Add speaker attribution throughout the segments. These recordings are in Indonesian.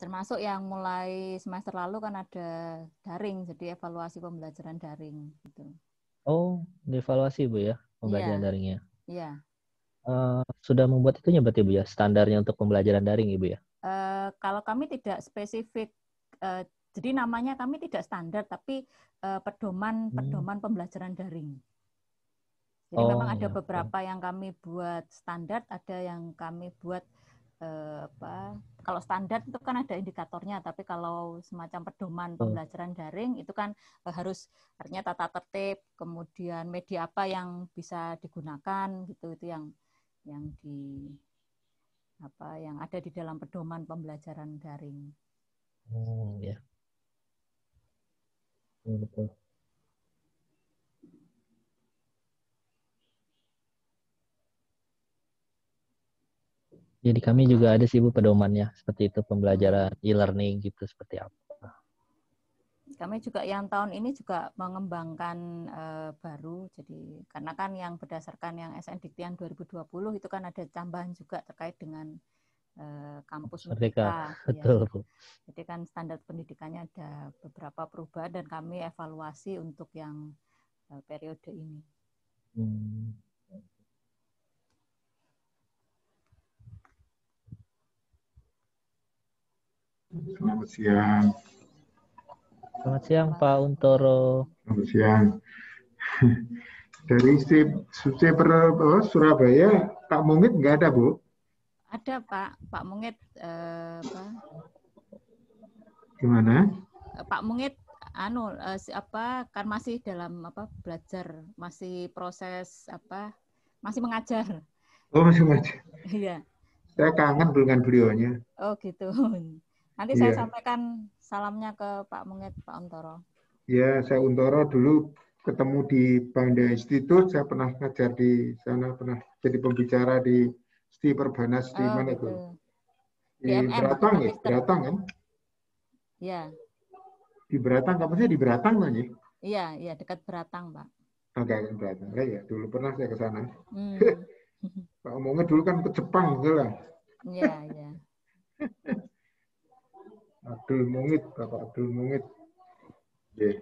Speaker 1: termasuk yang mulai semester lalu kan ada daring, jadi evaluasi pembelajaran daring gitu.
Speaker 2: Oh, dievaluasi Bu ya pembelajaran
Speaker 1: Iya.
Speaker 2: daringnya.
Speaker 1: Iya.
Speaker 2: Eh, sudah membuat itunya berarti Bu ya standarnya untuk pembelajaran daring Ibu ya.
Speaker 1: Eh, kalau kami tidak spesifik, eh, jadi namanya kami tidak standar, tapi eh, pedoman
Speaker 2: Hmm.
Speaker 1: pedoman pembelajaran daring. Jadi
Speaker 2: Oh,
Speaker 1: memang ada
Speaker 2: iya,
Speaker 1: beberapa yang kami buat standar, ada yang kami buat eh, apa? Kalau standar itu kan ada indikatornya, tapi kalau semacam pedoman
Speaker 2: Oh.
Speaker 1: pembelajaran daring itu kan eh, harus artinya tata tertib, kemudian media apa yang bisa digunakan gitu itu yang yang di apa yang ada di dalam pedoman pembelajaran daring.
Speaker 2: Oh ya. Iya, betul. Jadi kami juga ada sih Bu pedomannya seperti itu pembelajaran e-learning gitu seperti apa.
Speaker 1: Kami juga yang tahun ini juga mengembangkan eh, baru, jadi karena kan yang berdasarkan yang SN Diktian 2020 itu kan ada tambahan juga terkait dengan eh, kampus
Speaker 2: Merdeka,
Speaker 1: Merdeka. ya.
Speaker 2: Betul Bu.
Speaker 1: Jadi kan standar pendidikannya ada beberapa perubahan dan kami evaluasi untuk yang eh, periode ini.
Speaker 2: Hmm.
Speaker 3: Selamat siang.
Speaker 2: Selamat siang Pak Untoro.
Speaker 3: Selamat siang. Dari apa, Surabaya, Pak Mungit nggak ada, Bu?
Speaker 1: Ada Pak, Pak Mungit, eh, apa,
Speaker 3: Gimana?
Speaker 1: Eh, Pak Mungit, anu eh, apa kan masih dalam apa belajar, masih proses apa, masih mengajar.
Speaker 3: Oh, masih masih.
Speaker 1: Iya.
Speaker 3: Saya kangen dengan beliaunya.
Speaker 1: Oh gitu. Nanti saya
Speaker 3: Iya.
Speaker 1: sampaikan salamnya ke Pak Mungit, Pak Ontoro.
Speaker 3: Ya, saya Untoro dulu ketemu di Bangda Institute, saya pernah ngajar di sana, pernah jadi pembicara di Sti Perbanas di
Speaker 1: Oh
Speaker 3: mana
Speaker 1: gitu.
Speaker 3: itu? Di
Speaker 1: DMM,
Speaker 3: Beratang ya? Beratang kan?
Speaker 1: Iya,
Speaker 3: Di Beratang, kampusnya di Beratang kan ya?
Speaker 1: iya, iya dekat Beratang, Pak.
Speaker 3: Agak Beratang. Ya, ya, dulu pernah saya ke sana.
Speaker 1: Hmm.
Speaker 3: Pak Mungit dulu kan ke Jepang, gitu lah.
Speaker 1: Iya, iya.
Speaker 3: Abdul Mungit, Bapak Abdul Mungit. Ya.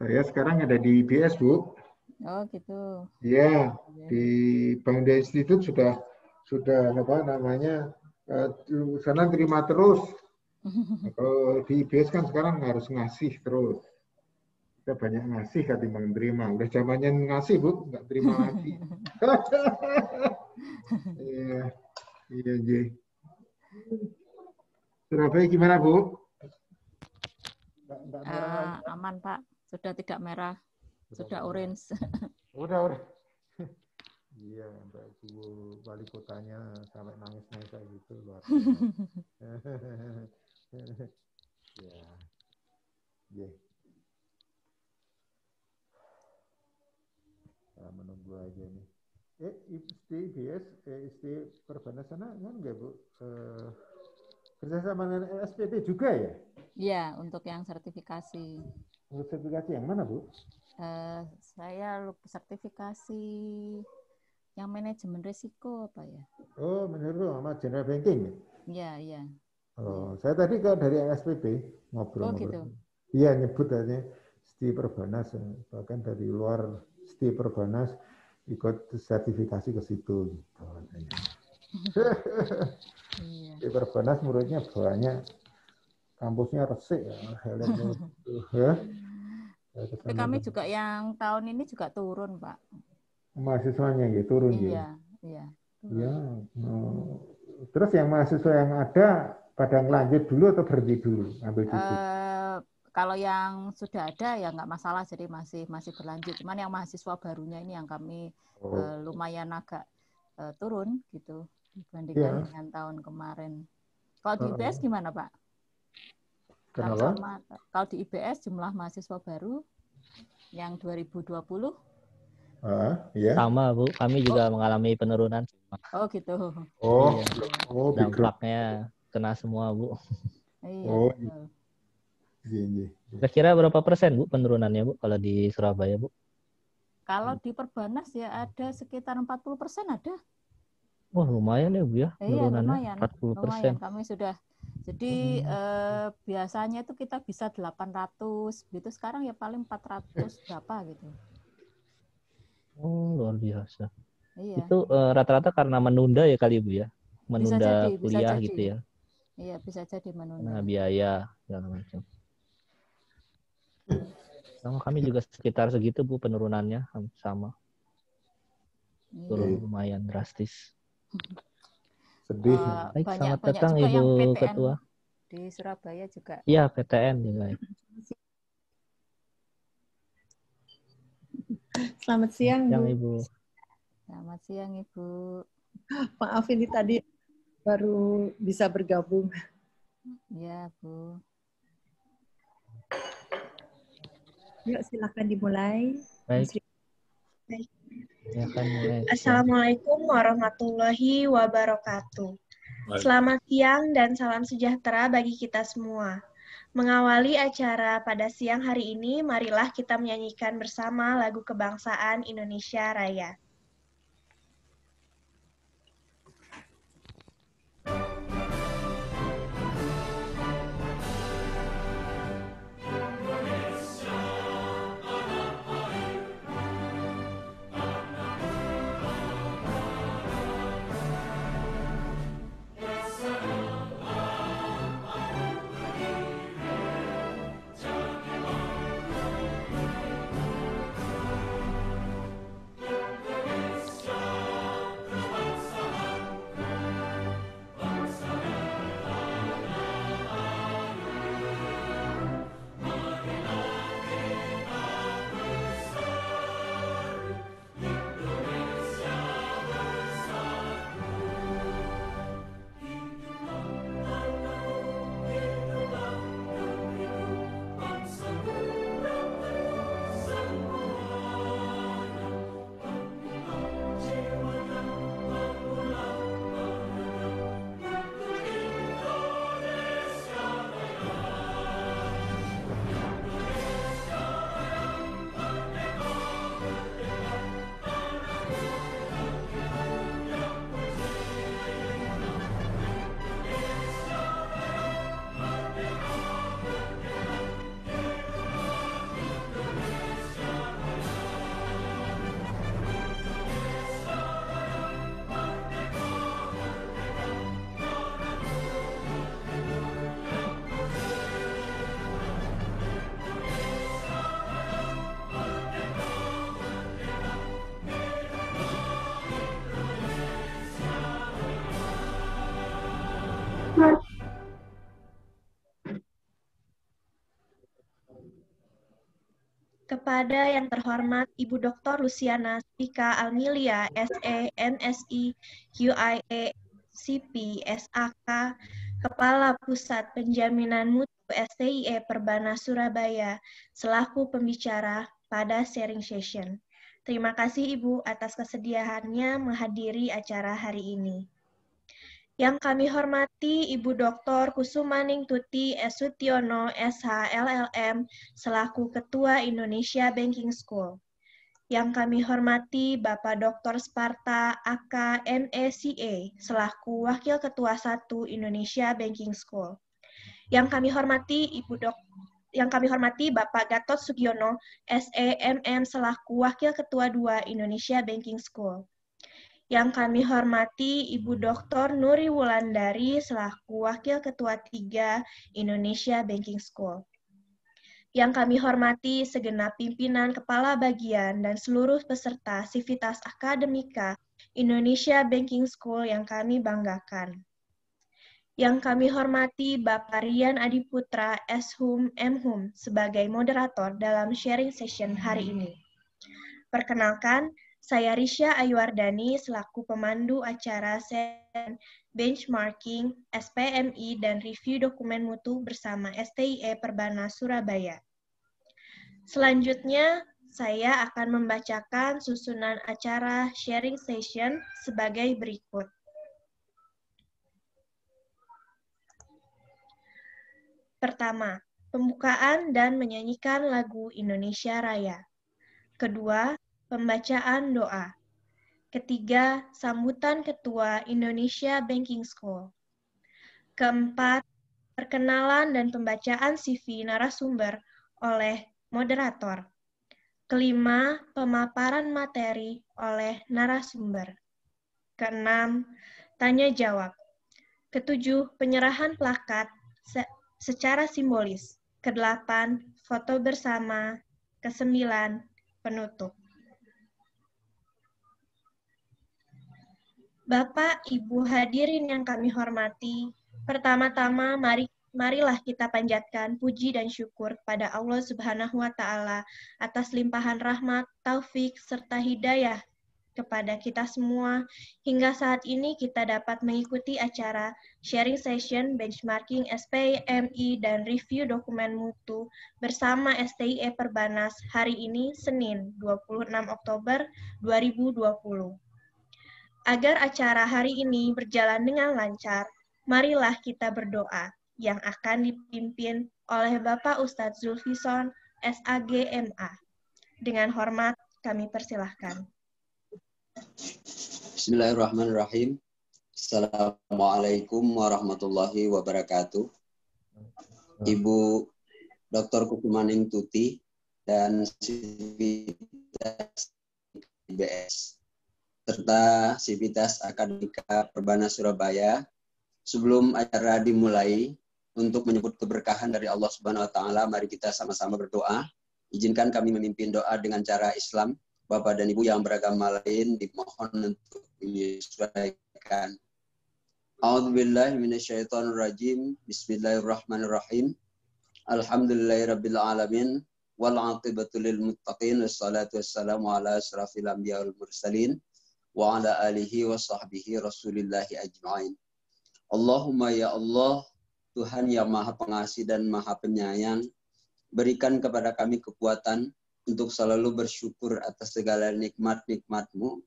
Speaker 3: Saya sekarang ada di IBS, Bu.
Speaker 1: Oh gitu.
Speaker 3: Ya,
Speaker 1: Iya.
Speaker 3: di Bangda Institute sudah sudah apa namanya eh, di sana terima terus. Kalau di IBS kan sekarang harus ngasih terus. Kita banyak ngasih ketimbang terima. Udah zamannya ngasih, Bu, nggak terima lagi. Iya, iya, iya. Surabaya gimana, Bu? Nggak, nggak merah
Speaker 1: Eh, aman, Pak. Sudah tidak merah, sudah orange.
Speaker 3: Udah, udah. Iya, Mbak Bu wali kotanya sampai nangis-nangis kayak gitu luar ya. Iya. Saya menunggu aja nih. Eh, IBS, eh, IST Perbanas sana kan enggak, Bu? Eh, kerjasama dengan SPP juga ya?
Speaker 1: Iya, untuk yang sertifikasi.
Speaker 3: Untuk sertifikasi yang mana, Bu?
Speaker 1: Eh, saya lupa sertifikasi yang manajemen risiko apa ya?
Speaker 3: Oh, menurut sama General Banking ya?
Speaker 1: Iya, iya.
Speaker 3: Oh, saya tadi ke dari SPP
Speaker 1: Oh,
Speaker 3: ngobrol.
Speaker 1: gitu.
Speaker 3: Iya nyebut aja Sti Perbanas bahkan dari luar Sti Perbanas ikut sertifikasi ke situ gitu.
Speaker 1: Iya.
Speaker 3: Sti Perbanas muridnya banyak, kampusnya resik ya. ya.
Speaker 1: Tapi kami juga yang tahun ini juga turun, Pak.
Speaker 3: mahasiswanya gitu turun ya.
Speaker 1: Iya, iya. turun.
Speaker 3: Ya, oh. terus yang mahasiswa yang ada pada ngelanjut dulu atau berhenti dulu ambil cuti?
Speaker 1: Eh, kalau yang sudah ada ya nggak masalah, jadi masih masih berlanjut. Cuman yang mahasiswa barunya ini yang kami
Speaker 3: Oh,
Speaker 1: eh, lumayan agak eh, turun gitu dibandingkan
Speaker 3: Iya.
Speaker 1: dengan tahun kemarin. Kalau di
Speaker 3: Oh.
Speaker 1: IBS gimana Pak?
Speaker 3: Kenapa?
Speaker 1: sama- kalau di IBS jumlah mahasiswa baru yang 2020,
Speaker 3: Ah, iya.
Speaker 2: Sama Bu, kami juga mengalami penurunan.
Speaker 1: oh gitu.
Speaker 3: Oh,
Speaker 2: Iya.
Speaker 3: oh.
Speaker 2: Dampaknya kena semua Bu.
Speaker 1: Iya.
Speaker 3: Oh,
Speaker 1: betul.
Speaker 3: Iya, iya.
Speaker 2: Kira-kira berapa persen Bu penurunannya Bu kalau di Surabaya Bu?
Speaker 1: Kalau di Perbanas ya ada sekitar 40% ada.
Speaker 2: Wah lumayan ya Bu ya,
Speaker 1: iya,
Speaker 2: lumayan. 40 persen.
Speaker 1: Kami sudah jadi hmm. eh, biasanya itu kita bisa 800 gitu. Sekarang ya paling 400 berapa gitu.
Speaker 2: Oh, luar biasa. Iya. Itu eh, rata-rata karena menunda ya kali Bu ya? Menunda bisa jadi, kuliah bisa gitu ya.
Speaker 1: Iya, bisa jadi menunda.
Speaker 2: Nah, biaya segala macam. Sama kami juga sekitar segitu Bu penurunannya sama. Iya. Turun lumayan drastis.
Speaker 3: Sedih.
Speaker 2: Uh, Baik, banyak, selamat banyak datang Ibu Ketua.
Speaker 1: Di Surabaya juga.
Speaker 2: Iya, PTN juga.
Speaker 4: Selamat siang,
Speaker 2: siang Bu. Ibu.
Speaker 1: Selamat siang, Ibu.
Speaker 4: Maaf ini tadi baru bisa bergabung.
Speaker 1: Iya, Bu.
Speaker 4: Yuk, silakan dimulai.
Speaker 2: Baik. Baik.
Speaker 5: Ya kan, Assalamualaikum warahmatullahi wabarakatuh. Selamat siang dan salam sejahtera bagi kita semua. Mengawali acara pada siang hari ini, marilah kita menyanyikan bersama lagu kebangsaan Indonesia Raya. Kepada yang terhormat Ibu Dr. Luciana Spika Almilia, SE, MSI, QIA, CP, SAK, Kepala Pusat Penjaminan Mutu STIE Perbana Surabaya, selaku pembicara pada sharing session. Terima kasih Ibu atas kesediaannya menghadiri acara hari ini. Yang kami hormati Ibu Dr. Kusumaning Tuti Esutiono SHLLM selaku Ketua Indonesia Banking School. Yang kami hormati Bapak Dr. Sparta AK MECA selaku Wakil Ketua 1 Indonesia Banking School. Yang kami hormati Ibu Dok yang kami hormati Bapak Gatot Sugiono SEMM selaku Wakil Ketua 2 Indonesia Banking School yang kami hormati Ibu Dr. Nuri Wulandari selaku Wakil Ketua 3 Indonesia Banking School. Yang kami hormati segenap pimpinan kepala bagian dan seluruh peserta Sivitas Akademika Indonesia Banking School yang kami banggakan. Yang kami hormati Bapak Rian Adiputra S.Hum M.Hum sebagai moderator dalam sharing session hari ini. Perkenalkan, saya Risha Ayuardani selaku pemandu acara sen benchmarking, SPMI, dan review dokumen mutu bersama STIE Perbana Surabaya. Selanjutnya, saya akan membacakan susunan acara sharing session sebagai berikut. Pertama, pembukaan dan menyanyikan lagu Indonesia Raya. Kedua, pembacaan doa. Ketiga, sambutan Ketua Indonesia Banking School. Keempat, perkenalan dan pembacaan CV narasumber oleh moderator. Kelima, pemaparan materi oleh narasumber. Keenam, tanya jawab. Ketujuh, penyerahan plakat se secara simbolis. Kedelapan, foto bersama. Kesembilan, penutup. Bapak, Ibu hadirin yang kami hormati, pertama-tama mari marilah kita panjatkan puji dan syukur kepada Allah Subhanahu wa taala atas limpahan rahmat, taufik serta hidayah kepada kita semua hingga saat ini kita dapat mengikuti acara sharing session, benchmarking SPMI dan review dokumen mutu bersama STIE Perbanas hari ini Senin 26 Oktober 2020. Agar acara hari ini berjalan dengan lancar, marilah kita berdoa yang akan dipimpin oleh Bapak Ustadz Zulfison, SAGMA. Dengan hormat, kami persilahkan.
Speaker 6: Bismillahirrahmanirrahim. Assalamualaikum warahmatullahi wabarakatuh. Ibu Dr. Kukumaning Tuti dan Sivitas IBS serta Sivitas Akademika Perbana Surabaya. Sebelum acara dimulai, untuk menyebut keberkahan dari Allah Subhanahu wa taala, mari kita sama-sama berdoa. Izinkan kami memimpin doa dengan cara Islam. Bapak dan Ibu yang beragama lain dimohon untuk menyesuaikan. A'udzubillahi minasyaitonirrajim. Bismillahirrahmanirrahim. Alhamdulillahirabbil alamin wal 'aqibatu lil muttaqin wassalatu wassalamu ala asrafil anbiya wal mursalin wa ala alihi wa sahbihi rasulillahi ajma'in. Allahumma ya Allah, Tuhan yang maha pengasih dan maha penyayang, berikan kepada kami kekuatan untuk selalu bersyukur atas segala nikmat-nikmatmu.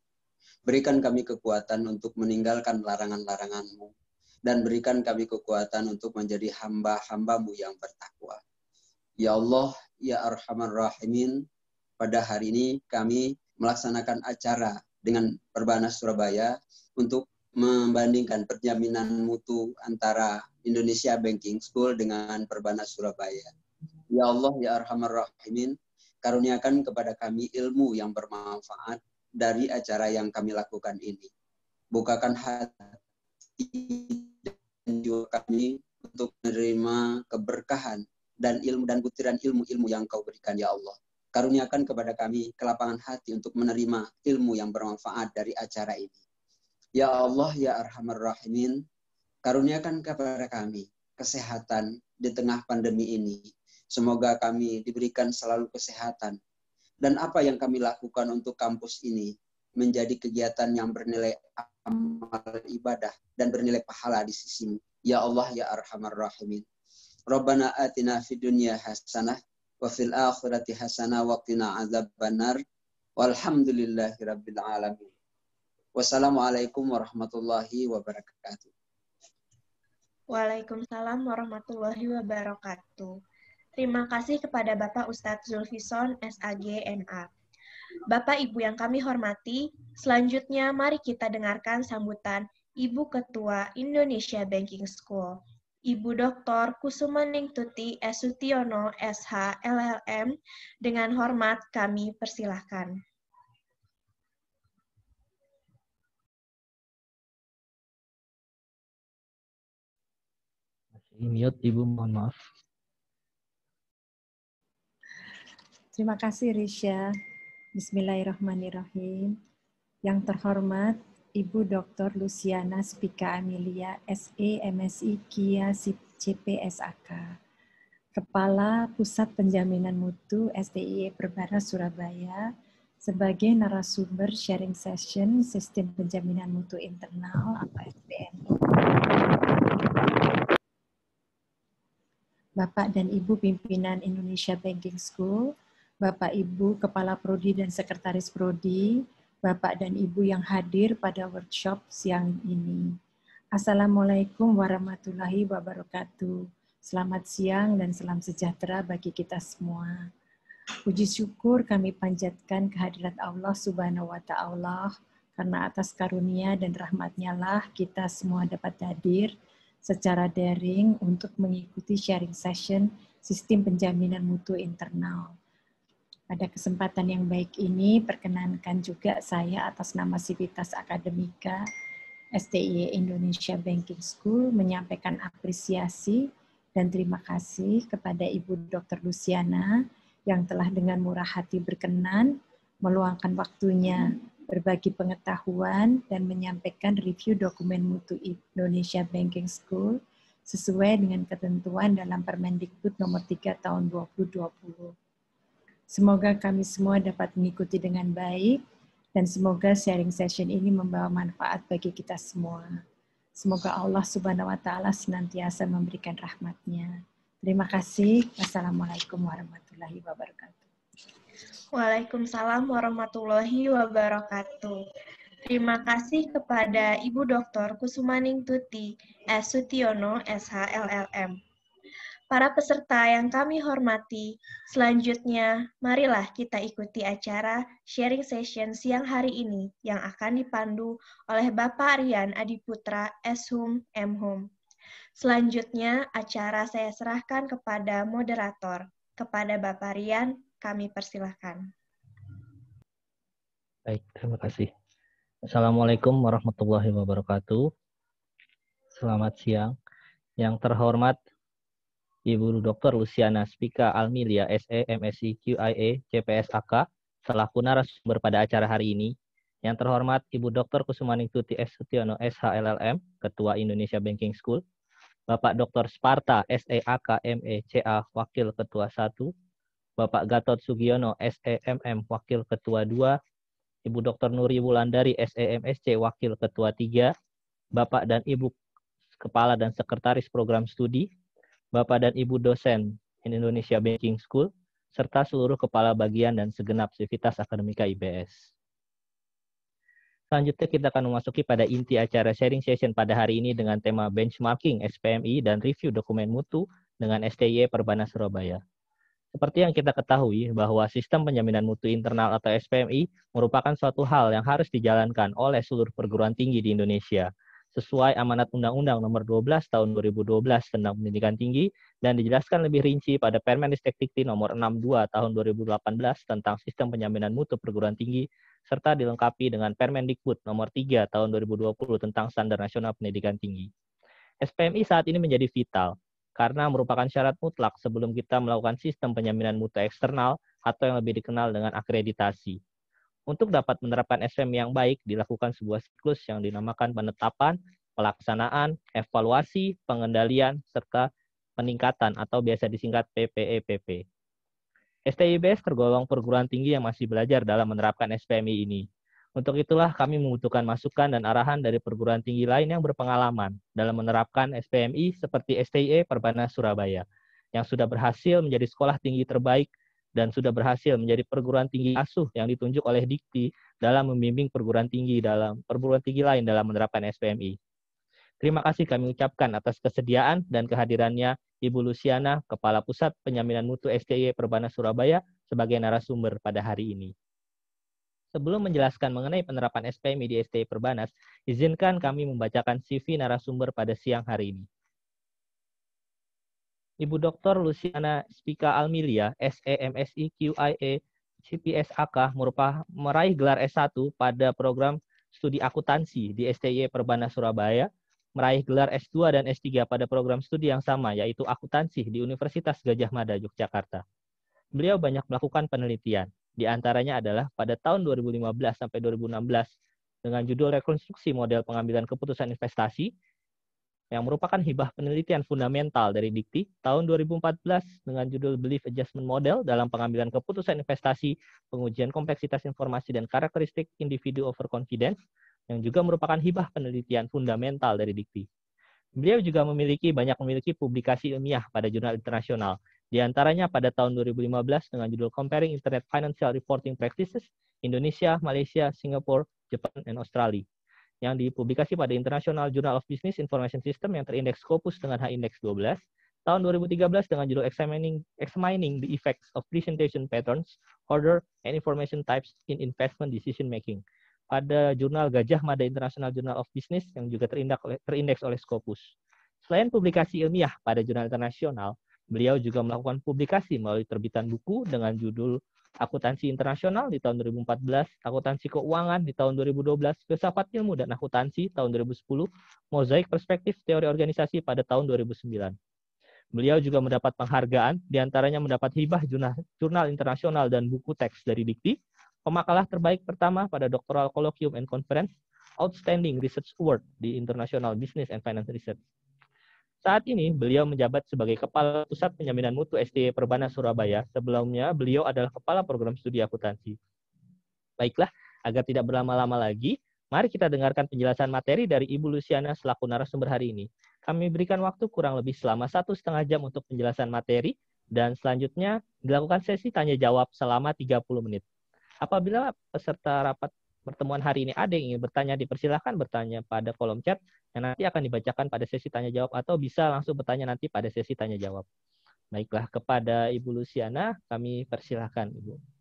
Speaker 6: Berikan kami kekuatan untuk meninggalkan larangan-laranganmu. Dan berikan kami kekuatan untuk menjadi hamba-hambamu yang bertakwa. Ya Allah, Ya Arhamar Rahimin, pada hari ini kami melaksanakan acara dengan Perbanas Surabaya untuk membandingkan perjaminan mutu antara Indonesia Banking School dengan Perbanas Surabaya. Ya Allah, ya Arhamar Rahimin, karuniakan kepada kami ilmu yang bermanfaat dari acara yang kami lakukan ini. Bukakan hati dan jiwa kami untuk menerima keberkahan dan ilmu dan butiran ilmu-ilmu yang kau berikan, ya Allah karuniakan kepada kami kelapangan hati untuk menerima ilmu yang bermanfaat dari acara ini. Ya Allah, ya Arhamar Rahimin, karuniakan kepada kami kesehatan di tengah pandemi ini. Semoga kami diberikan selalu kesehatan. Dan apa yang kami lakukan untuk kampus ini menjadi kegiatan yang bernilai amal ibadah dan bernilai pahala di sisimu. Ya Allah, ya Arhamar Rahimin. Rabbana atina fid dunya hasanah wa fil akhirati hasanah wa qina azabannar walhamdulillahi rabbil alamin. Wassalamualaikum warahmatullahi wabarakatuh.
Speaker 5: Waalaikumsalam warahmatullahi wabarakatuh. Terima kasih kepada Bapak Ustadz Zulfison, SAG, NA. Bapak Ibu yang kami hormati, selanjutnya mari kita dengarkan sambutan Ibu Ketua Indonesia Banking School, Ibu Dr. Kusumaning Tuti Esutiono SH LLM. Dengan hormat kami persilahkan.
Speaker 2: Masih mute Ibu, mohon maaf.
Speaker 4: Terima kasih Risha. Bismillahirrahmanirrahim. Yang terhormat Ibu Dr. Luciana Spika Amelia, SE, MSI, KIA, CPSAK, Kepala Pusat Penjaminan Mutu SDIE Perbara Surabaya, sebagai narasumber sharing session Sistem Penjaminan Mutu Internal atau SPMI. Bapak dan Ibu pimpinan Indonesia Banking School, Bapak Ibu Kepala Prodi dan Sekretaris Prodi, Bapak dan Ibu yang hadir pada workshop siang ini. Assalamualaikum warahmatullahi wabarakatuh. Selamat siang dan salam sejahtera bagi kita semua. Puji syukur kami panjatkan kehadirat Allah Subhanahu wa taala Karena atas karunia dan rahmatnya lah kita semua dapat hadir secara daring untuk mengikuti sharing session sistem penjaminan mutu internal. Pada kesempatan yang baik ini, perkenankan juga saya atas nama Sivitas Akademika STI Indonesia Banking School menyampaikan apresiasi dan terima kasih kepada Ibu Dr. Luciana yang telah dengan murah hati berkenan meluangkan waktunya berbagi pengetahuan, dan menyampaikan review dokumen mutu Indonesia Banking School sesuai dengan ketentuan dalam Permendikbud nomor 3 tahun 2020. Semoga kami semua dapat mengikuti dengan baik dan semoga sharing session ini membawa manfaat bagi kita semua. Semoga Allah Subhanahu wa taala senantiasa memberikan rahmatnya. Terima kasih. Wassalamualaikum warahmatullahi wabarakatuh.
Speaker 5: Waalaikumsalam warahmatullahi wabarakatuh. Terima kasih kepada Ibu Dr. Kusumaning Tuti S. Sutiono, SHLLM. Para peserta yang kami hormati, selanjutnya marilah kita ikuti acara sharing session siang hari ini yang akan dipandu oleh Bapak Rian Adiputra S.Hum M.Hum. Selanjutnya, acara saya serahkan kepada moderator, kepada Bapak Rian kami persilahkan.
Speaker 2: Baik, terima kasih. Assalamualaikum warahmatullahi wabarakatuh. Selamat siang. Yang terhormat Ibu Dr. Luciana Spika Almilia SE MSc QIA CPS AK selaku narasumber pada acara hari ini. Yang terhormat Ibu Dr. Kusumaning Tuti S. Sutiono SHLLM, Ketua Indonesia Banking School. Bapak Dr. Sparta SEAK MECA Wakil Ketua 1, Bapak Gatot Sugiono, SEMM, Wakil Ketua 2, Ibu Dr. Nuri Wulandari, SEMSC, Wakil Ketua 3, Bapak dan Ibu Kepala dan Sekretaris Program Studi, Bapak dan Ibu dosen Indonesia Banking School, serta seluruh kepala bagian dan segenap sivitas akademika IBS. Selanjutnya kita akan memasuki pada inti acara sharing session pada hari ini dengan tema benchmarking SPMI dan review dokumen mutu dengan STY Perbana Surabaya. Seperti yang kita ketahui bahwa sistem penjaminan mutu internal atau SPMI merupakan suatu hal yang harus dijalankan oleh seluruh perguruan tinggi di Indonesia sesuai amanat Undang-Undang Nomor 12 Tahun 2012 tentang Pendidikan Tinggi dan dijelaskan lebih rinci pada Permendikbud Dikti Nomor 62 Tahun 2018 tentang Sistem Penjaminan Mutu Perguruan Tinggi serta dilengkapi dengan Permendikbud Nomor 3 Tahun 2020 tentang Standar Nasional Pendidikan Tinggi. SPMI saat ini menjadi vital karena merupakan syarat mutlak sebelum kita melakukan sistem penjaminan mutu eksternal atau yang lebih dikenal dengan akreditasi. Untuk dapat menerapkan SM yang baik, dilakukan sebuah siklus yang dinamakan penetapan, pelaksanaan, evaluasi, pengendalian, serta peningkatan atau biasa disingkat PPEPP. STIBS tergolong perguruan tinggi yang masih belajar dalam menerapkan SPMI ini. Untuk itulah kami membutuhkan masukan dan arahan dari perguruan tinggi lain yang berpengalaman dalam menerapkan SPMI seperti STIE Perbana Surabaya, yang sudah berhasil menjadi sekolah tinggi terbaik dan sudah berhasil menjadi perguruan tinggi asuh yang ditunjuk oleh Dikti dalam membimbing perguruan tinggi dalam perguruan tinggi lain dalam menerapkan SPMI. Terima kasih kami ucapkan atas kesediaan dan kehadirannya Ibu Luciana, Kepala Pusat Penyaminan Mutu STIE Perbana Surabaya sebagai narasumber pada hari ini. Sebelum menjelaskan mengenai penerapan SPMI di STI Perbanas, izinkan kami membacakan CV narasumber pada siang hari ini. Ibu Dr. Luciana Spika Almilia, SEMSI QIA CPSAK merupakan meraih gelar S1 pada program studi akuntansi di STY Perbanas Surabaya, meraih gelar S2 dan S3 pada program studi yang sama, yaitu akuntansi di Universitas Gajah Mada, Yogyakarta. Beliau banyak melakukan penelitian, di antaranya adalah pada tahun 2015 sampai 2016 dengan judul Rekonstruksi Model Pengambilan Keputusan Investasi yang merupakan hibah penelitian fundamental dari Dikti tahun 2014 dengan judul Belief Adjustment Model dalam pengambilan keputusan investasi, pengujian kompleksitas informasi dan karakteristik individu overconfidence yang juga merupakan hibah penelitian fundamental dari Dikti. Beliau juga memiliki banyak memiliki publikasi ilmiah pada jurnal internasional di antaranya pada tahun 2015 dengan judul Comparing Internet Financial Reporting Practices Indonesia, Malaysia, Singapura, Jepang, dan Australia yang dipublikasi pada International Journal of Business Information System yang terindeks Scopus dengan H-index 12, tahun 2013 dengan judul Examining, Examining the Effects of Presentation Patterns, Order, and Information Types in Investment Decision Making, pada jurnal Gajah Mada International Journal of Business yang juga terindeks oleh, terindeks oleh Scopus. Selain publikasi ilmiah pada jurnal internasional, beliau juga melakukan publikasi melalui terbitan buku dengan judul Akuntansi Internasional di tahun 2014, Akuntansi Keuangan di tahun 2012, Filsafat Ilmu dan Akuntansi tahun 2010, Mozaik Perspektif Teori Organisasi pada tahun 2009. Beliau juga mendapat penghargaan, di antaranya mendapat hibah jurnal, jurnal internasional dan buku teks dari Dikti, pemakalah terbaik pertama pada Doctoral Colloquium and Conference, Outstanding Research Award di International Business and Finance Research. Saat ini, beliau menjabat sebagai Kepala Pusat Penjaminan Mutu STI Perbana Surabaya. Sebelumnya, beliau adalah Kepala Program Studi Akuntansi. Baiklah, agar tidak berlama-lama lagi, mari kita dengarkan penjelasan materi dari Ibu Luciana selaku narasumber hari ini. Kami berikan waktu kurang lebih selama satu setengah jam untuk penjelasan materi, dan selanjutnya dilakukan sesi tanya-jawab selama 30 menit. Apabila peserta rapat pertemuan hari ini ada yang ingin bertanya, dipersilahkan bertanya pada kolom chat yang nanti akan dibacakan pada sesi tanya jawab atau bisa langsung bertanya nanti pada sesi tanya jawab. Baiklah, kepada Ibu Luciana kami persilahkan Ibu.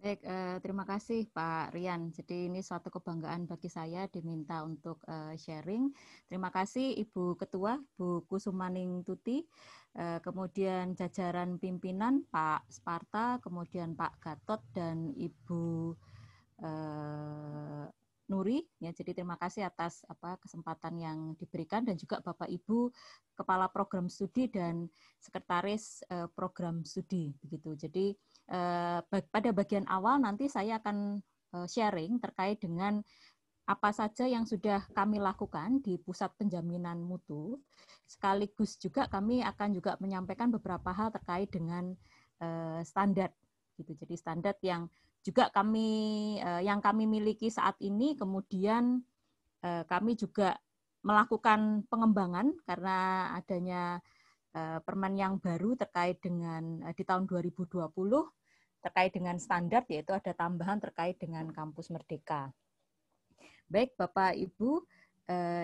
Speaker 1: Baik, eh, terima kasih Pak Rian. Jadi ini suatu kebanggaan bagi saya diminta untuk eh, sharing. Terima kasih Ibu Ketua, Bu Kusumaning Tuti, eh, kemudian jajaran pimpinan Pak Sparta, kemudian Pak Gatot dan Ibu Eh, Nuri ya jadi terima kasih atas apa kesempatan yang diberikan dan juga Bapak Ibu kepala program studi dan sekretaris uh, program studi begitu. Jadi uh, pada bagian awal nanti saya akan uh, sharing terkait dengan apa saja yang sudah kami lakukan di pusat penjaminan mutu sekaligus juga kami akan juga menyampaikan beberapa hal terkait dengan uh, standar gitu. Jadi standar yang juga kami eh, yang kami miliki saat ini kemudian eh, kami juga melakukan pengembangan karena adanya eh, permen yang baru terkait dengan di tahun 2020 terkait dengan standar yaitu ada tambahan terkait dengan kampus merdeka. Baik Bapak Ibu,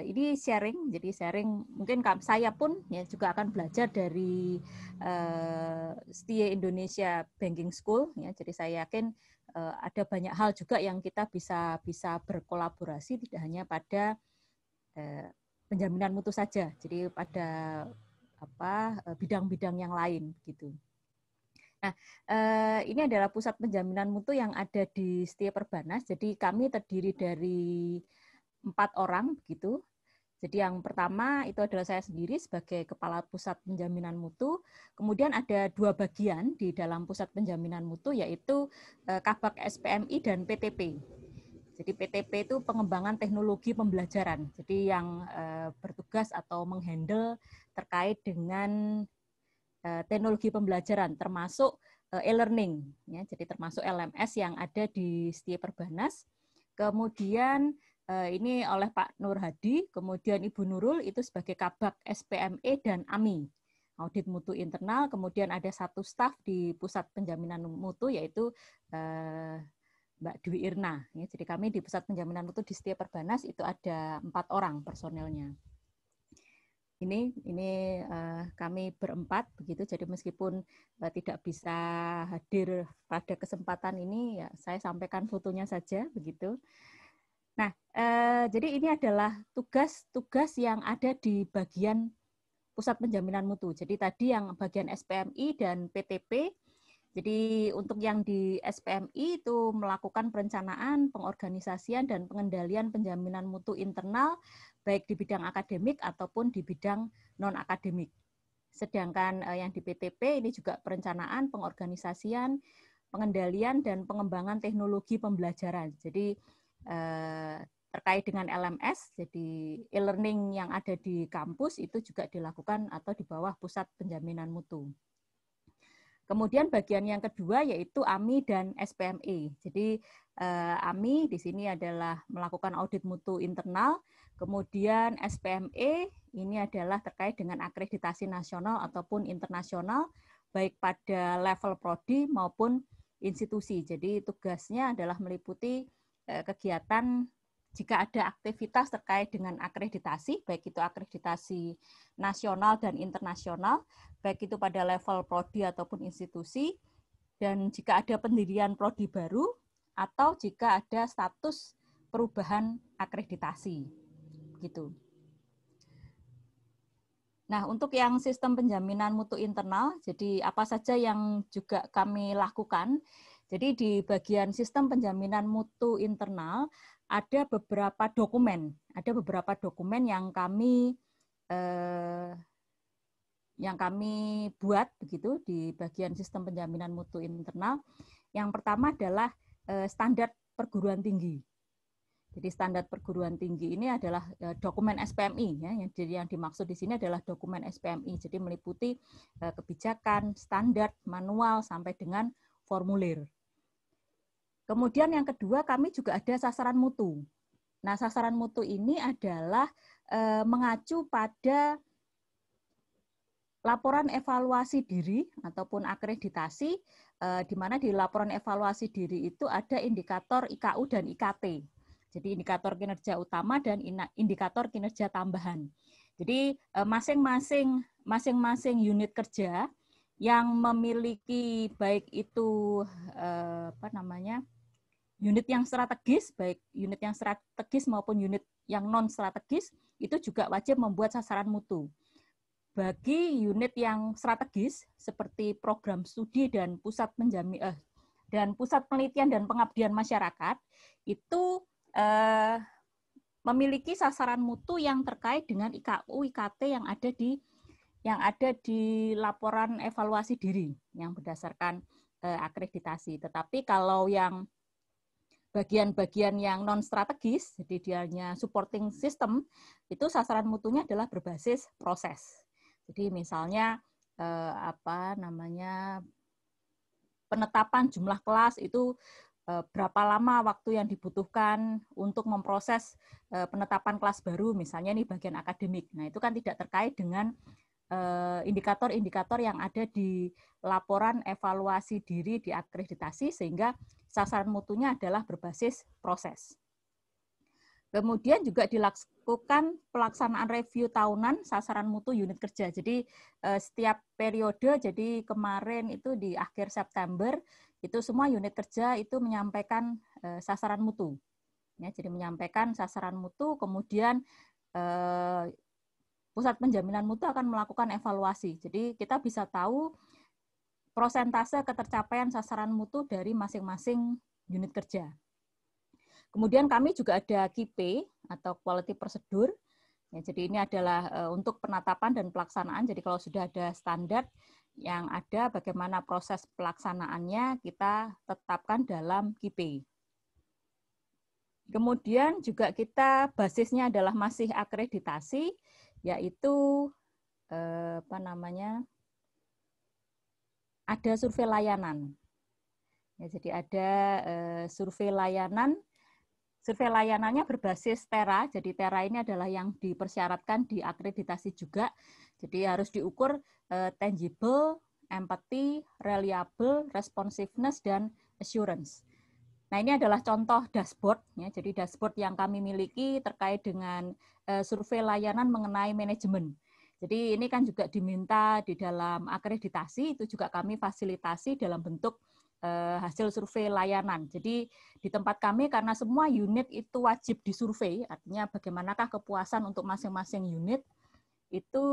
Speaker 1: ini sharing, jadi sharing mungkin saya pun ya juga akan belajar dari uh, Setia Indonesia Banking School ya. Jadi saya yakin ada banyak hal juga yang kita bisa bisa berkolaborasi tidak hanya pada eh, penjaminan mutu saja, jadi pada apa eh, bidang-bidang yang lain gitu. Nah, ini adalah pusat penjaminan mutu yang ada di Setia Perbanas. Jadi kami terdiri dari empat orang begitu jadi yang pertama itu adalah saya sendiri sebagai Kepala Pusat Penjaminan Mutu. Kemudian ada dua bagian di dalam Pusat Penjaminan Mutu yaitu eh, Kabak SPMI dan PTP. Jadi PTP itu pengembangan teknologi pembelajaran. Jadi yang eh, bertugas atau menghandle terkait dengan eh, teknologi pembelajaran termasuk e-learning ya. Jadi termasuk LMS yang ada di Setia Perbanas. Kemudian ini oleh Pak Nur Hadi, kemudian Ibu Nurul itu sebagai kabak SPME dan AMI, audit mutu internal, kemudian ada satu staf di pusat penjaminan mutu yaitu eh, Mbak Dwi Irna. Jadi kami di pusat penjaminan mutu di setiap Perbanas itu ada empat orang personelnya. Ini ini uh, kami berempat begitu. Jadi meskipun uh, tidak bisa hadir pada kesempatan ini, ya saya sampaikan fotonya saja begitu. Nah, eh, jadi ini adalah tugas-tugas yang ada di bagian pusat penjaminan mutu. Jadi tadi yang bagian SPMI dan PTP. Jadi untuk yang di SPMI itu melakukan perencanaan, pengorganisasian dan pengendalian penjaminan mutu internal baik di bidang akademik ataupun di bidang non akademik. Sedangkan eh, yang di PTP ini juga perencanaan, pengorganisasian, pengendalian dan pengembangan teknologi pembelajaran. Jadi Eh, terkait dengan LMS, jadi e-learning yang ada di kampus itu juga dilakukan atau di bawah pusat penjaminan mutu. Kemudian bagian yang kedua yaitu AMI dan SPME. Jadi eh, AMI di sini adalah melakukan audit mutu internal, kemudian SPME ini adalah terkait dengan akreditasi nasional ataupun internasional baik pada level prodi maupun institusi. Jadi tugasnya adalah meliputi kegiatan jika ada aktivitas terkait dengan akreditasi, baik itu akreditasi nasional dan internasional, baik itu pada level prodi ataupun institusi, dan jika ada pendirian prodi baru atau jika ada status perubahan akreditasi. Gitu. Nah, untuk yang sistem penjaminan mutu internal, jadi apa saja yang juga kami lakukan. Jadi di bagian sistem penjaminan mutu internal ada beberapa dokumen, ada beberapa dokumen yang kami eh, yang kami buat begitu di bagian sistem penjaminan mutu internal. Yang pertama adalah eh, standar perguruan tinggi. Jadi standar perguruan tinggi ini adalah eh, dokumen SPMI ya. Jadi yang dimaksud di sini adalah dokumen SPMI. Jadi meliputi eh, kebijakan, standar, manual sampai dengan formulir. Kemudian yang kedua kami juga ada sasaran mutu. Nah, sasaran mutu ini adalah eh, mengacu pada laporan evaluasi diri ataupun akreditasi di mana di laporan evaluasi diri itu ada indikator IKU dan IKT. Jadi indikator kinerja utama dan indikator kinerja tambahan. Jadi eh, masing-masing masing-masing unit kerja yang memiliki baik itu apa namanya unit yang strategis, baik unit yang strategis maupun unit yang non strategis itu juga wajib membuat sasaran mutu. Bagi unit yang strategis seperti program studi dan pusat eh, dan pusat penelitian dan pengabdian masyarakat itu eh, memiliki sasaran mutu yang terkait dengan IKU IKT yang ada di yang ada di laporan evaluasi diri yang berdasarkan eh, akreditasi. Tetapi kalau yang bagian-bagian yang non strategis, jadi dia supporting system, itu sasaran mutunya adalah berbasis proses. Jadi misalnya eh, apa namanya penetapan jumlah kelas itu Eh, berapa lama waktu yang dibutuhkan untuk memproses eh, penetapan kelas baru, misalnya ini bagian akademik. Nah, itu kan tidak terkait dengan indikator-indikator yang ada di laporan evaluasi diri di akreditasi, sehingga sasaran mutunya adalah berbasis proses. Kemudian juga dilakukan pelaksanaan review tahunan sasaran mutu unit kerja. Jadi setiap periode, jadi kemarin itu di akhir September itu semua unit kerja itu menyampaikan uh, sasaran mutu. Ya, jadi menyampaikan sasaran mutu, kemudian pusat penjaminan mutu akan melakukan evaluasi. Jadi kita bisa tahu prosentase ketercapaian sasaran mutu dari masing-masing unit kerja. Kemudian kami juga ada KIP atau Quality Procedure. Ya, jadi ini adalah uh, untuk penatapan dan pelaksanaan. Jadi kalau sudah ada standar, yang ada bagaimana proses pelaksanaannya kita tetapkan dalam KIP. Kemudian juga kita basisnya adalah masih akreditasi, yaitu eh, apa namanya ada survei layanan. Ya, jadi ada eh, survei layanan. Survei layanannya berbasis Tera. Jadi Tera ini adalah yang dipersyaratkan di akreditasi juga. Jadi harus diukur uh, tangible, empathy, reliable, responsiveness, dan assurance. Nah, ini adalah contoh dashboard. Ya. Jadi dashboard yang kami miliki terkait dengan uh, survei layanan mengenai manajemen. Jadi ini kan juga diminta di dalam akreditasi, itu juga kami fasilitasi dalam bentuk uh, hasil survei layanan. Jadi di tempat kami karena semua unit itu wajib disurvei, artinya bagaimanakah kepuasan untuk masing-masing unit, itu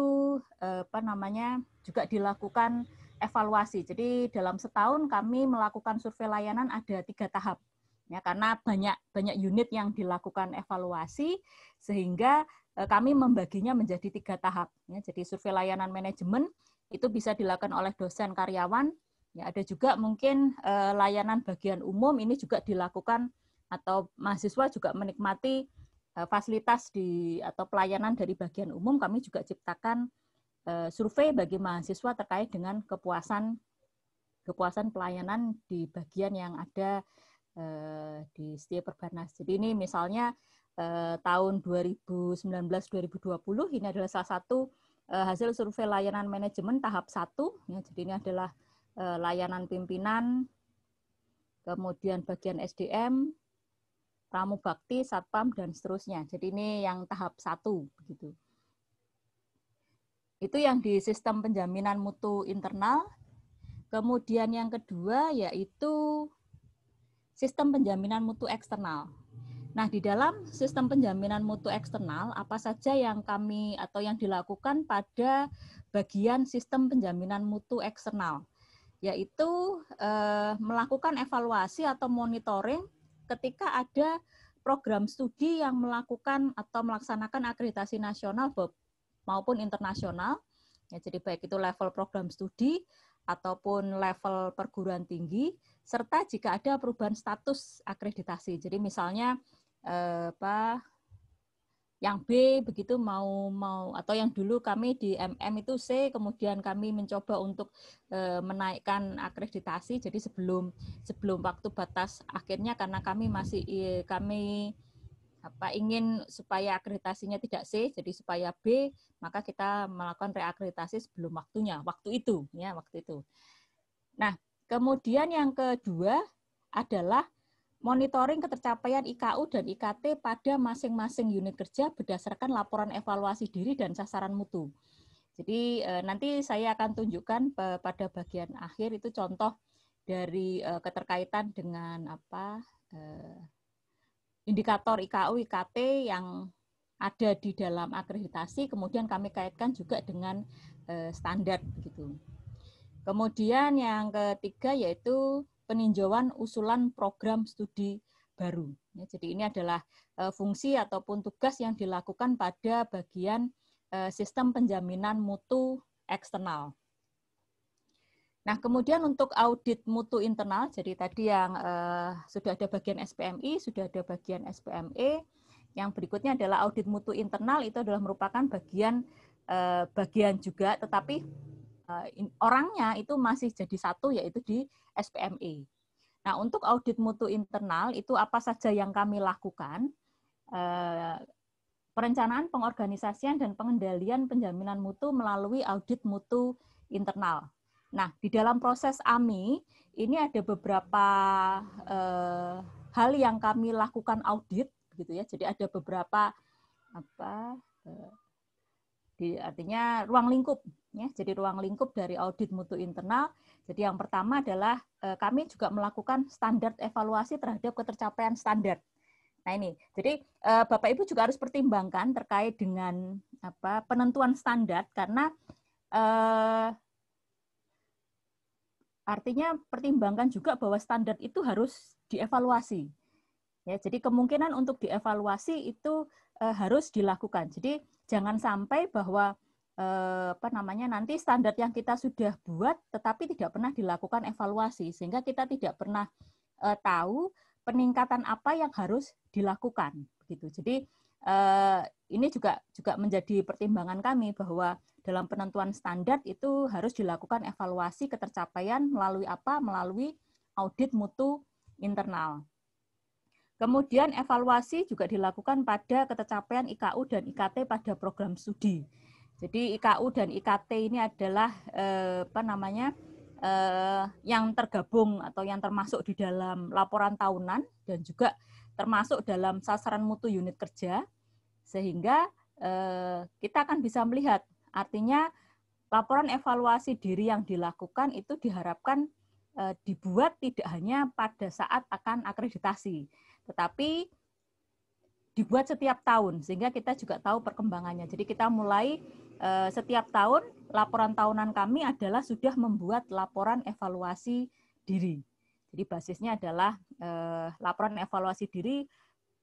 Speaker 1: eh, apa namanya juga dilakukan evaluasi. Jadi dalam setahun kami melakukan survei layanan ada tiga tahap ya karena banyak banyak unit yang dilakukan evaluasi sehingga eh, kami membaginya menjadi tiga tahap. Ya, jadi survei layanan manajemen itu bisa dilakukan oleh dosen karyawan. Ya, ada juga mungkin eh, layanan bagian umum ini juga dilakukan atau mahasiswa juga menikmati Eh, fasilitas di atau pelayanan dari bagian umum kami juga ciptakan survei bagi mahasiswa terkait dengan kepuasan kepuasan pelayanan di bagian yang ada uh, di setiap perbanas. Jadi ini misalnya uh, tahun 2019-2020 ini adalah salah satu hasil survei layanan manajemen tahap satu. Ya, jadi ini adalah layanan pimpinan, kemudian bagian SDM, pramu bakti, satpam, dan seterusnya. Jadi ini yang tahap satu. begitu. Itu yang di sistem penjaminan mutu internal. Kemudian yang kedua yaitu sistem penjaminan mutu eksternal. Nah, di dalam sistem penjaminan mutu eksternal, apa saja yang kami atau yang dilakukan pada bagian sistem penjaminan mutu eksternal, yaitu eh, melakukan evaluasi atau monitoring ketika ada program studi yang melakukan atau melaksanakan akreditasi nasional maupun internasional. Ya, jadi baik itu level program studi ataupun level perguruan tinggi, serta jika ada perubahan status akreditasi. Jadi misalnya eh, apa yang B begitu mau mau atau yang dulu kami di MM itu C kemudian kami mencoba untuk e, menaikkan akreditasi jadi sebelum sebelum waktu batas akhirnya karena kami masih e, kami apa ingin supaya akreditasinya tidak C jadi supaya B maka kita melakukan reakreditasi sebelum waktunya waktu itu ya waktu itu nah kemudian yang kedua adalah monitoring ketercapaian IKU dan IKT pada masing-masing unit kerja berdasarkan laporan evaluasi diri dan sasaran mutu. Jadi eh, nanti saya akan tunjukkan pada bagian akhir itu contoh dari eh, keterkaitan dengan apa eh, indikator IKU IKT yang ada di dalam akreditasi, kemudian kami kaitkan juga dengan standar gitu. Kemudian yang ketiga yaitu peninjauan usulan program studi baru. Ya, jadi ini adalah uh, fungsi ataupun tugas yang dilakukan pada bagian uh, sistem penjaminan mutu eksternal. Nah, kemudian untuk audit mutu internal, jadi tadi yang uh, sudah ada bagian SPMI, sudah ada bagian SPME. Yang berikutnya adalah audit mutu internal, itu adalah merupakan bagian uh, bagian juga, tetapi uh, orangnya itu masih jadi satu, yaitu di SPME. Nah, untuk audit mutu internal itu apa saja yang kami lakukan? Eh, perencanaan, pengorganisasian, dan pengendalian penjaminan mutu melalui audit mutu internal. Nah, di dalam proses AMI, ini ada beberapa eh, hal yang kami lakukan audit, gitu ya. Jadi ada beberapa apa eh, di, artinya ruang lingkup, ya. Jadi ruang lingkup dari audit mutu internal jadi yang pertama adalah eh, kami juga melakukan standar evaluasi terhadap ketercapaian standar. Nah ini, jadi eh, Bapak Ibu juga harus pertimbangkan terkait dengan apa penentuan standar karena eh, artinya pertimbangkan juga bahwa standar itu harus dievaluasi. Ya, jadi kemungkinan untuk dievaluasi itu harus dilakukan. Jadi jangan sampai bahwa Eh, apa namanya nanti standar yang kita sudah buat tetapi tidak pernah dilakukan evaluasi sehingga kita tidak pernah uh, tahu peningkatan apa yang harus dilakukan begitu jadi ini juga juga menjadi pertimbangan kami bahwa dalam penentuan standar itu harus dilakukan evaluasi ketercapaian melalui apa melalui audit mutu internal Kemudian evaluasi juga dilakukan pada ketercapaian IKU dan IKT pada program studi. Jadi IKU dan IKT ini adalah eh, apa namanya eh, yang tergabung atau yang termasuk di dalam laporan tahunan dan juga termasuk dalam sasaran mutu unit kerja sehingga eh, kita akan bisa melihat artinya laporan evaluasi diri yang dilakukan itu diharapkan eh, dibuat tidak hanya pada saat akan akreditasi tetapi dibuat setiap tahun sehingga kita juga tahu perkembangannya. Jadi kita mulai Eh, setiap tahun laporan tahunan kami adalah sudah membuat laporan evaluasi diri. Jadi basisnya adalah eh, laporan evaluasi diri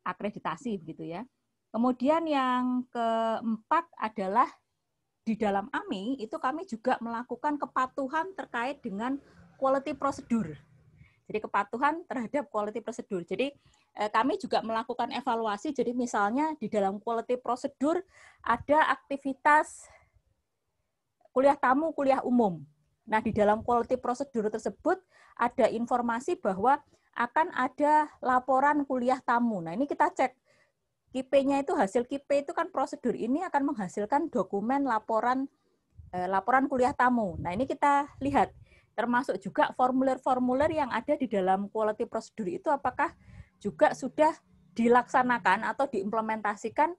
Speaker 1: akreditasi begitu ya. Kemudian yang keempat adalah di dalam AMI itu kami juga melakukan kepatuhan terkait dengan quality prosedur. Jadi kepatuhan terhadap quality prosedur. Jadi eh, kami juga melakukan evaluasi. Jadi misalnya di dalam quality prosedur ada aktivitas kuliah tamu, kuliah umum. Nah, di dalam quality prosedur tersebut ada informasi bahwa akan ada laporan kuliah tamu. Nah, ini kita cek KIP-nya itu hasil KIP itu kan prosedur ini akan menghasilkan dokumen laporan eh, laporan kuliah tamu. Nah, ini kita lihat termasuk juga formulir-formulir yang ada di dalam quality prosedur itu apakah juga sudah dilaksanakan atau diimplementasikan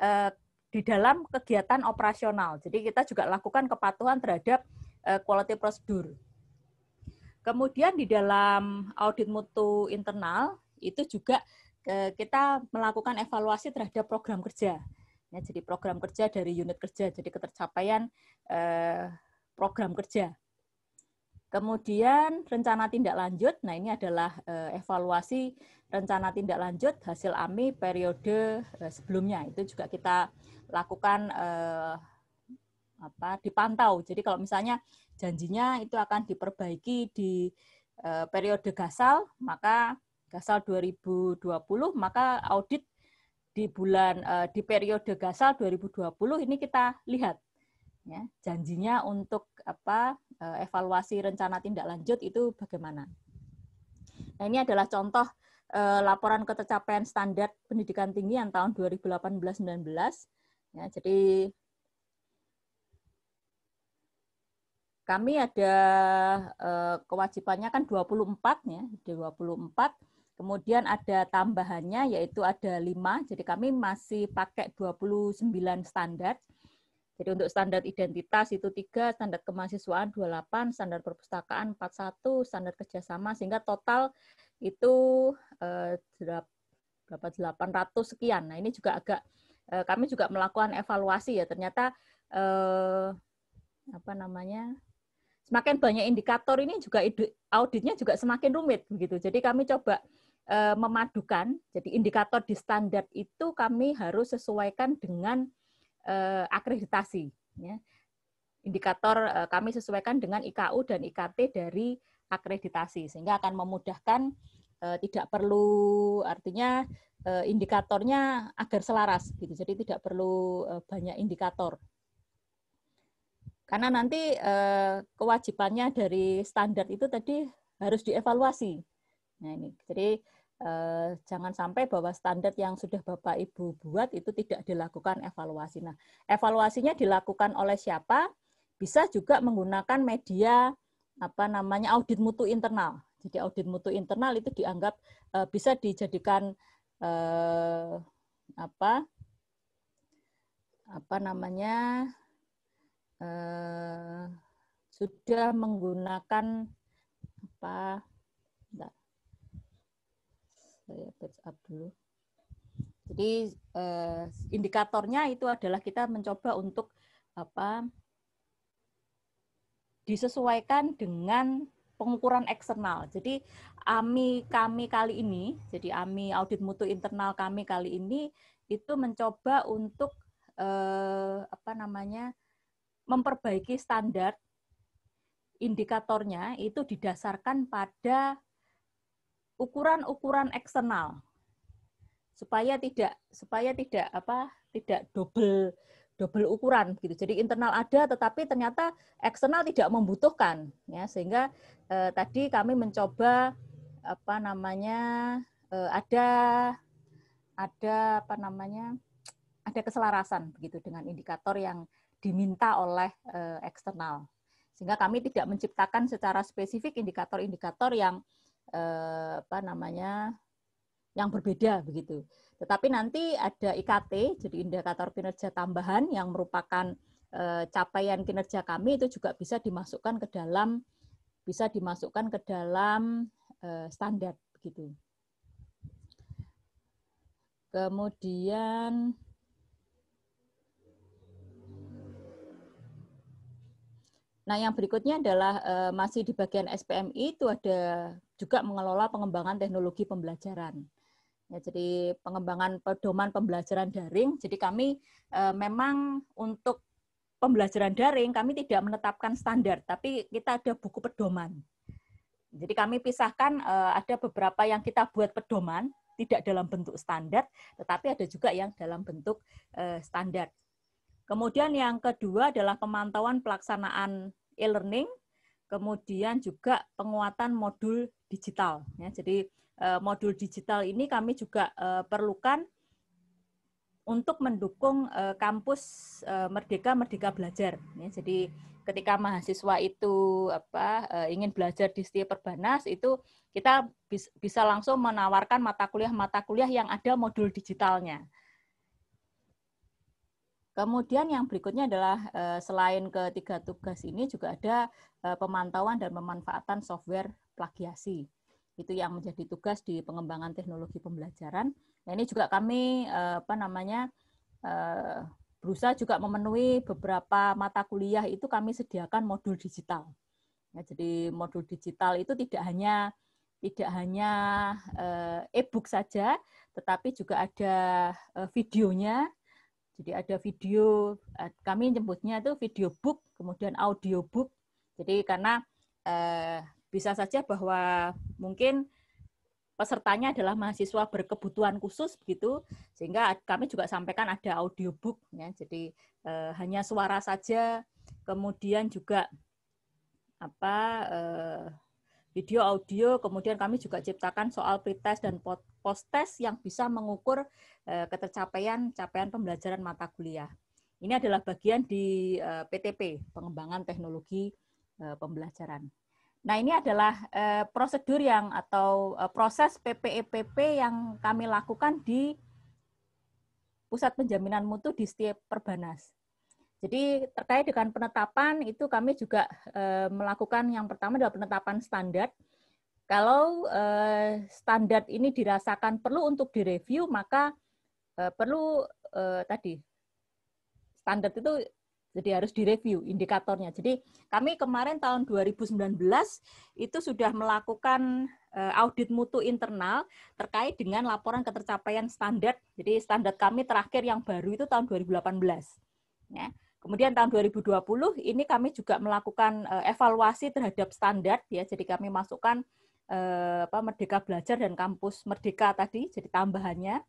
Speaker 1: eh, di dalam kegiatan operasional. Jadi kita juga lakukan kepatuhan terhadap quality prosedur. Kemudian di dalam audit mutu internal itu juga kita melakukan evaluasi terhadap program kerja. Ya, jadi program kerja dari unit kerja, jadi ketercapaian eh, program kerja. Kemudian rencana tindak lanjut, nah ini adalah eh, evaluasi rencana tindak lanjut hasil AMI periode eh, sebelumnya. Itu juga kita lakukan eh, apa dipantau. Jadi kalau misalnya janjinya itu akan diperbaiki di uh, periode gasal, maka gasal 2020 maka audit di bulan uh, di periode gasal 2020 ini kita lihat ya janjinya untuk apa uh, evaluasi rencana tindak lanjut itu bagaimana. Nah, ini adalah contoh uh, laporan ketercapaian standar pendidikan tinggi yang tahun 2018-19 ya jadi kami ada eh, kewajibannya kan 24 ya, 24. Kemudian ada tambahannya yaitu ada 5. Jadi kami masih pakai 29 standar. Jadi untuk standar identitas itu 3, standar kemahasiswaan 28, standar perpustakaan 41, standar kerjasama sehingga total itu eh, berapa 800 sekian. Nah, ini juga agak eh, kami juga melakukan evaluasi ya. Ternyata eh, apa namanya? Semakin banyak indikator ini juga auditnya juga semakin rumit begitu. Jadi kami coba uh, memadukan. Jadi indikator di standar itu kami harus sesuaikan dengan uh, akreditasi. Ya. Indikator uh, kami sesuaikan dengan IKU dan IKT dari akreditasi sehingga akan memudahkan tidak perlu artinya indikatornya agar selaras gitu. Jadi tidak perlu banyak indikator karena nanti eh, kewajibannya dari standar itu tadi harus dievaluasi. Nah ini, jadi eh, jangan sampai bahwa standar yang sudah Bapak Ibu buat itu tidak dilakukan evaluasi. Nah, evaluasinya dilakukan oleh siapa? Bisa juga menggunakan media apa namanya audit mutu internal. Jadi audit mutu internal itu dianggap eh, bisa dijadikan apa apa namanya uh, sudah menggunakan apa Bentar. saya batch up dulu jadi uh, indikatornya itu adalah kita mencoba untuk apa disesuaikan dengan pengukuran eksternal. Jadi AMI kami kali ini, jadi AMI audit mutu internal kami kali ini itu mencoba untuk eh, apa namanya memperbaiki standar indikatornya itu didasarkan pada ukuran-ukuran eksternal supaya tidak supaya tidak apa tidak double double ukuran gitu. Jadi internal ada tetapi ternyata eksternal tidak membutuhkan ya sehingga eh, tadi kami mencoba apa namanya eh, ada ada apa namanya ada keselarasan begitu dengan indikator yang diminta oleh uh, eksternal. Sehingga kami tidak menciptakan secara spesifik indikator-indikator yang uh, apa namanya yang berbeda begitu. Tetapi nanti ada IKT, jadi indikator kinerja tambahan yang merupakan uh, capaian kinerja kami itu juga bisa dimasukkan ke dalam bisa dimasukkan ke dalam standar begitu. Kemudian Nah, yang berikutnya adalah uh, masih di bagian SPMI itu ada juga mengelola pengembangan teknologi pembelajaran. Ya, jadi pengembangan pedoman pembelajaran daring. Jadi kami uh, memang untuk pembelajaran daring kami tidak menetapkan standar, tapi kita ada buku pedoman. Jadi kami pisahkan uh, ada beberapa yang kita buat pedoman tidak dalam bentuk standar, tetapi ada juga yang dalam bentuk standar. Kemudian yang kedua adalah pemantauan pelaksanaan e-learning, kemudian juga penguatan modul digital. Ya, jadi eh, modul digital ini kami juga eh, perlukan untuk mendukung eh, kampus Merdeka Merdeka Belajar. Ya, jadi ketika mahasiswa itu apa ingin belajar di setiap perbanas itu kita bisa langsung menawarkan mata kuliah mata kuliah yang ada modul digitalnya. Kemudian yang berikutnya adalah selain ketiga tugas ini juga ada pemantauan dan pemanfaatan software plagiasi. Itu yang menjadi tugas di pengembangan teknologi pembelajaran. Nah, ini juga kami apa namanya berusaha juga memenuhi beberapa mata kuliah itu kami sediakan modul digital. Ya, jadi modul digital itu tidak hanya tidak hanya e-book saja, tetapi juga ada videonya. Jadi ada video, kami nyebutnya itu video book, kemudian audio book. Jadi karena eh, bisa saja bahwa mungkin pesertanya adalah mahasiswa berkebutuhan khusus begitu sehingga kami juga sampaikan ada audiobook ya jadi eh, hanya suara saja kemudian juga apa eh, video audio kemudian kami juga ciptakan soal pretest dan post test yang bisa mengukur eh, ketercapaian capaian pembelajaran mata kuliah ini adalah bagian di eh, PTP pengembangan teknologi eh, pembelajaran Nah, ini adalah prosedur yang atau proses PPEPP yang kami lakukan di Pusat Penjaminan Mutu di setiap Perbanas. Jadi terkait dengan penetapan itu kami juga uh, melakukan yang pertama adalah penetapan standar. Kalau uh, standar ini dirasakan perlu untuk direview, maka uh, perlu uh, tadi standar itu jadi harus direview indikatornya. Jadi kami kemarin tahun 2019 itu sudah melakukan audit mutu internal terkait dengan laporan ketercapaian standar. Jadi standar kami terakhir yang baru itu tahun 2018. Ya. Kemudian tahun 2020 ini kami juga melakukan eh, evaluasi terhadap standar ya. Jadi kami masukkan eh, apa Merdeka Belajar dan Kampus Merdeka tadi jadi tambahannya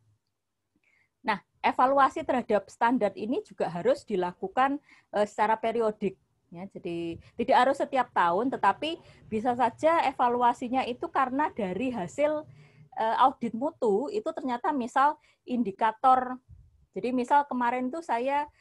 Speaker 1: Nah, evaluasi terhadap standar ini juga harus dilakukan uh, secara periodik. Ya, jadi tidak harus setiap tahun, tetapi bisa saja evaluasinya itu karena dari hasil audit mutu itu ternyata misal indikator. Jadi misal kemarin itu saya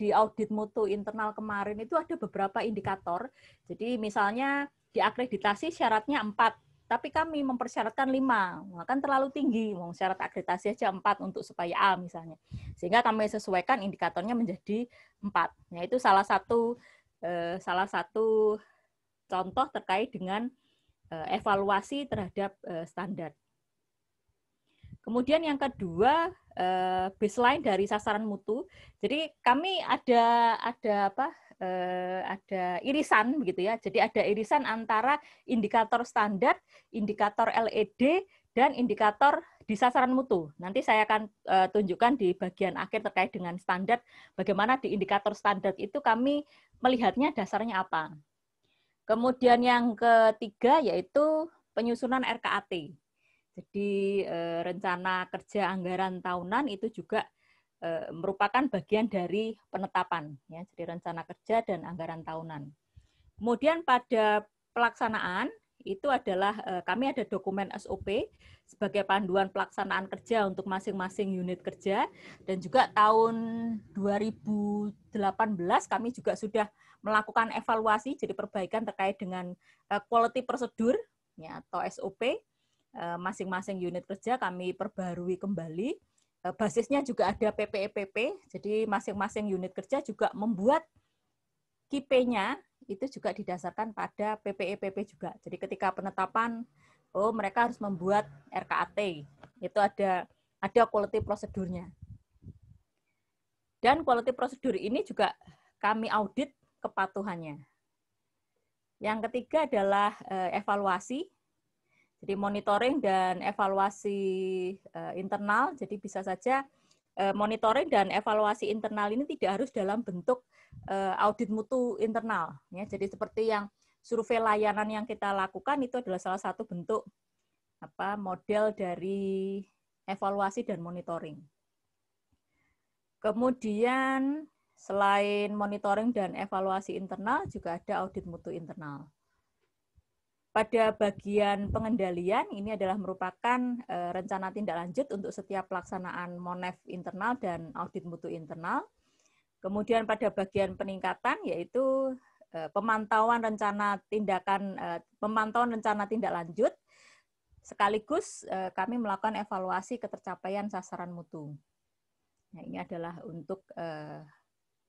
Speaker 1: di audit mutu internal kemarin itu ada beberapa indikator. Jadi misalnya di akreditasi syaratnya empat tapi kami mempersyaratkan lima, kan terlalu tinggi, mau syarat akreditasi aja empat untuk supaya A misalnya, sehingga kami sesuaikan indikatornya menjadi empat. Nah itu salah satu eh, salah satu contoh terkait dengan eh, evaluasi terhadap eh, standar. Kemudian yang kedua eh, baseline dari sasaran mutu. Jadi kami ada ada apa eh, ada irisan begitu ya. Jadi ada irisan antara indikator standar, indikator LED dan indikator di sasaran mutu. Nanti saya akan eh, tunjukkan di bagian akhir terkait dengan standar bagaimana di indikator standar itu kami melihatnya dasarnya apa. Kemudian yang ketiga yaitu penyusunan RKAT. Jadi eh, rencana kerja anggaran tahunan itu juga Eh, merupakan bagian dari penetapan ya. Jadi rencana kerja dan anggaran tahunan. Kemudian pada pelaksanaan itu adalah eh, kami ada dokumen SOP sebagai panduan pelaksanaan kerja untuk masing-masing unit kerja. Dan juga tahun 2018 kami juga sudah melakukan evaluasi jadi perbaikan terkait dengan quality prosedur ya atau SOP masing-masing unit kerja kami perbarui kembali Eh, basisnya juga ada PPEPP, e jadi masing-masing unit kerja juga membuat KIP-nya itu juga didasarkan pada PPEPP e juga. Jadi ketika penetapan, oh mereka harus membuat RKAT, itu ada ada quality prosedurnya. Dan quality prosedur ini juga kami audit kepatuhannya. Yang ketiga adalah eh, evaluasi. Jadi monitoring dan evaluasi uh, internal, jadi bisa saja uh, monitoring dan evaluasi internal ini tidak harus dalam bentuk uh, audit mutu internal. Ya. Jadi seperti yang survei layanan yang kita lakukan itu adalah salah satu bentuk apa model dari evaluasi dan monitoring. Kemudian selain monitoring dan evaluasi internal juga ada audit mutu internal. Pada bagian pengendalian, ini adalah merupakan uh, rencana tindak lanjut untuk setiap pelaksanaan MONEF internal dan audit mutu internal. Kemudian pada bagian peningkatan, yaitu uh, pemantauan rencana tindakan uh, pemantauan rencana tindak lanjut, sekaligus kami melakukan evaluasi ketercapaian sasaran mutu. Nah, ini adalah untuk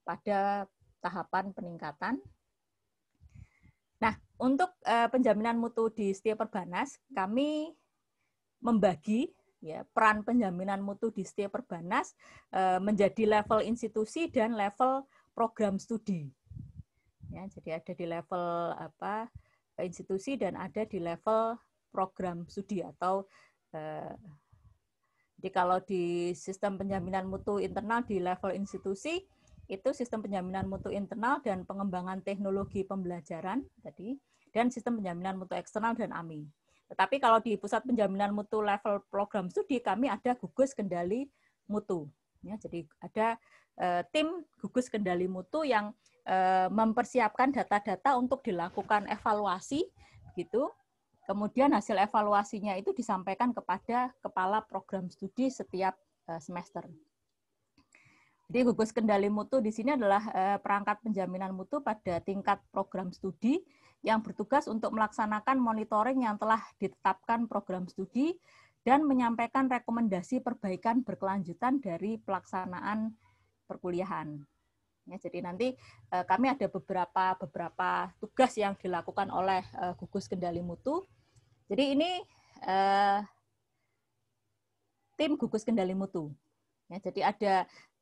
Speaker 1: pada tahapan peningkatan. Nah, untuk uh, penjaminan mutu di setiap perbanas, kami membagi ya peran penjaminan mutu di setiap perbanas uh, menjadi level institusi dan level program studi. Ya, jadi ada di level apa institusi dan ada di level program studi atau uh, jadi kalau di sistem penjaminan mutu internal di level institusi itu sistem penjaminan mutu internal dan pengembangan teknologi pembelajaran tadi dan sistem penjaminan mutu eksternal dan AMI. Tetapi kalau di pusat penjaminan mutu level program studi kami ada gugus kendali mutu. Ya, jadi ada uh, tim gugus kendali mutu yang uh, mempersiapkan data-data untuk dilakukan evaluasi gitu. Kemudian hasil evaluasinya itu disampaikan kepada kepala program studi setiap uh, semester. Jadi gugus kendali mutu di sini adalah uh, perangkat penjaminan mutu pada tingkat program studi yang bertugas untuk melaksanakan monitoring yang telah ditetapkan program studi dan menyampaikan rekomendasi perbaikan berkelanjutan dari pelaksanaan perkuliahan. Ya, jadi nanti uh, kami ada beberapa beberapa tugas yang dilakukan oleh uh, gugus kendali mutu. Jadi ini uh, tim gugus kendali mutu. Ya, jadi ada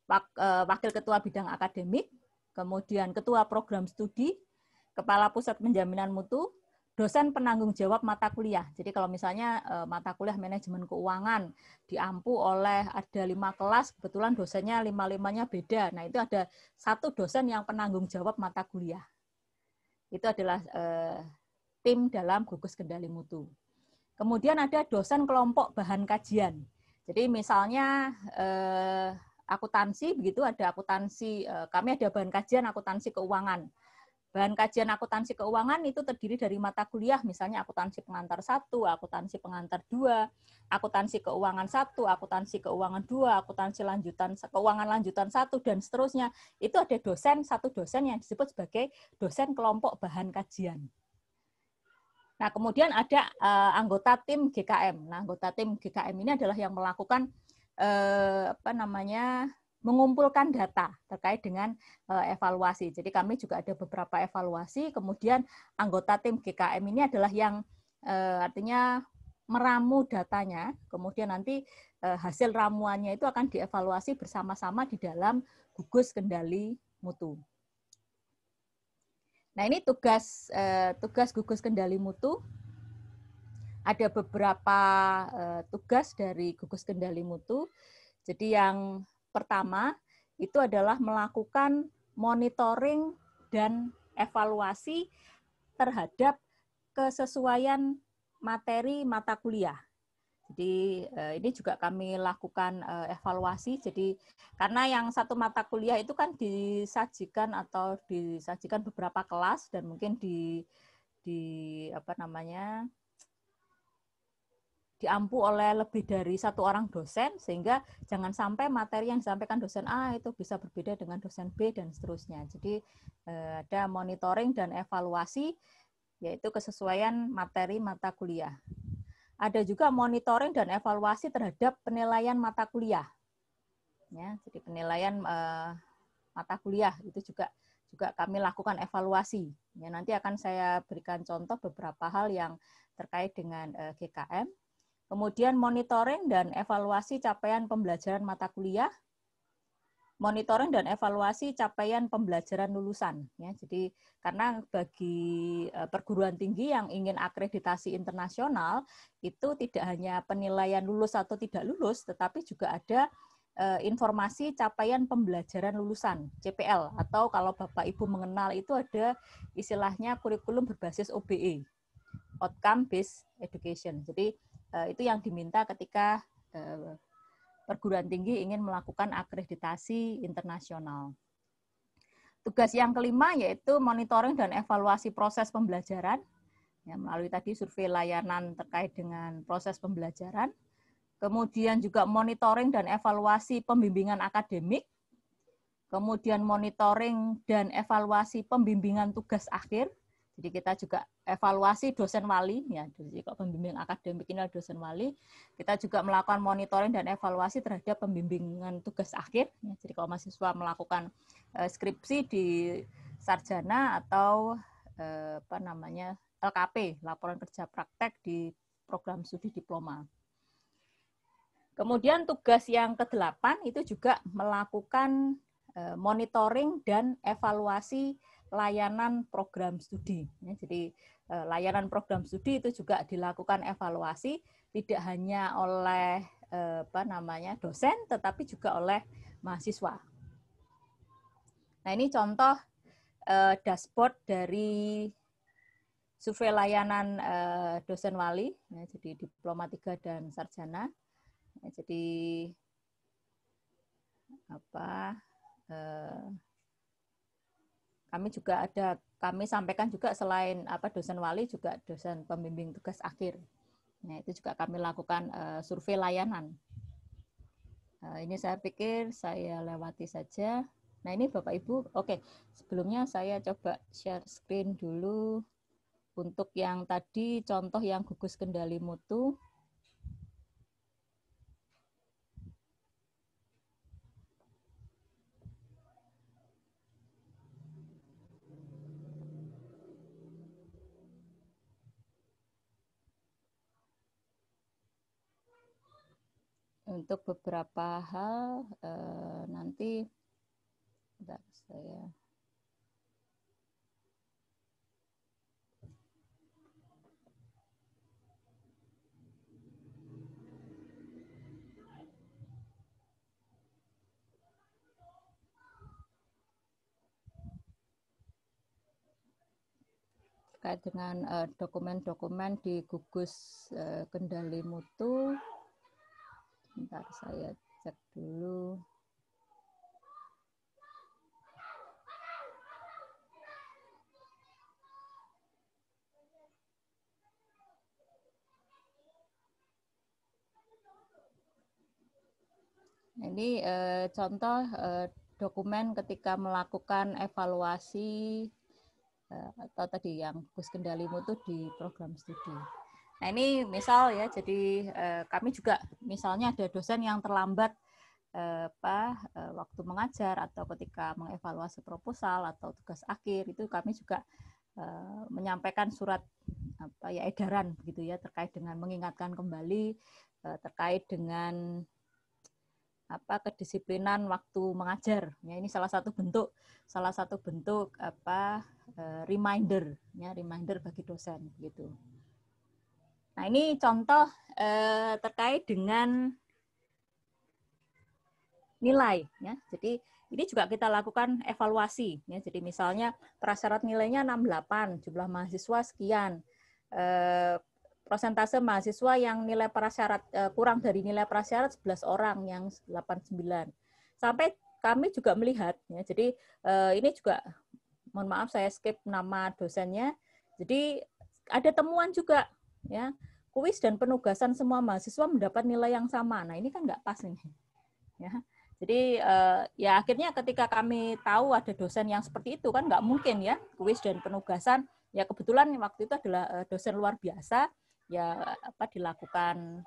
Speaker 1: Eh, wakil ketua bidang akademik, kemudian ketua program studi, kepala pusat penjaminan mutu, dosen penanggung jawab mata kuliah. Jadi kalau misalnya eh, mata kuliah manajemen keuangan diampu oleh ada lima kelas, kebetulan dosennya lima-limanya beda. Nah itu ada satu dosen yang penanggung jawab mata kuliah. Itu adalah eh, tim dalam gugus kendali mutu. Kemudian ada dosen kelompok bahan kajian. Jadi misalnya eh, akuntansi begitu ada akuntansi eh, kami ada bahan kajian akuntansi keuangan. Bahan kajian akuntansi keuangan itu terdiri dari mata kuliah misalnya akuntansi pengantar satu akuntansi pengantar dua akuntansi keuangan satu akuntansi keuangan dua akuntansi lanjutan keuangan lanjutan satu dan seterusnya. Itu ada dosen satu dosen yang disebut sebagai dosen kelompok bahan kajian. Nah, kemudian ada uh, anggota tim GKM. Nah, anggota tim GKM ini adalah yang melakukan eh, apa namanya mengumpulkan data terkait dengan eh, evaluasi. Jadi kami juga ada beberapa evaluasi. Kemudian anggota tim GKM ini adalah yang eh, artinya meramu datanya. Kemudian nanti eh, hasil ramuannya itu akan dievaluasi bersama-sama di dalam gugus kendali mutu. Nah ini tugas eh, tugas gugus kendali mutu ada beberapa uh, tugas dari gugus kendali mutu. Jadi yang pertama itu adalah melakukan monitoring dan evaluasi terhadap kesesuaian materi mata kuliah. Jadi uh, ini juga kami lakukan uh, evaluasi. Jadi karena yang satu mata kuliah itu kan disajikan atau disajikan beberapa kelas dan mungkin di di apa namanya diampu oleh lebih dari satu orang dosen sehingga jangan sampai materi yang disampaikan dosen A itu bisa berbeda dengan dosen B dan seterusnya. Jadi eh, ada monitoring dan evaluasi yaitu kesesuaian materi mata kuliah. Ada juga monitoring dan evaluasi terhadap penilaian mata kuliah. Ya, jadi penilaian eh, mata kuliah itu juga juga kami lakukan evaluasi. Ya, nanti akan saya berikan contoh beberapa hal yang terkait dengan eh, GKM Kemudian monitoring dan evaluasi capaian pembelajaran mata kuliah, monitoring dan evaluasi capaian pembelajaran lulusan ya. Jadi karena bagi eh, perguruan tinggi yang ingin akreditasi internasional itu tidak hanya penilaian lulus atau tidak lulus tetapi juga ada eh, informasi capaian pembelajaran lulusan CPL atau kalau Bapak Ibu mengenal itu ada istilahnya kurikulum berbasis OBE outcome based education. Jadi itu yang diminta ketika eh, perguruan tinggi ingin melakukan akreditasi internasional. Tugas yang kelima yaitu monitoring dan evaluasi proses pembelajaran ya, melalui tadi survei layanan terkait dengan proses pembelajaran. Kemudian juga monitoring dan evaluasi pembimbingan akademik. Kemudian monitoring dan evaluasi pembimbingan tugas akhir Jadi kita juga evaluasi dosen wali, ya, jadi kok pembimbing akademik ini adalah dosen wali, kita juga melakukan monitoring dan evaluasi terhadap pembimbingan tugas akhir. Ya, jadi kalau mahasiswa melakukan uh, skripsi di sarjana atau uh, apa namanya LKP, laporan kerja praktek di program studi diploma. Kemudian tugas yang ke-8 itu juga melakukan uh, monitoring dan evaluasi layanan program studi. Ya, jadi eh, layanan program studi itu juga dilakukan evaluasi tidak hanya oleh eh, apa namanya dosen, tetapi juga oleh mahasiswa. Nah ini contoh eh, dashboard dari survei layanan dosen wali, ya, jadi diploma 3 dan sarjana. Ya, jadi apa? Kami juga ada kami sampaikan juga selain apa dosen wali juga dosen pembimbing tugas akhir. Nah, itu juga kami lakukan uh, survei layanan. Uh, ini saya pikir saya lewati saja. Nah, ini Bapak Ibu, oke. Okay. Sebelumnya saya coba share screen dulu untuk yang tadi contoh yang gugus kendali mutu. Untuk beberapa hal eh, nanti bentar saya terkait dengan eh, dokumen-dokumen uh, di gugus uh, kendali mutu Bentar saya cek dulu. Ini eh, contoh eh, dokumen ketika melakukan evaluasi eh, atau tadi yang Gus Kendali Mutu di program studi. Nah ini misal ya, jadi eh, kami juga misalnya ada dosen yang terlambat eh, apa eh, waktu mengajar atau ketika mengevaluasi proposal atau tugas akhir itu kami juga menyampaikan surat apa ya edaran begitu ya terkait dengan mengingatkan kembali terkait dengan apa kedisiplinan waktu mengajar. Ya ini salah satu bentuk salah satu bentuk apa eh, reminder ya reminder bagi dosen gitu Nah, ini contoh eh, terkait dengan nilai ya. Jadi ini juga kita lakukan evaluasi ya. Jadi misalnya prasyarat nilainya 68, jumlah mahasiswa sekian. Eh, prosentase mahasiswa yang nilai prasyarat eh, kurang dari nilai prasyarat 11 orang yang 89. Sampai kami juga melihat ya. Jadi eh, ini juga mohon maaf saya skip nama dosennya. Jadi ada temuan juga ya kuis dan penugasan semua mahasiswa mendapat nilai yang sama. Nah ini kan nggak pas ini. Ya. Jadi uh, ya akhirnya ketika kami tahu ada dosen yang seperti itu kan nggak mungkin ya kuis dan penugasan ya kebetulan waktu itu adalah uh, dosen luar biasa ya apa dilakukan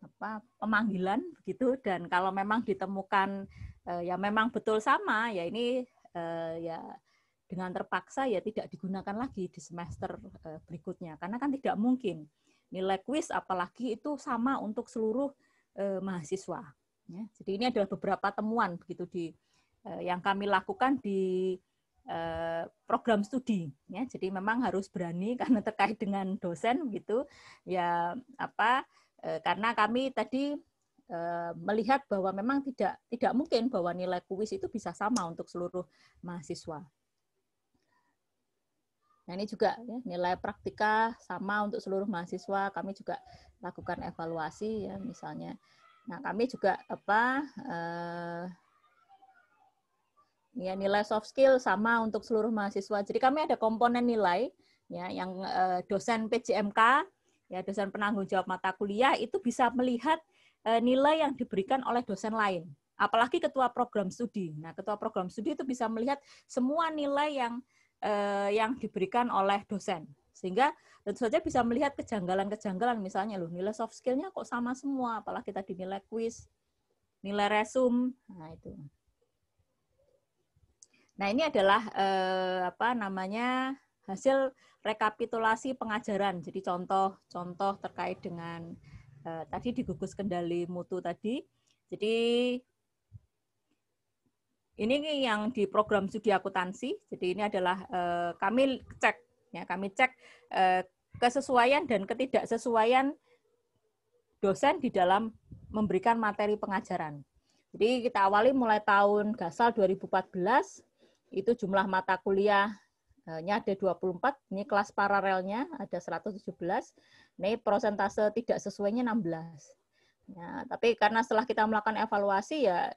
Speaker 1: apa pemanggilan begitu dan kalau memang ditemukan uh, ya memang betul sama ya ini ya dengan terpaksa ya tidak digunakan lagi di semester uh, berikutnya karena kan tidak mungkin nilai kuis apalagi itu sama untuk seluruh eh, mahasiswa. Ya. Jadi ini adalah beberapa temuan begitu di eh, yang kami lakukan di eh, program studi. Ya. Jadi memang harus berani karena terkait dengan dosen gitu. Ya apa? Eh, karena kami tadi eh, melihat bahwa memang tidak tidak mungkin bahwa nilai kuis itu bisa sama untuk seluruh mahasiswa. Nah ini juga ya, nilai praktika sama untuk seluruh mahasiswa. Kami juga lakukan evaluasi ya misalnya. Nah kami juga apa eh, ya nilai soft skill sama untuk seluruh mahasiswa. Jadi kami ada komponen nilai ya yang eh, dosen PJMK ya dosen penanggung jawab mata kuliah itu bisa melihat eh, nilai yang diberikan oleh dosen lain. Apalagi ketua program studi. Nah ketua program studi itu bisa melihat semua nilai yang eh, yang diberikan oleh dosen. Sehingga tentu saja bisa melihat kejanggalan-kejanggalan misalnya loh nilai soft skill-nya kok sama semua apalagi kita dinilai quiz, nilai resum. Nah, itu. Nah, ini adalah eh, apa namanya? hasil rekapitulasi pengajaran. Jadi contoh-contoh terkait dengan eh, tadi di gugus kendali mutu tadi. Jadi ini yang di program studi akuntansi. Jadi ini adalah eh, kami cek ya, kami cek eh, kesesuaian dan ketidaksesuaian dosen di dalam memberikan materi pengajaran. Jadi kita awali mulai tahun Gasal 2014 itu jumlah mata kuliah nya ada 24, ini kelas paralelnya ada 117, ini persentase tidak sesuainya 16. Ya, tapi karena setelah kita melakukan evaluasi ya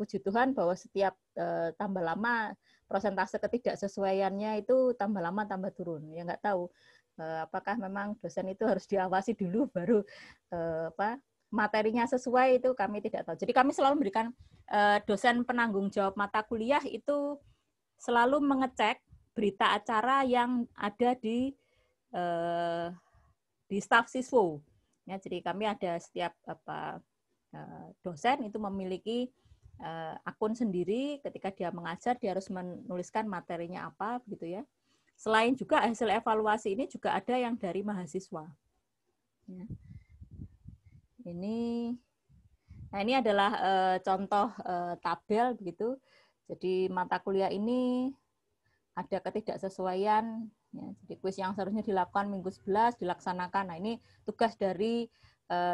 Speaker 1: puji Tuhan bahwa setiap uh, tambah lama persentase ketidaksesuaiannya itu tambah lama tambah turun. Ya nggak tahu uh, apakah memang dosen itu harus diawasi dulu baru uh, apa materinya sesuai itu kami tidak tahu. Jadi kami selalu memberikan dosen penanggung jawab mata kuliah itu selalu mengecek berita acara yang ada di di staff siswo. Ya, jadi kami ada setiap apa dosen itu memiliki uh, akun sendiri ketika dia mengajar dia harus menuliskan materinya apa begitu ya. Selain juga hasil evaluasi ini juga ada yang dari mahasiswa. Ya. ini nah ini adalah uh, contoh uh, tabel begitu. Jadi mata kuliah ini ada ketidaksesuaian ya, jadi kuis yang seharusnya dilakukan minggu 11 dilaksanakan. Nah ini tugas dari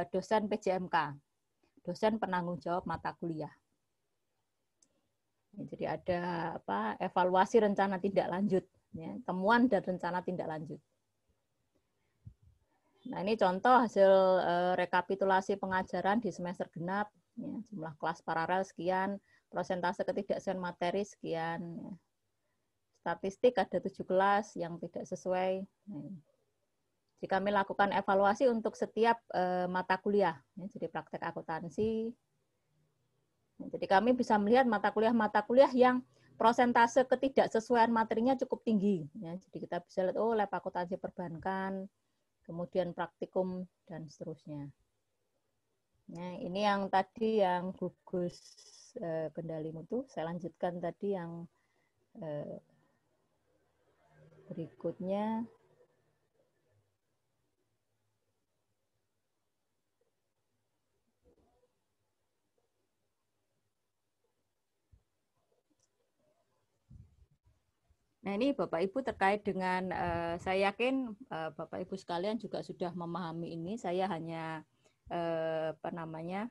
Speaker 1: dosen PJMK dosen penanggung jawab mata kuliah jadi ada apa evaluasi rencana tindak lanjut, ya, temuan dan rencana tindak lanjut. Nah ini contoh hasil e, rekapitulasi pengajaran di semester genap, ya, jumlah kelas paralel sekian, prosentase ketidaksesuaian materi sekian, ya. statistik ada tujuh kelas yang tidak sesuai. Nah, jika kami lakukan evaluasi untuk setiap e, mata kuliah, ya, jadi praktek akuntansi, jadi kami bisa melihat mata kuliah-mata kuliah yang prosentase ketidaksesuaian materinya cukup tinggi. Ya, jadi kita bisa lihat, oh lab akuntansi perbankan, kemudian praktikum, dan seterusnya. Nah, ini yang tadi yang gugus eh, kendali mutu. Saya lanjutkan tadi yang eh, berikutnya. Nah ini Bapak Ibu terkait dengan uh, saya yakin uh, Bapak Ibu sekalian juga sudah memahami ini. Saya hanya uh, apa namanya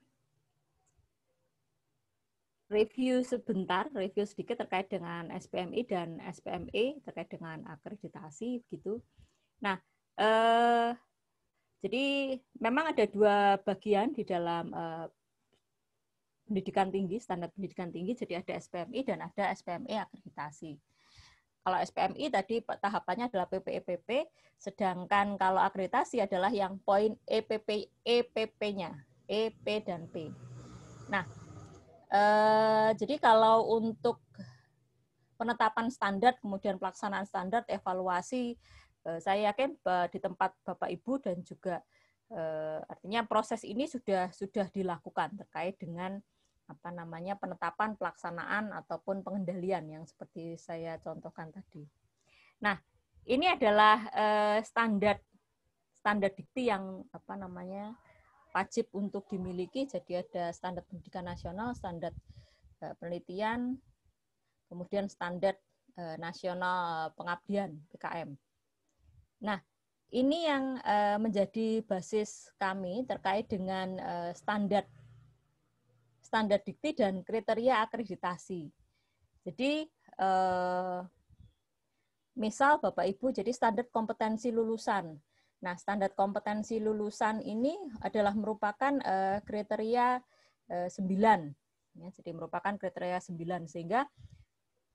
Speaker 1: review sebentar, review sedikit terkait dengan SPMI dan SPME terkait dengan akreditasi begitu. Nah, uh, jadi memang ada dua bagian di dalam uh, pendidikan tinggi, standar pendidikan tinggi. Jadi ada SPMI dan ada SPME akreditasi. Kalau SPMI tadi tahapannya adalah PPEPP, sedangkan kalau akreditasi adalah yang poin EPP EPP-nya, EP dan P. Nah, eh, jadi kalau untuk penetapan standar, kemudian pelaksanaan standar, evaluasi, eh, saya yakin di tempat Bapak Ibu dan juga eh, artinya proses ini sudah sudah dilakukan terkait dengan apa namanya penetapan pelaksanaan ataupun pengendalian yang seperti saya contohkan tadi. Nah, ini adalah eh, standar standar dikti yang apa namanya wajib untuk dimiliki. Jadi ada standar pendidikan nasional, standar eh, penelitian, kemudian standar eh, nasional pengabdian PKM. Nah, ini yang menjadi basis kami terkait dengan standar standar dikti dan kriteria akreditasi. Jadi eh, misal Bapak Ibu jadi standar kompetensi lulusan. Nah, standar kompetensi lulusan ini adalah merupakan eh, kriteria eh, 9. Ya, jadi merupakan kriteria 9 sehingga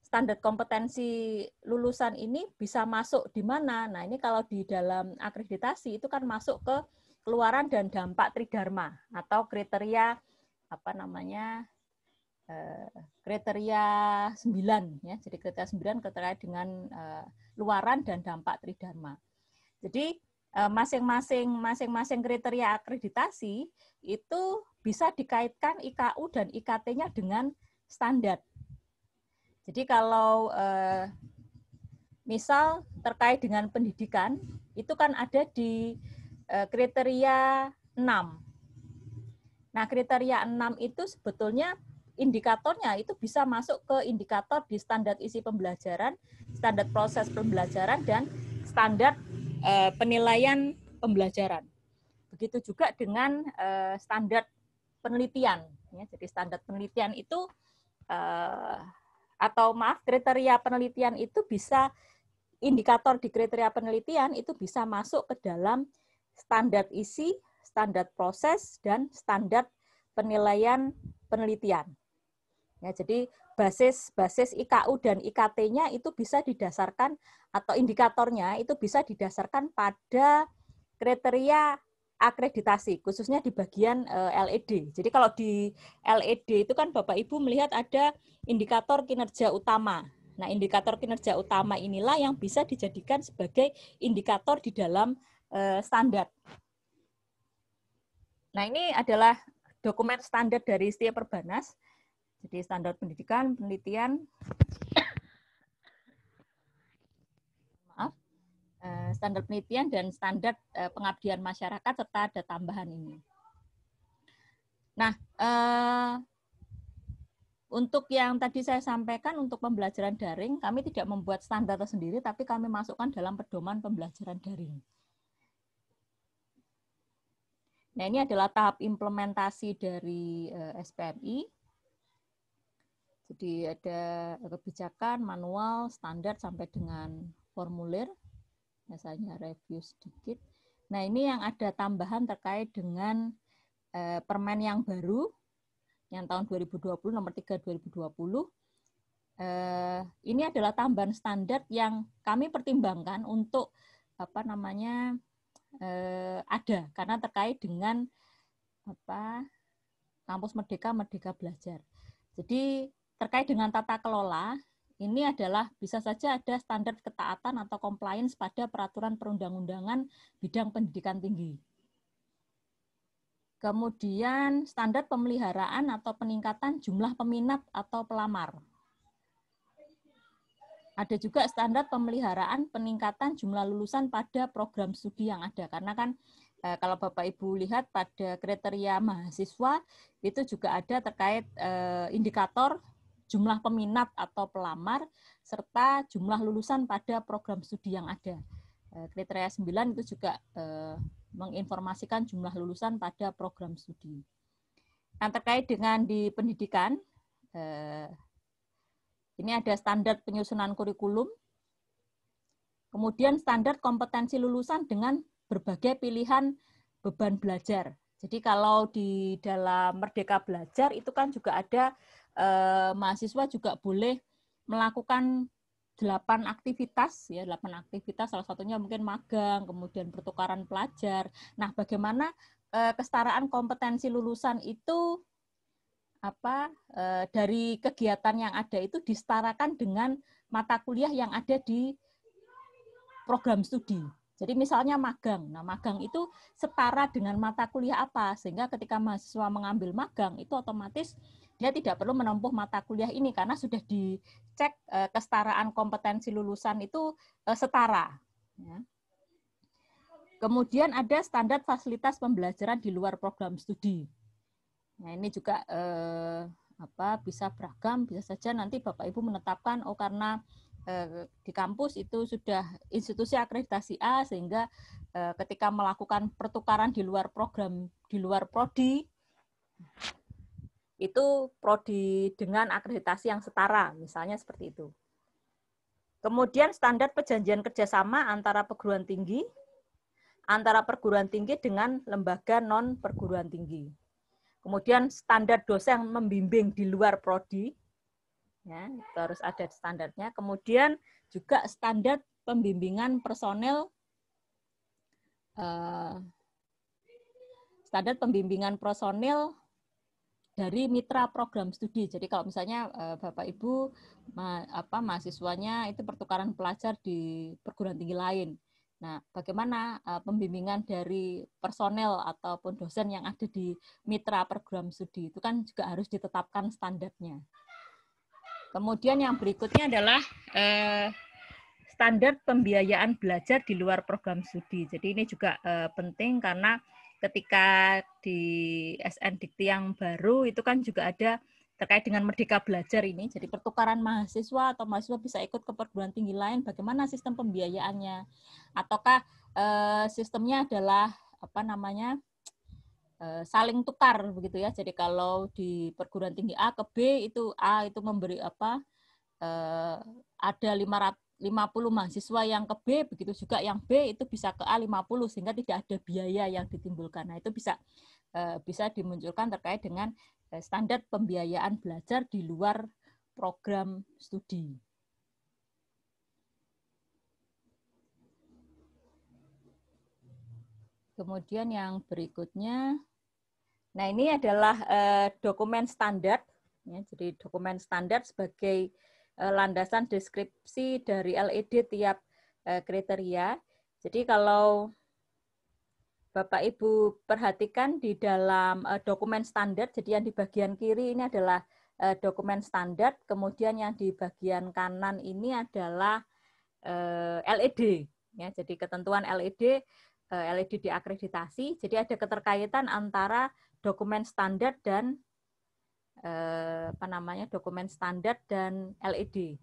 Speaker 1: standar kompetensi lulusan ini bisa masuk di mana? Nah, ini kalau di dalam akreditasi itu kan masuk ke keluaran dan dampak tridharma atau kriteria apa namanya uh, kriteria 9 ya. Jadi kriteria 9 terkait dengan uh, luaran dan dampak tridharma. Jadi masing-masing masing-masing kriteria akreditasi itu bisa dikaitkan IKU dan IKT-nya dengan standar. Jadi kalau eh, misal terkait dengan pendidikan itu kan ada di eh, kriteria 6. Nah, kriteria 6 itu sebetulnya indikatornya itu bisa masuk ke indikator di standar isi pembelajaran, standar proses pembelajaran dan standar eh, penilaian pembelajaran. Begitu juga dengan eh, standar penelitian. Ya, jadi standar penelitian itu eh, atau maaf kriteria penelitian itu bisa indikator di kriteria penelitian itu bisa masuk ke dalam standar isi, standar proses dan standar penilaian penelitian. Ya, jadi basis basis IKU dan IKT-nya itu bisa didasarkan atau indikatornya itu bisa didasarkan pada kriteria akreditasi khususnya di bagian eh, LED. Jadi kalau di LED itu kan Bapak Ibu melihat ada indikator kinerja utama. Nah, indikator kinerja utama inilah yang bisa dijadikan sebagai indikator di dalam eh, standar. Nah, ini adalah dokumen standar dari setiap Perbanas jadi standar pendidikan, penelitian, maaf, eh, standar penelitian dan standar eh, pengabdian masyarakat serta ada tambahan ini. Nah, eh, untuk yang tadi saya sampaikan untuk pembelajaran daring, kami tidak membuat standar tersendiri, tapi kami masukkan dalam pedoman pembelajaran daring. Nah, ini adalah tahap implementasi dari SPMI. Jadi ada kebijakan, manual, standar sampai dengan formulir. Biasanya review sedikit. Nah, ini yang ada tambahan terkait dengan eh, permen yang baru yang tahun 2020 nomor 3 2020. Eh, ini adalah tambahan standar yang kami pertimbangkan untuk apa namanya eh, ada karena terkait dengan apa kampus merdeka merdeka belajar. Jadi terkait dengan tata kelola, ini adalah bisa saja ada standar ketaatan atau compliance pada peraturan perundang-undangan bidang pendidikan tinggi. Kemudian standar pemeliharaan atau peningkatan jumlah peminat atau pelamar. Ada juga standar pemeliharaan peningkatan jumlah lulusan pada program studi yang ada. Karena kan eh, kalau Bapak Ibu lihat pada kriteria mahasiswa itu juga ada terkait eh, indikator jumlah peminat atau pelamar, serta jumlah lulusan pada program studi yang ada. Eh, kriteria 9 itu juga menginformasikan jumlah lulusan pada program studi. Yang terkait dengan di pendidikan, ini ada standar penyusunan kurikulum, kemudian standar kompetensi lulusan dengan berbagai pilihan beban belajar. Jadi kalau di dalam Merdeka Belajar itu kan juga ada eh, mahasiswa juga boleh melakukan delapan aktivitas ya delapan aktivitas. Salah satunya mungkin magang kemudian pertukaran pelajar. Nah bagaimana eh, kesetaraan kompetensi lulusan itu apa eh, dari kegiatan yang ada itu disetarakan dengan mata kuliah yang ada di program studi jadi misalnya magang. Nah, magang itu setara dengan mata kuliah apa sehingga ketika mahasiswa mengambil magang itu otomatis dia tidak perlu menempuh mata kuliah ini karena sudah dicek eh, kesetaraan kompetensi lulusan itu eh, setara. Ya. Kemudian ada standar fasilitas pembelajaran di luar program studi. Nah ini juga eh, apa bisa beragam, bisa saja nanti bapak ibu menetapkan oh karena eh, di kampus itu sudah institusi akreditasi A sehingga eh, ketika melakukan pertukaran di luar program di luar prodi itu prodi dengan akreditasi yang setara, misalnya seperti itu. Kemudian standar perjanjian kerjasama antara perguruan tinggi, antara perguruan tinggi dengan lembaga non perguruan tinggi. Kemudian standar dosen yang membimbing di luar prodi, ya, itu harus ada standarnya. Kemudian juga standar pembimbingan personel, eh, standar pembimbingan personel dari mitra program studi. Jadi kalau misalnya uh, Bapak Ibu ma apa mahasiswanya itu pertukaran pelajar di perguruan tinggi lain. Nah, bagaimana uh, pembimbingan dari personel ataupun dosen yang ada di mitra program studi itu kan juga harus ditetapkan standarnya. Kemudian yang berikutnya adalah uh, standar pembiayaan belajar di luar program studi. Jadi ini juga uh, penting karena ketika di SN Dikti yang baru itu kan juga ada terkait dengan Merdeka Belajar ini. Jadi pertukaran mahasiswa atau mahasiswa bisa ikut ke perguruan tinggi lain, bagaimana sistem pembiayaannya? Ataukah uh, sistemnya adalah apa namanya? Uh, saling tukar begitu ya. Jadi kalau di perguruan tinggi A ke B itu A itu memberi apa? Uh, ada 500 50 mahasiswa yang ke B, begitu juga yang B itu bisa ke A 50 sehingga tidak ada biaya yang ditimbulkan. Nah, itu bisa eh, bisa dimunculkan terkait dengan eh, standar pembiayaan belajar di luar program studi. Kemudian yang berikutnya, nah ini adalah eh, dokumen standar. Ya, jadi dokumen standar sebagai Eh, landasan deskripsi dari LED tiap eh, kriteria. Jadi kalau Bapak Ibu perhatikan di dalam eh, dokumen standar, jadi yang di bagian kiri ini adalah dokumen standar, kemudian yang di bagian kanan ini adalah LED. Ya, jadi ketentuan LED, LED diakreditasi, jadi ada keterkaitan antara dokumen standar dan eh, apa namanya dokumen standar dan LED.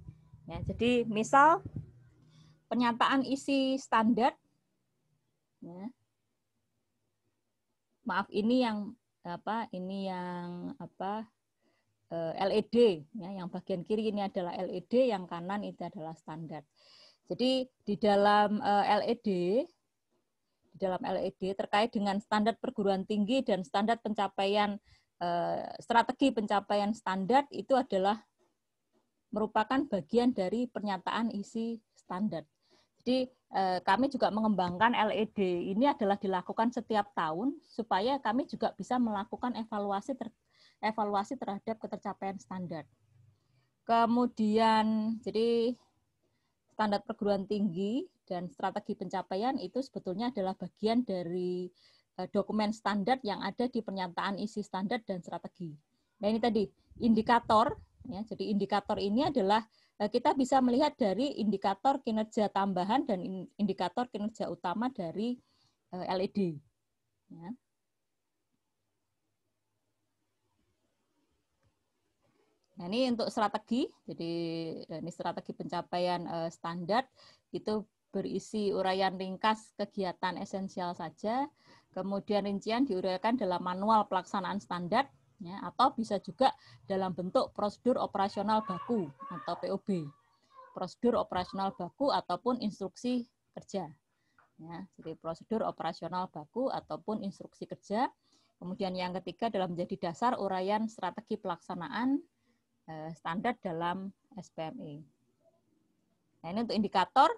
Speaker 1: Ya, jadi misal pernyataan isi standar, ya, maaf ini yang apa ini yang apa eh, LED ya yang bagian kiri ini adalah LED yang kanan itu adalah standar jadi di dalam eh, LED di dalam LED terkait dengan standar perguruan tinggi dan standar pencapaian Eh, strategi pencapaian standar itu adalah merupakan bagian dari pernyataan isi standar. Jadi eh, kami juga mengembangkan LED ini adalah dilakukan setiap tahun supaya kami juga bisa melakukan evaluasi ter, evaluasi terhadap ketercapaian standar. Kemudian jadi standar perguruan tinggi dan strategi pencapaian itu sebetulnya adalah bagian dari Eh, dokumen standar yang ada di pernyataan isi standar dan strategi. Nah ini tadi indikator, ya, jadi indikator ini adalah kita bisa melihat dari indikator kinerja tambahan dan indikator kinerja utama dari eh, LED. Ya. Nah ini untuk strategi, jadi ini strategi pencapaian standar itu berisi uraian ringkas kegiatan esensial saja, Kemudian rincian diuraikan dalam manual pelaksanaan standar, ya, atau bisa juga dalam bentuk prosedur operasional baku atau POB. Prosedur operasional baku ataupun instruksi kerja. Ya, jadi prosedur operasional baku ataupun instruksi kerja. Kemudian yang ketiga adalah menjadi dasar uraian strategi pelaksanaan eh, standar dalam SPME. Nah, ini untuk indikator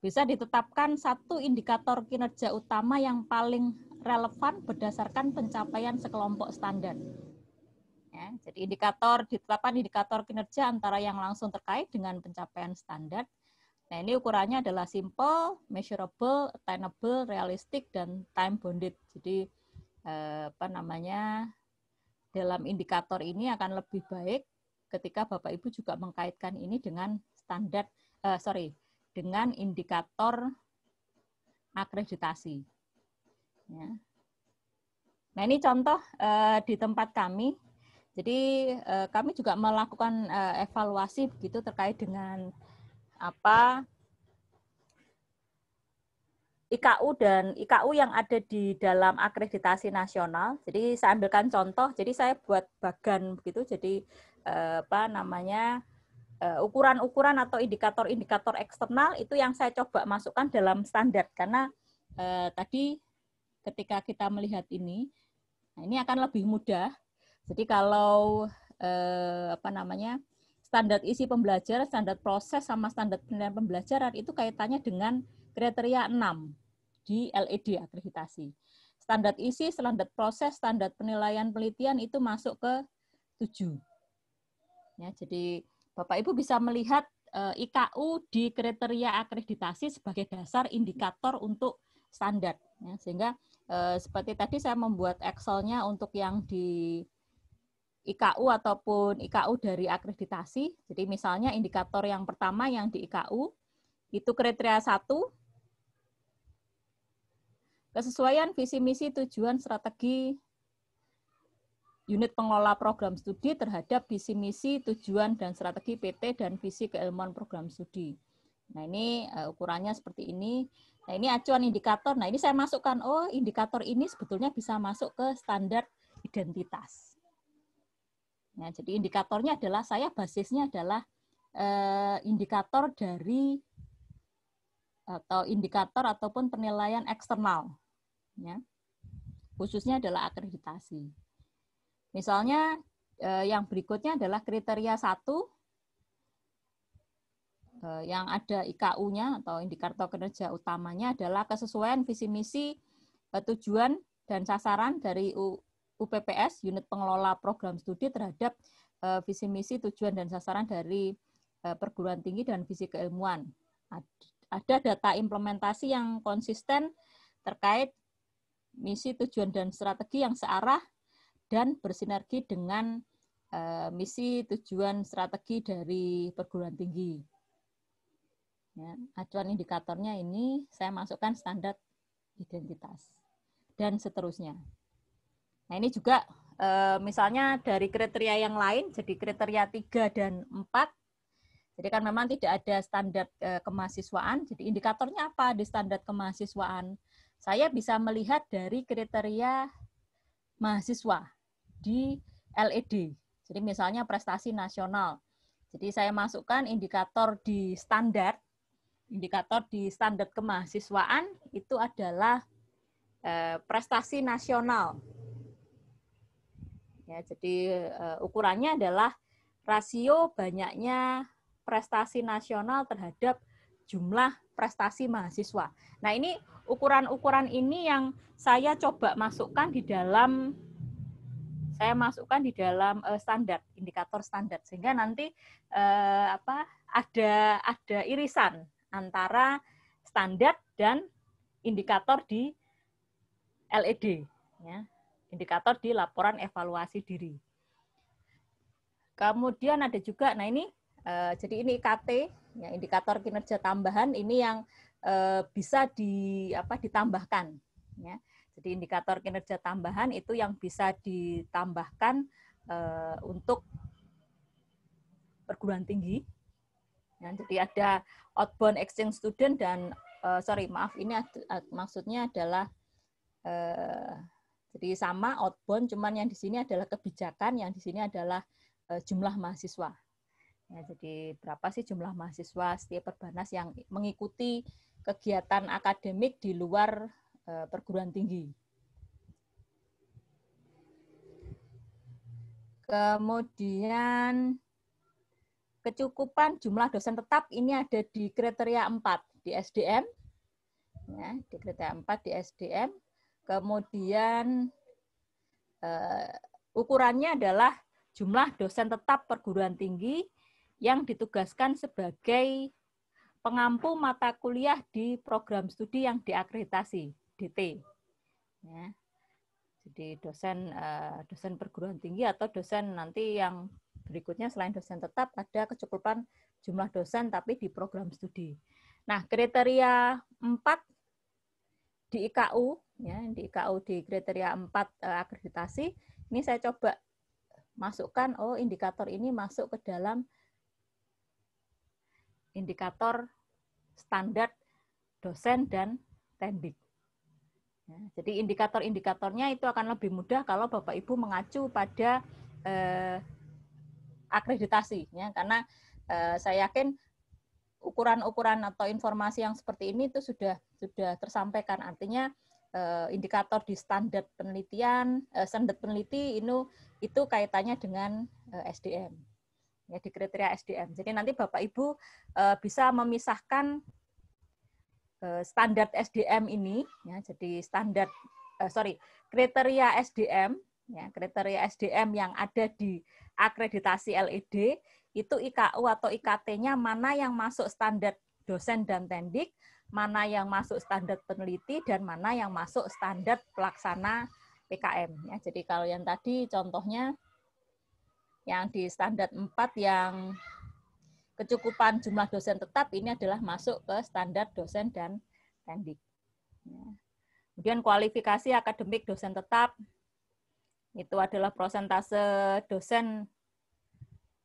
Speaker 1: bisa ditetapkan satu indikator kinerja utama yang paling relevan berdasarkan pencapaian sekelompok standar. Ya, jadi indikator ditetapkan indikator kinerja antara yang langsung terkait dengan pencapaian standar. Nah ini ukurannya adalah simple, measurable, attainable, realistic, dan time bounded. Jadi eh, apa namanya dalam indikator ini akan lebih baik ketika Bapak Ibu juga mengkaitkan ini dengan standar, eh, sorry, dengan indikator akreditasi. Ya. Nah ini contoh uh, di tempat kami. Jadi uh, kami juga melakukan uh, evaluasi begitu terkait dengan apa IKU dan IKU yang ada di dalam akreditasi nasional. Jadi saya ambilkan contoh. Jadi saya buat bagan begitu. Jadi apa namanya Eh, ukuran-ukuran atau indikator-indikator eksternal itu yang saya coba masukkan dalam standar. Karena eh, tadi ketika kita melihat ini nah ini akan lebih mudah. Jadi kalau eh, apa namanya standar isi pembelajaran standar proses sama standar penilaian pembelajaran itu kaitannya dengan kriteria 6 di LED akreditasi. Standar isi, standar proses, standar penilaian penelitian itu masuk ke tujuh. Ya, jadi Bapak Ibu bisa melihat eh, IKU di kriteria akreditasi sebagai dasar indikator untuk standar. Ya, sehingga eh, seperti tadi saya membuat Excel-nya untuk yang di IKU ataupun IKU dari akreditasi. Jadi misalnya indikator yang pertama yang di IKU itu kriteria satu Kesesuaian visi misi tujuan strategi unit pengelola program studi terhadap visi misi tujuan dan strategi PT dan visi keilmuan program studi. Nah, ini uh, ukurannya seperti ini. Nah, ini acuan indikator. Nah, ini saya masukkan oh, indikator ini sebetulnya bisa masuk ke standar identitas. Nah, jadi indikatornya adalah saya basisnya adalah uh, indikator dari atau indikator ataupun penilaian eksternal ya. Khususnya adalah akreditasi. Misalnya eh, yang berikutnya adalah kriteria satu eh, yang ada IKU-nya atau indikator kinerja utamanya adalah kesesuaian visi misi eh, tujuan dan sasaran dari UPPS unit pengelola program studi terhadap visi misi tujuan dan sasaran dari perguruan tinggi dan visi keilmuan. Ada data implementasi yang konsisten terkait misi, tujuan, dan strategi yang searah dan bersinergi dengan uh, misi, tujuan, strategi dari perguruan tinggi. Ya, acuan indikatornya ini saya masukkan standar identitas dan seterusnya. Nah ini juga e, misalnya dari kriteria yang lain, jadi kriteria 3 dan 4, jadi kan memang tidak ada standar e, kemahasiswaan, jadi indikatornya apa di standar kemahasiswaan? saya bisa melihat dari kriteria mahasiswa di LED. Jadi misalnya prestasi nasional. Jadi saya masukkan indikator di standar, indikator di standar kemahasiswaan itu adalah eh, prestasi nasional. Ya, jadi eh, ukurannya adalah rasio banyaknya prestasi nasional terhadap jumlah prestasi mahasiswa. Nah, ini ukuran-ukuran ini yang saya coba masukkan di dalam saya masukkan di dalam uh, standar indikator standar. Sehingga nanti uh, apa ada ada irisan antara standar dan indikator di LED ya. Indikator di laporan evaluasi diri. Kemudian ada juga nah ini uh, jadi ini IKT ya indikator kinerja tambahan ini yang Eh, bisa di apa ditambahkan ya. Jadi indikator kinerja tambahan itu yang bisa ditambahkan uh, untuk perguruan tinggi. Ya, jadi ada outbound exchange student dan uh, sorry maaf ini maksudnya adalah uh, jadi sama outbound cuman yang di sini adalah kebijakan yang di sini adalah jumlah mahasiswa. Ya, jadi berapa sih jumlah mahasiswa setiap perbanas yang mengikuti kegiatan akademik di luar perguruan tinggi. Kemudian kecukupan jumlah dosen tetap ini ada di kriteria 4 di SDM. Ya, di kriteria 4 di SDM. Kemudian uh, ukurannya adalah jumlah dosen tetap perguruan tinggi yang ditugaskan sebagai pengampu mata kuliah di program studi yang diakreditasi DT. Ya. Jadi dosen uh, dosen perguruan tinggi atau dosen nanti yang berikutnya selain dosen tetap ada kecukupan jumlah dosen tapi di program studi. Nah, kriteria 4 di IKU ya, di IKU di kriteria 4 uh, eh, akreditasi ini saya coba masukkan oh indikator ini masuk ke dalam indikator standar dosen dan tendik. Ya, jadi indikator-indikatornya itu akan lebih mudah kalau Bapak Ibu mengacu pada eh, akreditasi, ya, karena eh, saya yakin ukuran-ukuran atau informasi yang seperti ini itu sudah sudah tersampaikan. Artinya eh, indikator di standar penelitian, eh, standar peneliti ini itu kaitannya dengan eh, SDM ya di kriteria SDM. Jadi nanti Bapak Ibu uh, bisa memisahkan standar SDM ini ya jadi standar eh, sorry kriteria SDM ya kriteria SDM yang ada di akreditasi LED itu IKU atau IKT-nya mana yang masuk standar dosen dan tendik, mana yang masuk standar peneliti dan mana yang masuk standar pelaksana PKM ya. Jadi kalau yang tadi contohnya yang di standar 4 yang kecukupan jumlah dosen tetap ini adalah masuk ke standar dosen dan tendik. Ya. Kemudian kualifikasi akademik dosen tetap itu adalah prosentase dosen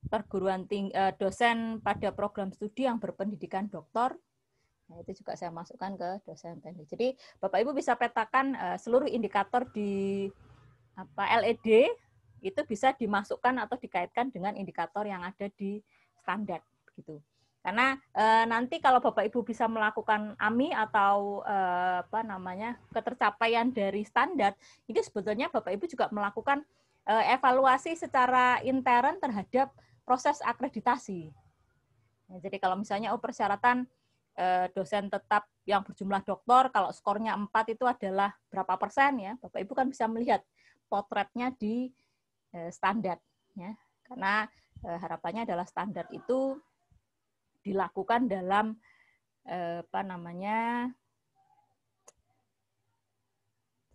Speaker 1: perguruan tinggi eh, dosen pada program studi yang berpendidikan doktor. Nah, itu juga saya masukkan ke dosen teknik. Jadi Bapak Ibu bisa petakan uh, seluruh indikator di apa LED itu bisa dimasukkan atau dikaitkan dengan indikator yang ada di standar gitu. Karena e, nanti kalau Bapak Ibu bisa melakukan AMI atau e, apa namanya ketercapaian dari standar, ini sebetulnya Bapak Ibu juga melakukan e, evaluasi secara intern terhadap proses akreditasi. Ya, jadi kalau misalnya oh persyaratan eh, dosen tetap yang berjumlah doktor, kalau skornya 4 itu adalah berapa persen ya, Bapak Ibu kan bisa melihat potretnya di eh, standar. Ya. Karena eh, harapannya adalah standar itu dilakukan dalam eh, apa namanya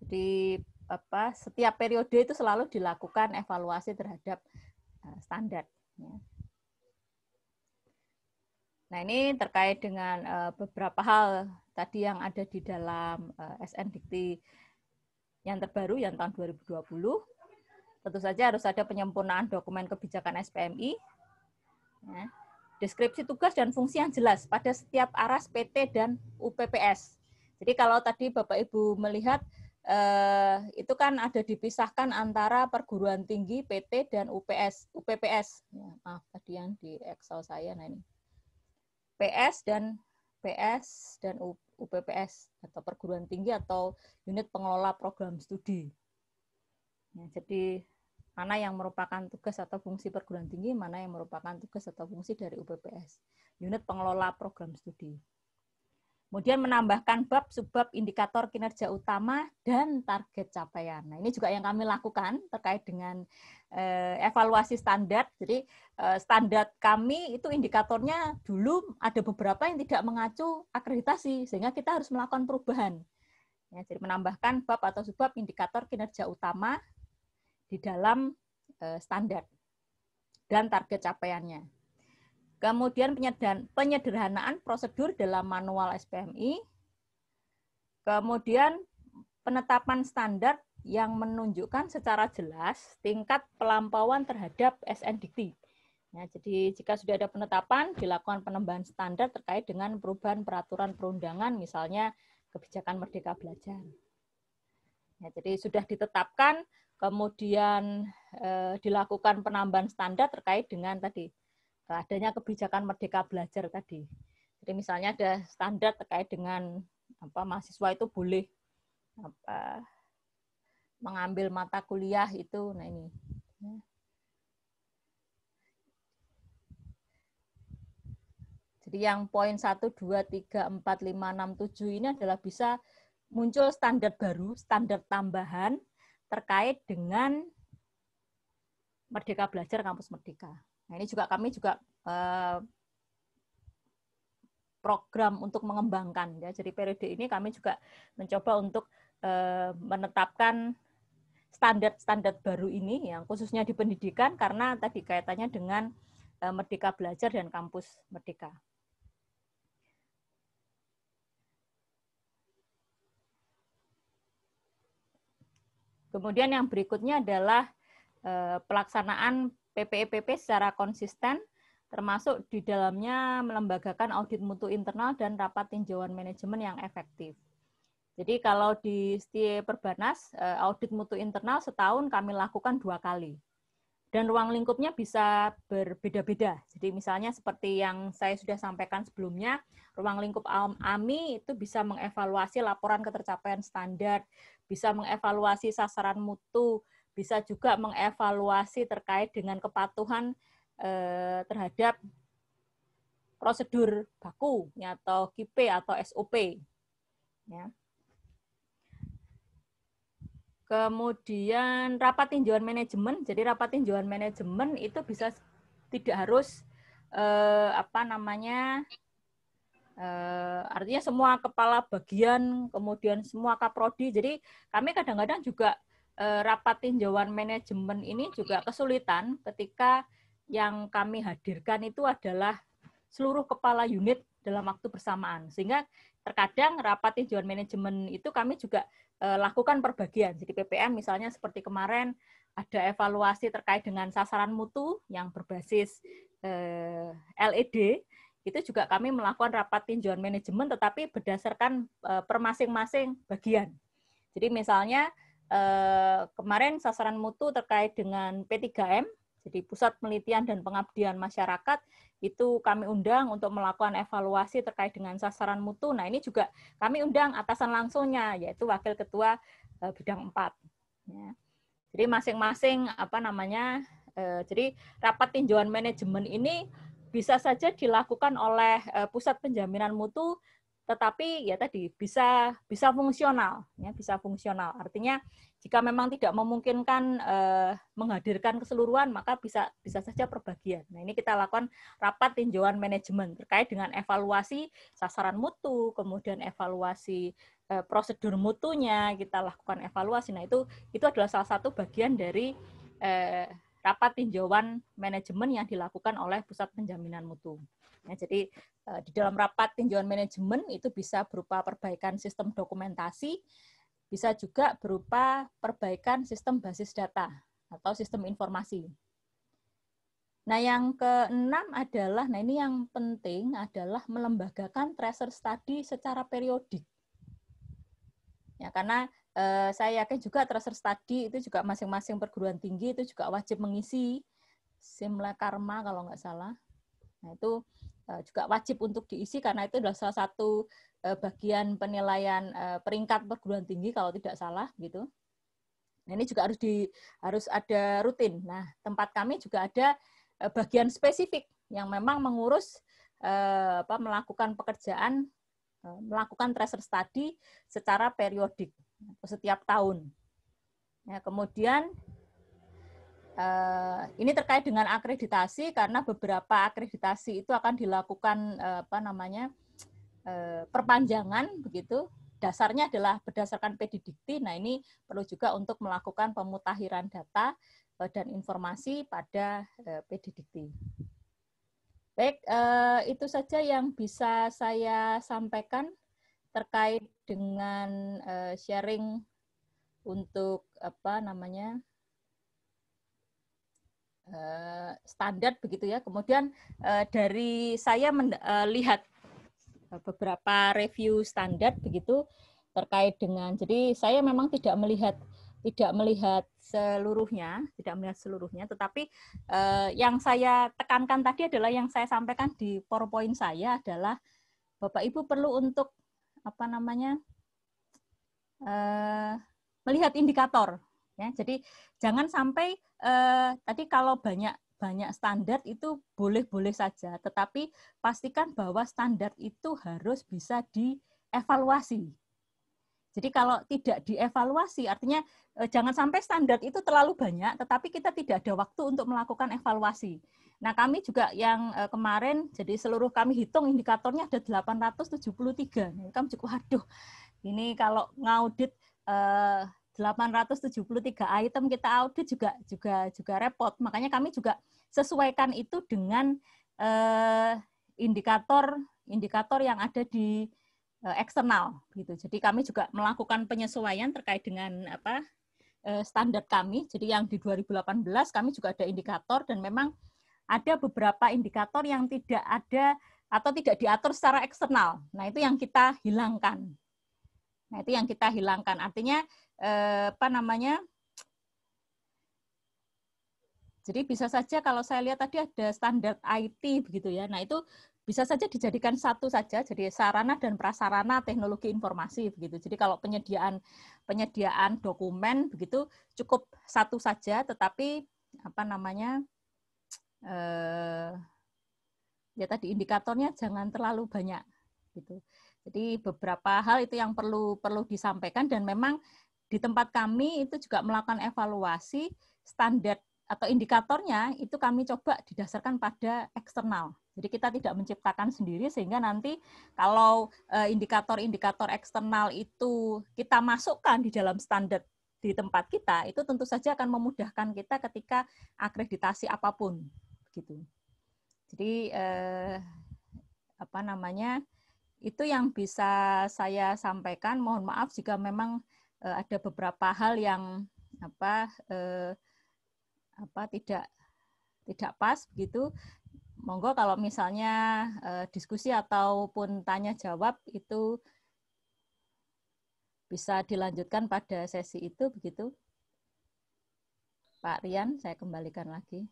Speaker 1: jadi apa setiap periode itu selalu dilakukan evaluasi terhadap eh, standar Ya. Nah ini terkait dengan uh, beberapa hal tadi yang ada di dalam eh, SN Dikti yang terbaru yang tahun 2020. Tentu saja harus ada penyempurnaan dokumen kebijakan SPMI, ya. Deskripsi tugas dan fungsi yang jelas pada setiap aras PT dan UPPS. Jadi kalau tadi Bapak Ibu melihat eh, itu kan ada dipisahkan antara perguruan tinggi PT dan UPS UPPS ya, maaf tadi yang di Excel saya nah ini. PS dan PS dan UPPS atau perguruan tinggi atau unit pengelola program studi. Ya, jadi mana yang merupakan tugas atau fungsi perguruan tinggi, mana yang merupakan tugas atau fungsi dari UPPS, unit pengelola program studi. Kemudian menambahkan bab subbab indikator kinerja utama dan target capaian. Nah, ini juga yang kami lakukan terkait dengan eh, evaluasi standar. Jadi eh, standar kami itu indikatornya dulu ada beberapa yang tidak mengacu akreditasi sehingga kita harus melakukan perubahan. Ya, jadi menambahkan bab atau subbab indikator kinerja utama di dalam eh, standar dan target capaiannya. Kemudian penyederhanaan prosedur dalam manual SPMI. Kemudian penetapan standar yang menunjukkan secara jelas tingkat pelampauan terhadap SNDT. Ya, jadi jika sudah ada penetapan, dilakukan penambahan standar terkait dengan perubahan peraturan perundangan, misalnya kebijakan Merdeka Belajar. Ya, jadi sudah ditetapkan, kemudian eh, dilakukan penambahan standar terkait dengan tadi adanya kebijakan merdeka belajar tadi. Jadi misalnya ada standar terkait dengan apa mahasiswa itu boleh apa mengambil mata kuliah itu nah ini Jadi yang poin 1, 2, 3, 4, 5, 6, 7 ini adalah bisa muncul standar baru, standar tambahan terkait dengan Merdeka Belajar Kampus Merdeka. Nah, ini juga kami juga uh, program untuk mengembangkan ya. Jadi periode ini kami juga mencoba untuk uh, menetapkan standar-standar baru ini yang khususnya di pendidikan karena tadi kaitannya dengan uh, Merdeka Belajar dan kampus Merdeka. Kemudian yang berikutnya adalah pelaksanaan PPEPP secara konsisten, termasuk di dalamnya melembagakan audit mutu internal dan rapat tinjauan manajemen yang efektif. Jadi kalau di STIE Perbanas, eh, audit mutu internal setahun kami lakukan dua kali. Dan ruang lingkupnya bisa berbeda-beda. Jadi misalnya seperti yang saya sudah sampaikan sebelumnya, ruang lingkup AMI itu bisa mengevaluasi laporan ketercapaian standar, bisa mengevaluasi sasaran mutu, bisa juga mengevaluasi terkait dengan kepatuhan eh, terhadap prosedur baku atau KIP atau SOP. Ya. Kemudian rapat tinjauan manajemen. Jadi rapat tinjauan manajemen itu bisa tidak harus eh, apa namanya eh, artinya semua kepala bagian, kemudian semua kaprodi. Jadi kami kadang-kadang juga eh, rapat tinjauan manajemen ini juga kesulitan ketika yang kami hadirkan itu adalah seluruh kepala unit dalam waktu bersamaan. Sehingga terkadang rapat tinjauan manajemen itu kami juga uh, lakukan perbagian. Jadi PPM misalnya seperti kemarin ada evaluasi terkait dengan sasaran mutu yang berbasis eh, LED, itu juga kami melakukan rapat tinjauan manajemen tetapi berdasarkan uh, per masing-masing bagian. Jadi misalnya uh, kemarin sasaran mutu terkait dengan P3M, jadi Pusat Penelitian dan Pengabdian Masyarakat, itu kami undang untuk melakukan evaluasi terkait dengan sasaran mutu. Nah, ini juga kami undang atasan langsungnya, yaitu Wakil Ketua eh, Bidang 4. Ya. Jadi masing-masing apa namanya, eh, jadi rapat tinjauan manajemen ini bisa saja dilakukan oleh eh, Pusat Penjaminan Mutu tetapi ya tadi bisa bisa fungsional ya bisa fungsional. Artinya jika memang tidak memungkinkan eh, menghadirkan keseluruhan maka bisa bisa saja perbagian. Nah ini kita lakukan rapat tinjauan manajemen terkait dengan evaluasi sasaran mutu kemudian evaluasi eh, prosedur mutunya kita lakukan evaluasi. Nah itu itu adalah salah satu bagian dari eh, rapat tinjauan manajemen yang dilakukan oleh pusat penjaminan mutu. Ya, jadi di dalam rapat tinjauan manajemen itu bisa berupa perbaikan sistem dokumentasi, bisa juga berupa perbaikan sistem basis data atau sistem informasi. Nah, yang keenam adalah, nah ini yang penting adalah melembagakan tracer study secara periodik. Ya, karena eh, saya yakin juga tracer study itu juga masing-masing perguruan tinggi itu juga wajib mengisi simla karma kalau nggak salah. Nah, itu Eh, juga wajib untuk diisi karena itu adalah salah satu eh, bagian penilaian eh, peringkat perguruan tinggi kalau tidak salah gitu. Nah, ini juga harus di harus ada rutin. Nah, tempat kami juga ada bagian spesifik yang memang mengurus apa melakukan pekerjaan melakukan tracer study secara periodik setiap tahun. Ya, kemudian Uh, ini terkait dengan akreditasi karena beberapa akreditasi itu akan dilakukan uh, apa namanya uh, perpanjangan begitu. Dasarnya adalah berdasarkan pedidikti. Nah ini perlu juga untuk melakukan pemutahiran data dan informasi pada pedidikti. Baik, itu saja yang bisa saya sampaikan terkait dengan sharing untuk apa namanya Eh, standar begitu ya. Kemudian uh, dari saya melihat uh, beberapa review standar begitu terkait dengan jadi saya memang tidak melihat tidak melihat seluruhnya, tidak melihat seluruhnya, tetapi yang saya tekankan tadi adalah yang saya sampaikan di PowerPoint saya adalah Bapak Ibu perlu untuk apa namanya melihat indikator ya. Jadi jangan sampai eh, tadi kalau banyak banyak standar itu boleh-boleh saja, tetapi pastikan bahwa standar itu harus bisa dievaluasi. Jadi kalau tidak dievaluasi, artinya eh, jangan sampai standar itu terlalu banyak, tetapi kita tidak ada waktu untuk melakukan evaluasi. Nah, kami juga yang eh, kemarin, jadi seluruh kami hitung indikatornya ada 873. Nah, kami cukup, aduh, ini kalau ngaudit eh, 873 item kita audit juga juga juga repot. Makanya kami juga sesuaikan itu dengan eh, indikator indikator yang ada di eh, eksternal gitu. Jadi kami juga melakukan penyesuaian terkait dengan apa eh, standar kami. Jadi yang di 2018 kami juga ada indikator dan memang ada beberapa indikator yang tidak ada atau tidak diatur secara eksternal. Nah, itu yang kita hilangkan. Nah, itu yang kita hilangkan. Artinya eh, apa namanya? Jadi bisa saja kalau saya lihat tadi ada standar IT begitu ya. Nah, itu bisa saja dijadikan satu saja jadi sarana dan prasarana teknologi informasi begitu. Jadi kalau penyediaan penyediaan dokumen begitu cukup satu saja tetapi apa namanya? eh, ya tadi indikatornya jangan terlalu banyak gitu. Jadi beberapa hal itu yang perlu perlu disampaikan dan memang di tempat kami itu juga melakukan evaluasi standar atau indikatornya itu kami coba didasarkan pada eksternal. Jadi kita tidak menciptakan sendiri sehingga nanti kalau eh, indikator-indikator eksternal itu kita masukkan di dalam standar di tempat kita, itu tentu saja akan memudahkan kita ketika akreditasi apa pun, gitu. Jadi eh, apa namanya itu yang bisa saya sampaikan. Mohon maaf jika memang ada beberapa hal yang apa eh, apa tidak tidak pas begitu monggo kalau misalnya uh, diskusi ataupun tanya jawab itu bisa dilanjutkan pada sesi itu begitu? Pak Rian saya kembalikan lagi.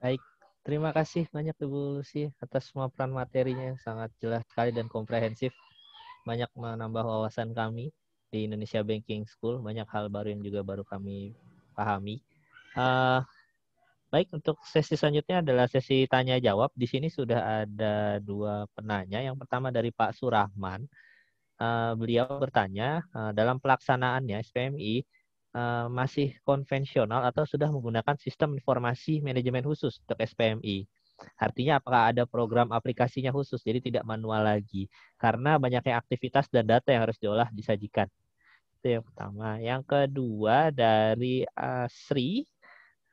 Speaker 2: Baik terima kasih banyak Ibu Lucy atas semua peran materinya. Yang sangat jelas sekali dan komprehensif. Banyak menambah wawasan kami di Indonesia Banking School banyak hal baru yang juga baru kami pahami uh, Baik, untuk sesi selanjutnya adalah sesi tanya jawab. Di sini sudah ada dua penanya. Yang pertama dari Pak Surahman. Uh, beliau bertanya, uh, dalam pelaksanaannya SPMI uh, masih konvensional atau sudah menggunakan sistem informasi manajemen khusus untuk SPMI? Artinya apakah ada program aplikasinya khusus, jadi tidak manual lagi. Karena banyaknya aktivitas dan data yang harus diolah disajikan. Itu yang pertama. Yang kedua dari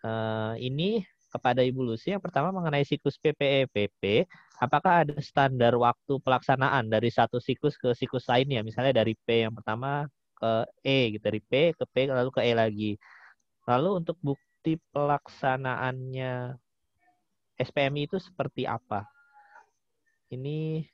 Speaker 2: uh, ini kepada Ibu Lucy yang pertama mengenai siklus PPEPP, apakah ada standar waktu pelaksanaan dari satu siklus ke siklus lainnya, misalnya dari P yang pertama ke E, gitu, dari P ke P lalu ke E lagi. Lalu untuk bukti pelaksanaannya SPMI itu seperti apa? Ini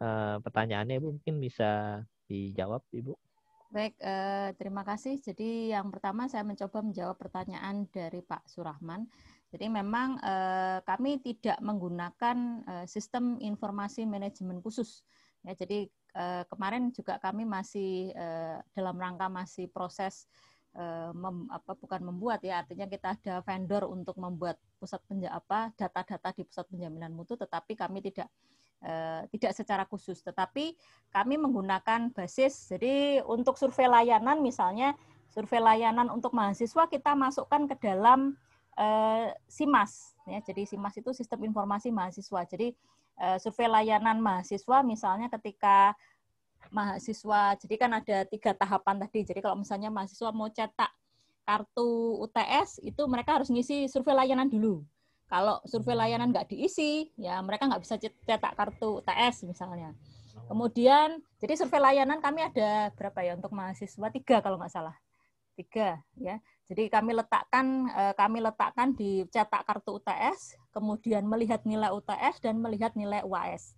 Speaker 2: uh, pertanyaannya Ibu mungkin bisa dijawab Ibu.
Speaker 1: Baik, eh, terima kasih. Jadi yang pertama saya mencoba menjawab pertanyaan dari Pak Surahman. Jadi memang eh, kami tidak menggunakan eh, sistem informasi manajemen khusus. Ya, jadi eh, kemarin juga kami masih eh, dalam rangka masih proses eh, mem, apa bukan membuat ya, artinya kita ada vendor untuk membuat pusat penja apa data-data di pusat penjaminan mutu, tetapi kami tidak tidak secara khusus, tetapi kami menggunakan basis. Jadi untuk survei layanan misalnya survei layanan untuk mahasiswa kita masukkan ke dalam uh, SIMAS. Ya, jadi SIMAS itu sistem informasi mahasiswa. Jadi uh, survei layanan mahasiswa misalnya ketika mahasiswa, jadi kan ada tiga tahapan tadi. Jadi kalau misalnya mahasiswa mau cetak kartu UTS itu mereka harus ngisi survei layanan dulu. Kalau survei layanan nggak diisi, ya mereka nggak bisa cetak kartu TS misalnya. Kemudian, jadi survei layanan kami ada berapa ya untuk mahasiswa tiga kalau nggak salah, tiga ya. Jadi kami letakkan eh, kami letakkan di cetak kartu UTS, kemudian melihat nilai UTS dan melihat nilai UAS.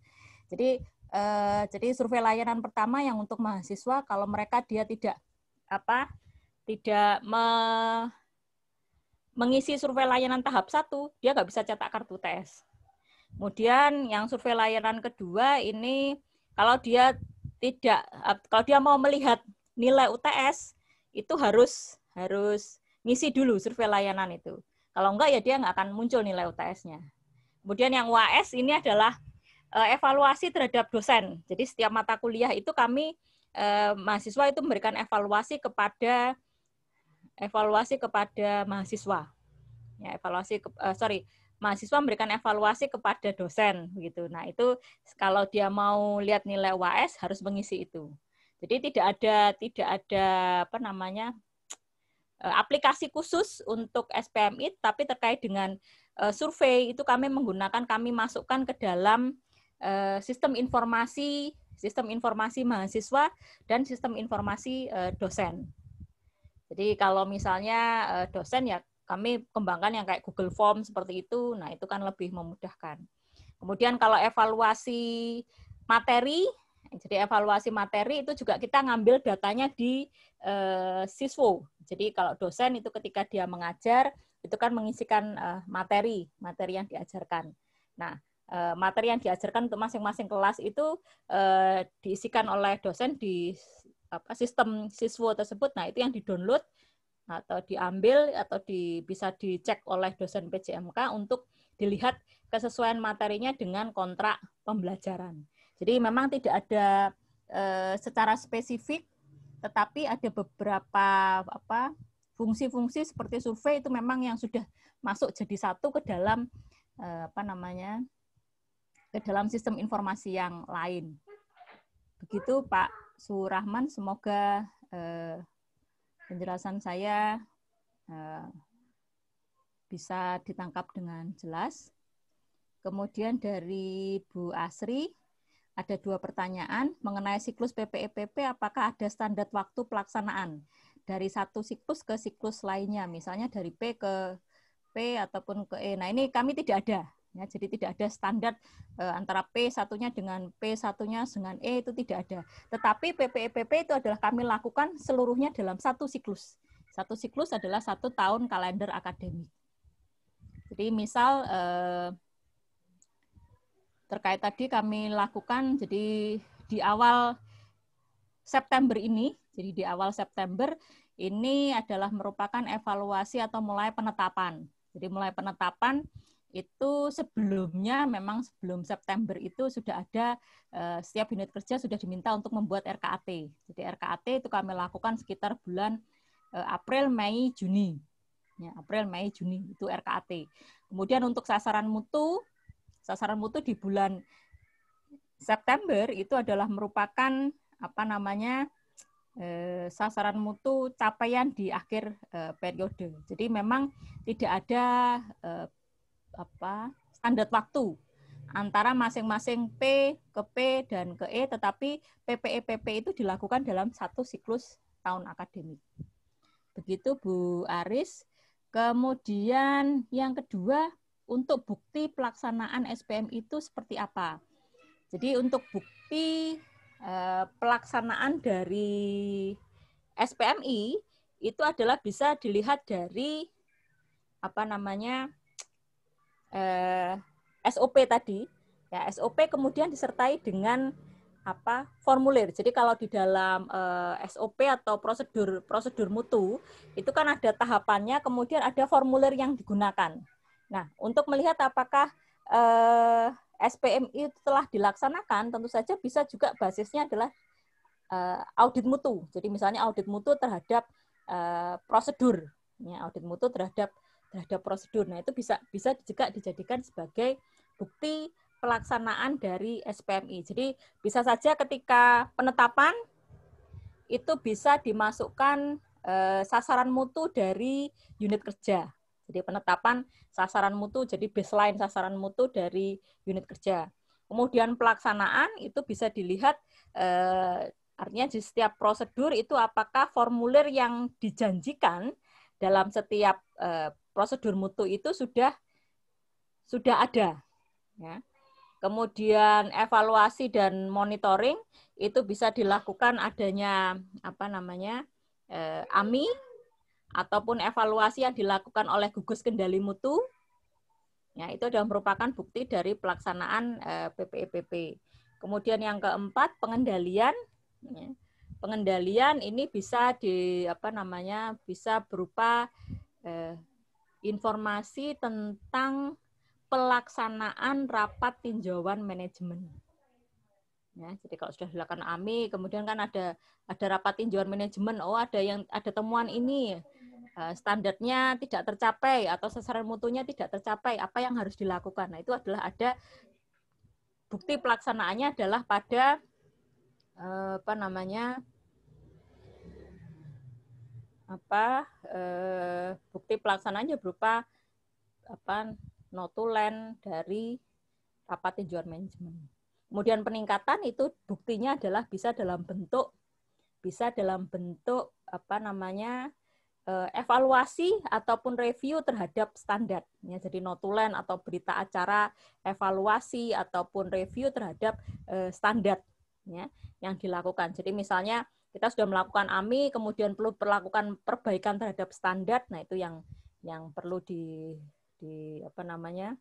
Speaker 1: Jadi eh, jadi survei layanan pertama yang untuk mahasiswa kalau mereka dia tidak apa tidak me, mengisi survei layanan tahap satu, dia nggak bisa cetak kartu tes. Kemudian yang survei layanan kedua ini kalau dia tidak kalau dia mau melihat nilai UTS itu harus harus ngisi dulu survei layanan itu. Kalau enggak ya dia nggak akan muncul nilai UTS-nya. Kemudian yang UAS ini adalah eh, evaluasi terhadap dosen. Jadi setiap mata kuliah itu kami eh, mahasiswa itu memberikan evaluasi kepada evaluasi kepada mahasiswa. Ya, evaluasi ke, uh, sorry, mahasiswa memberikan evaluasi kepada dosen begitu. Nah, itu kalau dia mau lihat nilai UAS harus mengisi itu. Jadi tidak ada tidak ada apa namanya? Eh, aplikasi khusus untuk SPMI tapi terkait dengan uh, survei itu kami menggunakan kami masukkan ke dalam uh, sistem informasi sistem informasi mahasiswa dan sistem informasi uh, dosen. Jadi kalau misalnya uh, dosen ya kami kembangkan yang kayak Google Form seperti itu. Nah, itu kan lebih memudahkan. Kemudian kalau evaluasi materi, jadi evaluasi materi itu juga kita ngambil datanya di uh, siswo. Jadi kalau dosen itu ketika dia mengajar, itu kan mengisikan uh, materi, materi yang diajarkan. Nah, uh, materi yang diajarkan untuk masing-masing kelas itu uh, diisikan oleh dosen di apa sistem siswa tersebut nah itu yang di-download atau diambil atau di, bisa dicek oleh dosen PJMK untuk dilihat kesesuaian materinya dengan kontrak pembelajaran. Jadi memang tidak ada e, secara spesifik tetapi ada beberapa apa fungsi-fungsi seperti survei itu memang yang sudah masuk jadi satu ke dalam eh, apa namanya ke dalam sistem informasi yang lain. Begitu Pak Surahman, semoga eh, penjelasan saya eh, bisa ditangkap dengan jelas. Kemudian dari Bu Asri, ada dua pertanyaan mengenai siklus PPEPP, apakah ada standar waktu pelaksanaan dari satu siklus ke siklus lainnya, misalnya dari P ke P ataupun ke E. Nah ini kami tidak ada, ya, jadi tidak ada standar eh, antara P satunya dengan P satunya dengan E itu tidak ada. Tetapi PPEPP itu adalah kami lakukan seluruhnya dalam satu siklus. Satu siklus adalah satu tahun kalender akademik. Jadi misal eh, terkait tadi kami lakukan jadi di awal September ini, jadi di awal September ini adalah merupakan evaluasi atau mulai penetapan. Jadi mulai penetapan itu sebelumnya memang sebelum September itu sudah ada eh, setiap unit kerja sudah diminta untuk membuat RKAT. Jadi RKAT itu kami lakukan sekitar bulan eh, April, Mei, Juni. Ya, April, Mei, Juni itu RKAT. Kemudian untuk sasaran mutu sasaran mutu di bulan September itu adalah merupakan apa namanya eh, sasaran mutu capaian di akhir periode. Jadi memang tidak ada apa standar waktu antara masing-masing P ke P dan ke E, tetapi PPEPP itu dilakukan dalam satu siklus tahun akademik. Begitu Bu Aris. Kemudian yang kedua untuk bukti pelaksanaan SPM itu seperti apa. Jadi untuk bukti eh, pelaksanaan dari SPMI itu adalah bisa dilihat dari apa namanya eh, SOP tadi. Ya, SOP kemudian disertai dengan apa formulir. Jadi kalau di dalam eh, SOP atau prosedur prosedur mutu itu kan ada tahapannya, kemudian ada formulir yang digunakan. Nah, untuk melihat apakah eh, SPMI telah dilaksanakan, tentu saja bisa juga basisnya adalah eh, audit mutu. Jadi misalnya audit mutu terhadap eh, prosedur, ya, audit mutu terhadap terhadap prosedur. Nah, itu bisa bisa juga dijadikan sebagai bukti pelaksanaan dari SPMI. Jadi bisa saja ketika penetapan itu bisa dimasukkan eh, sasaran mutu dari unit kerja. Jadi penetapan sasaran mutu jadi baseline sasaran mutu dari unit kerja. Kemudian pelaksanaan itu bisa dilihat eh, artinya di setiap prosedur itu apakah formulir yang dijanjikan dalam setiap eh, prosedur mutu itu sudah sudah ada ya. Kemudian evaluasi dan monitoring itu bisa dilakukan adanya apa namanya eh, AMI ataupun evaluasi yang dilakukan oleh gugus kendali mutu, ya itu adalah merupakan bukti dari pelaksanaan eh, PPEPP. Kemudian yang keempat pengendalian, ya. pengendalian ini bisa di apa namanya bisa berupa eh, informasi tentang pelaksanaan rapat tinjauan manajemen. Ya, jadi kalau sudah dilakukan AMI, kemudian kan ada ada rapat tinjauan manajemen, oh ada yang ada temuan ini, Eh, standarnya tidak tercapai atau sasaran mutunya tidak tercapai, apa yang harus dilakukan? Nah, itu adalah ada bukti pelaksanaannya adalah pada eh, apa namanya? Apa eh, bukti pelaksanaannya berupa apa notulen dari rapat tinjauan manajemen. Kemudian peningkatan itu buktinya adalah bisa dalam bentuk bisa dalam bentuk apa namanya Eh, evaluasi ataupun review terhadap standar. Ya, jadi notulen atau berita acara evaluasi ataupun review terhadap uh, standar ya, yang dilakukan. Jadi misalnya kita sudah melakukan AMI, kemudian perlu melakukan perbaikan terhadap standar. Nah itu yang yang perlu di, di apa namanya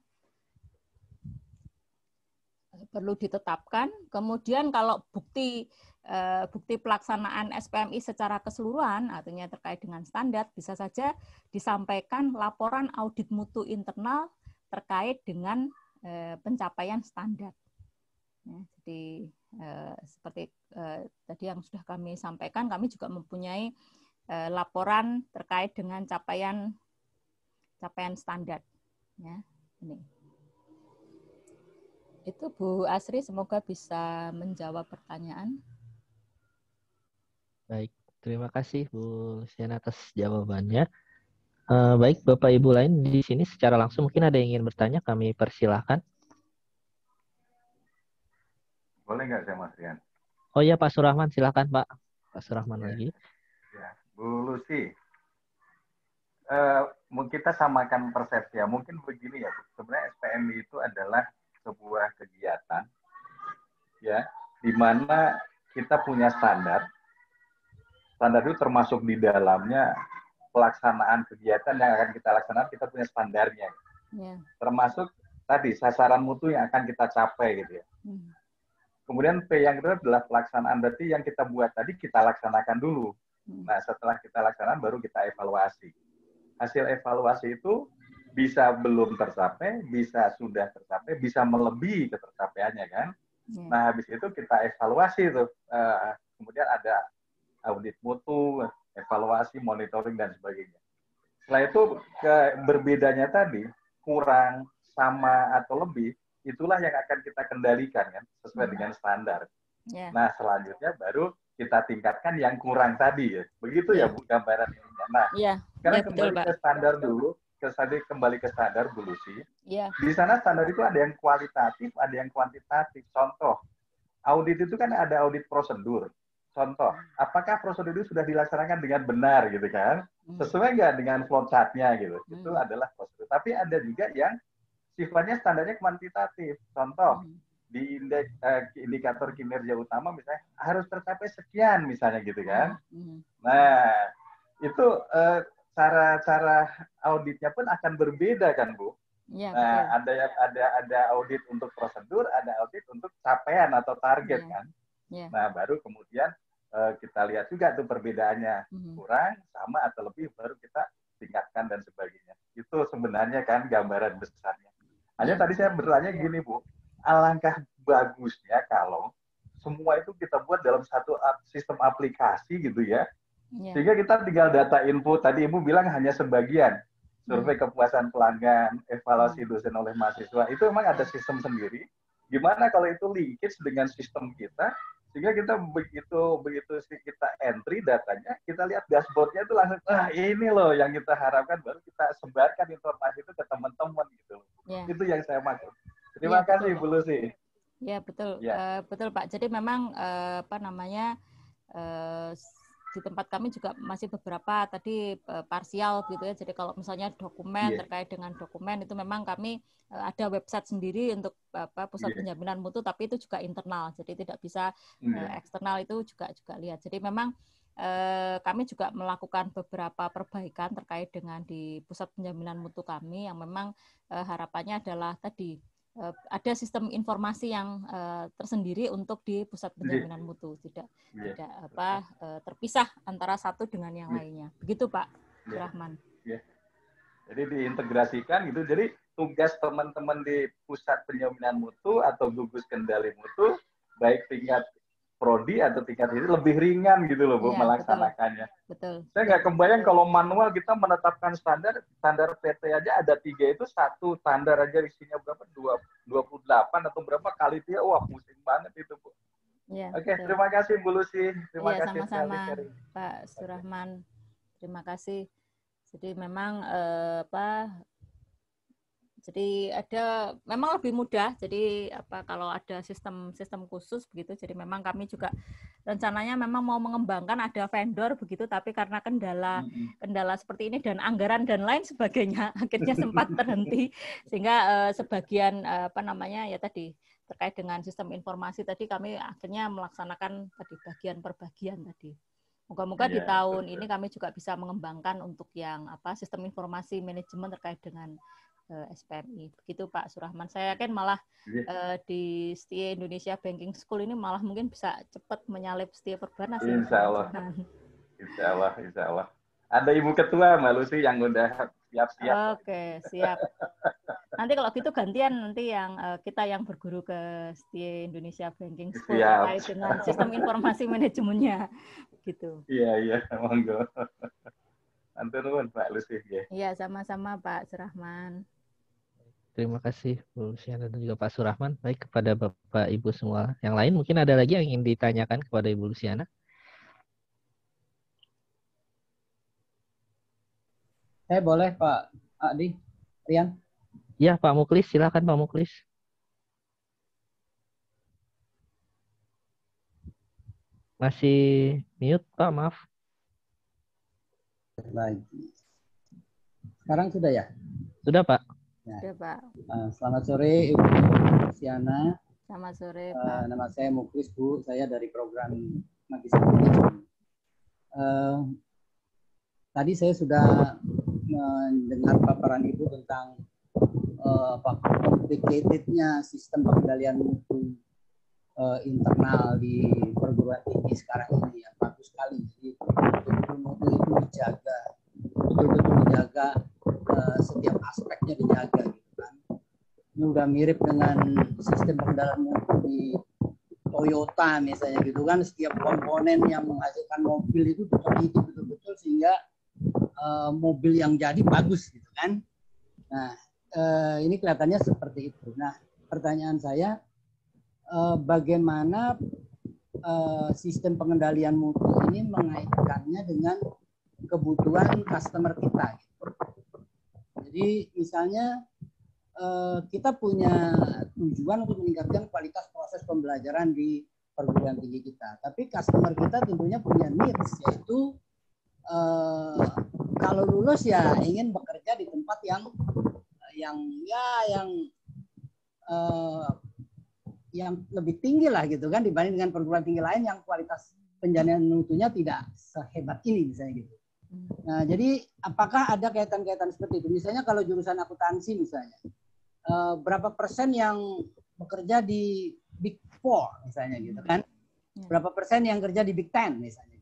Speaker 1: perlu ditetapkan. Kemudian kalau bukti Eh, bukti pelaksanaan SPMI secara keseluruhan, artinya terkait dengan standar, bisa saja disampaikan laporan audit mutu internal terkait dengan eh, pencapaian standar. Ya, jadi seperti eh, tadi yang sudah kami sampaikan, kami juga mempunyai eh, laporan terkait dengan capaian capaian standar. Ya, ini. Itu Bu Asri, semoga bisa menjawab pertanyaan.
Speaker 2: Baik, terima kasih Bu Sian atas jawabannya. Baik, Bapak Ibu lain di sini secara langsung mungkin ada yang ingin bertanya, kami persilahkan.
Speaker 7: Boleh nggak saya Mas Rian?
Speaker 2: Oh iya Pak Surahman, silakan Pak. Pak Surahman ya. lagi.
Speaker 7: Ya, Bu Lucy, uh, kita samakan persepsi ya. Mungkin begini ya, sebenarnya SPMI itu adalah sebuah kegiatan ya, di mana kita punya standar. Standar itu termasuk di dalamnya pelaksanaan kegiatan yang akan kita laksanakan kita punya standarnya yeah. termasuk tadi sasaran mutu yang akan kita capai gitu ya mm. Kemudian P yang kedua adalah pelaksanaan berarti yang kita buat tadi kita laksanakan dulu mm. nah setelah kita laksanakan baru kita evaluasi hasil evaluasi itu bisa belum tercapai bisa sudah tercapai bisa melebihi ketercapaiannya kan yeah. nah habis itu kita evaluasi tuh uh, kemudian ada audit mutu evaluasi, monitoring dan sebagainya. Setelah itu ke berbedanya tadi kurang, sama atau lebih, itulah yang akan kita kendalikan kan sesuai dengan standar. Yeah. Nah selanjutnya baru kita tingkatkan yang kurang tadi ya. Begitu yeah. ya bu gambaran ini. Nah yeah. sekarang yeah, kembali betul, ke standar dulu. Ke tadi kembali ke standar dulu sih. Yeah. Di sana standar itu ada yang kualitatif, ada yang kuantitatif. Contoh, audit itu kan ada audit prosedur. Contoh, apakah prosedur itu sudah dilaksanakan dengan benar gitu kan? Hmm. Sesuai nggak dengan flowchartnya gitu? Hmm. Itu adalah prosedur. Tapi ada juga yang sifatnya standarnya kuantitatif. Contoh, hmm. di indeks, uh, indikator kinerja utama misalnya harus tercapai sekian misalnya gitu kan? Nah, itu uh, cara-cara auditnya pun akan berbeda kan Bu? Ya, nah, betul. ada yang ada ada audit untuk prosedur, ada audit untuk capaian atau target ya. kan? Yeah. Nah, baru kemudian uh, kita lihat juga tuh perbedaannya mm-hmm. kurang, sama atau lebih, baru kita tingkatkan dan sebagainya. Itu sebenarnya kan gambaran besarnya. Hanya tadi saya bertanya gini Bu, alangkah bagusnya kalau semua itu kita buat dalam satu sistem aplikasi gitu ya. Yeah. Sehingga kita tinggal data input. Tadi Ibu bilang hanya sebagian. Survei mm-hmm. kepuasan pelanggan, evaluasi mm-hmm. dosen oleh mahasiswa. Itu memang ada sistem sendiri. Gimana kalau itu linkage dengan sistem kita, sehingga kita begitu begitu sih kita entry datanya kita lihat dashboardnya itu langsung ah ini loh yang kita harapkan. Baru kita sebarkan informasi itu ke teman-teman gitu. Yeah. itu yang saya maksud. Terima yeah, kasih Bu Lucy.
Speaker 1: Ya betul. Ya. Uh, betul Pak. Jadi memang uh, apa namanya uh, di tempat kami juga masih beberapa tadi uh, parsial gitu ya. Jadi kalau misalnya dokumen yeah. terkait dengan dokumen itu memang kami uh, ada website sendiri untuk apa pusat yeah. penjaminan mutu tapi itu juga internal. Jadi tidak bisa yeah. uh, eksternal itu juga juga lihat. Jadi memang uh, kami juga melakukan beberapa perbaikan terkait dengan di pusat penjaminan mutu kami yang memang harapannya adalah tadi ada sistem informasi yang uh, tersendiri untuk di pusat penjaminan yeah. mutu tidak yeah. tidak apa uh, terpisah antara satu dengan yang yeah. lainnya begitu Pak yeah. Rahman.
Speaker 7: Yeah. Jadi diintegrasikan gitu. Jadi tugas teman-teman di pusat penjaminan mutu atau gugus kendali mutu baik tingkat prodi atau tingkat ini lebih ringan gitu loh Bu ya, melaksanakannya.
Speaker 1: Betul.
Speaker 7: Saya nggak kebayang kalau manual kita menetapkan standar standar PT aja ada tiga itu satu standar aja isinya berapa dua dua puluh delapan atau berapa kali dia wah pusing banget itu Bu. Ya, Oke, betul. terima kasih Bu Lucy. Terima
Speaker 1: ya,
Speaker 7: kasih
Speaker 1: sama-sama Pak Surahman. Terima kasih. Jadi memang eh, apa jadi ada memang lebih mudah. Jadi apa kalau ada sistem sistem khusus begitu. Jadi memang kami juga rencananya memang mau mengembangkan ada vendor begitu tapi karena kendala kendala seperti ini dan anggaran dan lain sebagainya akhirnya sempat terhenti sehingga uh, sebagian uh, apa namanya ya tadi terkait dengan sistem informasi tadi kami akhirnya melaksanakan tadi bagian per bagian tadi. Moga-moga ya, di tahun betul. ini kami juga bisa mengembangkan untuk yang apa sistem informasi manajemen terkait dengan uh, eh, SPMI. Begitu Pak Surahman. Saya yakin malah uh, di Setia Indonesia Banking School ini malah mungkin bisa cepat menyalip Setia Perbanas.
Speaker 7: Insya Allah. Insya Allah, Insya Allah. Ada Ibu Ketua Mbak Lucy yang udah siap-siap.
Speaker 1: Oke, siap. Nanti kalau gitu gantian nanti yang uh, kita yang berguru ke STI Indonesia Banking School siap. terkait dengan sistem informasi manajemennya gitu.
Speaker 7: Iya, iya, monggo. Antun Pak Lucy
Speaker 1: Iya, sama-sama Pak Surahman.
Speaker 2: Terima kasih Bu Luciana dan juga Pak Surahman. Baik kepada Bapak Ibu semua. Yang lain mungkin ada lagi yang ingin ditanyakan kepada Ibu Luciana?
Speaker 8: Saya boleh Pak Adi, Rian?
Speaker 2: Ya Pak Muklis, silakan Pak Muklis. Masih mute Pak, maaf.
Speaker 8: Lagi. Sekarang sudah ya?
Speaker 2: Sudah Pak.
Speaker 1: Ya. Sudah Pak.
Speaker 8: Uh, selamat sore Ibu Luciana.
Speaker 1: Selamat sore
Speaker 8: Pak. Uh, nama saya Muklis Bu, saya dari program Magister. Uh, tadi saya sudah mendengar paparan Ibu tentang uh, complicatednya sistem pengendalian mutu uh, internal di perguruan tinggi sekarang ini yang bagus sekali. Jadi mutu itu dijaga, betul-betul dijaga setiap aspeknya dijaga gitu kan. Ini udah mirip dengan sistem pengendalian mutu di Toyota misalnya gitu kan setiap komponen yang menghasilkan mobil itu diteliti betul-betul sehingga uh, mobil yang jadi bagus gitu kan. Nah, uh, ini kelihatannya seperti itu. Nah, pertanyaan saya uh, bagaimana uh, sistem pengendalian mutu ini mengaitkannya dengan kebutuhan customer kita. Gitu. Jadi misalnya uh, kita punya tujuan untuk meningkatkan kualitas proses pembelajaran di perguruan tinggi kita. Tapi customer kita tentunya punya needs yaitu uh, kalau lulus ya ingin bekerja di tempat yang yang ya yang uh, yang lebih tinggi lah gitu kan dibanding dengan perguruan tinggi lain yang kualitas penjaminan mutunya tidak sehebat ini misalnya gitu. Nah, jadi apakah ada kaitan-kaitan seperti itu? Misalnya kalau jurusan akuntansi misalnya, uh, berapa persen yang bekerja di Big Four misalnya gitu kan? Ya. Berapa persen yang kerja di Big Ten misalnya?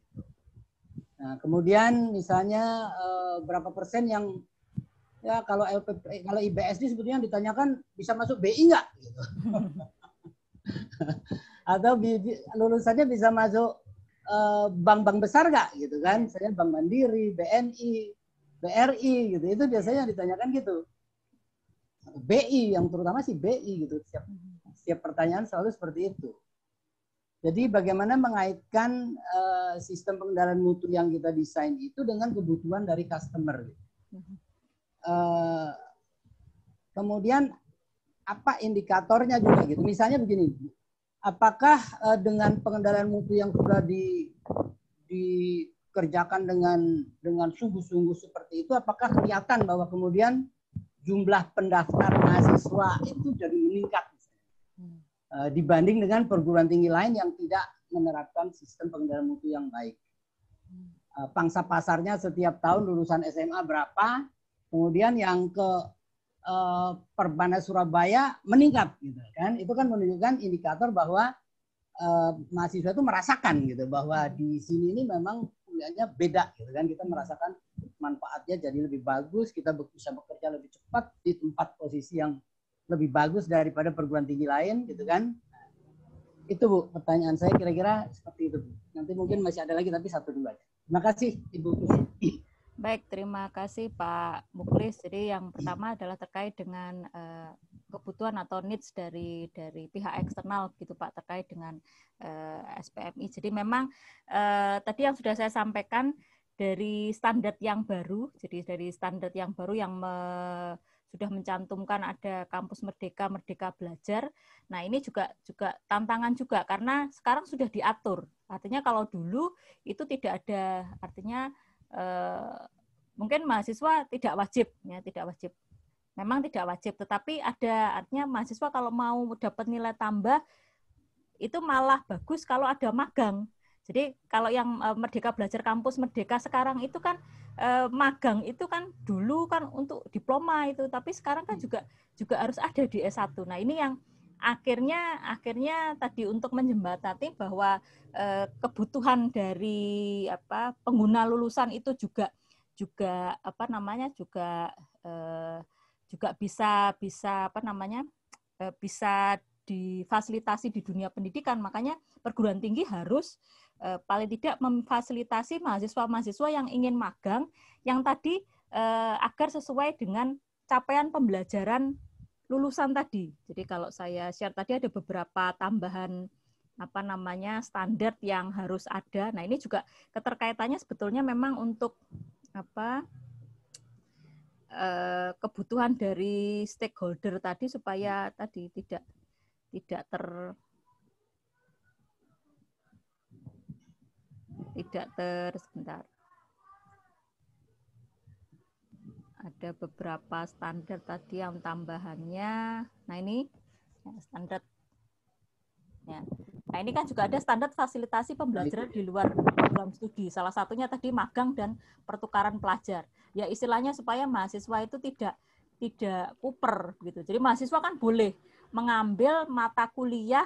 Speaker 8: Nah, kemudian misalnya eh, berapa persen yang ya kalau LPP, eh, kalau IBS ini sebetulnya ditanyakan bisa masuk BI enggak gitu. Atau lulusannya bisa masuk eh, bank-bank besar enggak gitu kan? Saya Bank Mandiri, BNI, BRI gitu. Itu biasanya ditanyakan gitu. BI yang terutama sih BI gitu. Setiap setiap pertanyaan selalu seperti itu. Jadi bagaimana mengaitkan uh, sistem pengendalian mutu yang kita desain itu dengan kebutuhan dari customer. Uh, kemudian apa indikatornya juga gitu. Misalnya begini, apakah uh, dengan pengendalian mutu yang sudah di, dikerjakan dengan dengan sungguh-sungguh seperti itu, apakah kelihatan bahwa kemudian jumlah pendaftar mahasiswa itu jadi meningkat? Eh, dibanding dengan perguruan tinggi lain yang tidak menerapkan sistem pengendalian mutu yang baik. Uh, pangsa pasarnya setiap tahun lulusan SMA berapa, kemudian yang ke uh, Perbana Surabaya meningkat, gitu kan? Itu kan menunjukkan indikator bahwa uh, mahasiswa itu merasakan gitu bahwa di sini ini memang kuliahnya beda, gitu kan? Kita merasakan manfaatnya jadi lebih bagus, kita bisa bekerja lebih cepat di tempat posisi yang lebih bagus daripada perguruan tinggi lain gitu kan itu bu pertanyaan saya kira-kira seperti itu bu. nanti mungkin masih ada lagi tapi satu dua aja terima kasih ibu
Speaker 1: baik terima kasih Pak Muklis jadi yang pertama adalah terkait dengan uh, kebutuhan atau needs dari dari pihak eksternal gitu Pak terkait dengan uh, eh, SPMI jadi memang uh, tadi yang sudah saya sampaikan dari standar yang baru jadi dari standar yang baru yang me, sudah mencantumkan ada kampus merdeka merdeka belajar. Nah, ini juga juga tantangan juga karena sekarang sudah diatur. Artinya kalau dulu itu tidak ada artinya eh, mungkin mahasiswa tidak wajib ya, tidak wajib. Memang tidak wajib, tetapi ada artinya mahasiswa kalau mau dapat nilai tambah itu malah bagus kalau ada magang. Jadi kalau yang eh, Merdeka Belajar Kampus Merdeka sekarang itu kan eh, magang itu kan dulu kan untuk diploma itu, tapi sekarang kan juga juga harus ada di S1. Nah, ini yang akhirnya akhirnya tadi untuk menjembatani bahwa eh, kebutuhan dari apa pengguna lulusan itu juga juga apa namanya juga eh, juga bisa bisa apa namanya eh, bisa difasilitasi di dunia pendidikan. Makanya perguruan tinggi harus eh, paling tidak memfasilitasi mahasiswa-mahasiswa yang ingin magang yang tadi eh, agar sesuai dengan capaian pembelajaran lulusan tadi. Jadi kalau saya share tadi ada beberapa tambahan apa namanya standar yang harus ada. Nah ini juga keterkaitannya sebetulnya memang untuk apa eh, kebutuhan dari stakeholder tadi supaya tadi tidak tidak ter tidak ter sebentar ada beberapa standar tadi yang tambahannya. Nah ini ya, standar. Ya. Nah ini kan juga ada standar fasilitasi pembelajaran di luar program studi. Salah satunya tadi magang dan pertukaran pelajar. Ya istilahnya supaya mahasiswa itu tidak tidak kuper gitu. Jadi mahasiswa kan boleh mengambil mata kuliah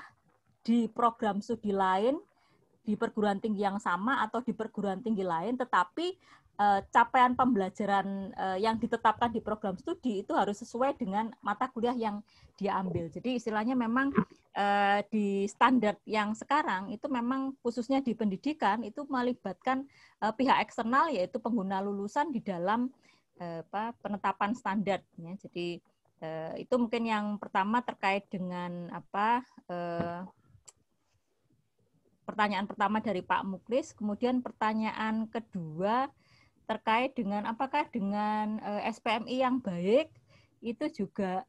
Speaker 1: di program studi lain di perguruan tinggi yang sama atau di perguruan tinggi lain, tetapi uh, capaian pembelajaran uh, yang ditetapkan di program studi itu harus sesuai dengan mata kuliah yang dia ambil. Jadi istilahnya memang uh, di standar yang sekarang itu memang khususnya di pendidikan itu melibatkan uh, pihak eksternal yaitu pengguna lulusan di dalam uh, apa, penetapan standar. Ya. Jadi uh, itu mungkin yang pertama terkait dengan apa uh, pertanyaan pertama dari Pak Muklis, kemudian pertanyaan kedua terkait dengan apakah dengan uh, eh, SPMI yang baik itu juga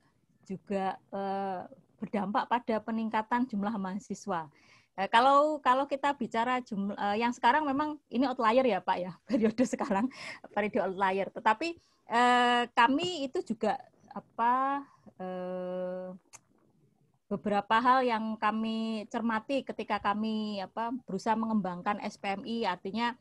Speaker 1: juga uh, berdampak pada peningkatan jumlah mahasiswa. Uh, kalau kalau kita bicara jumlah uh, yang sekarang memang ini outlier ya Pak ya periode sekarang periode outlier. Tetapi uh, kami itu juga apa beberapa hal yang kami cermati ketika kami apa berusaha mengembangkan SPMI artinya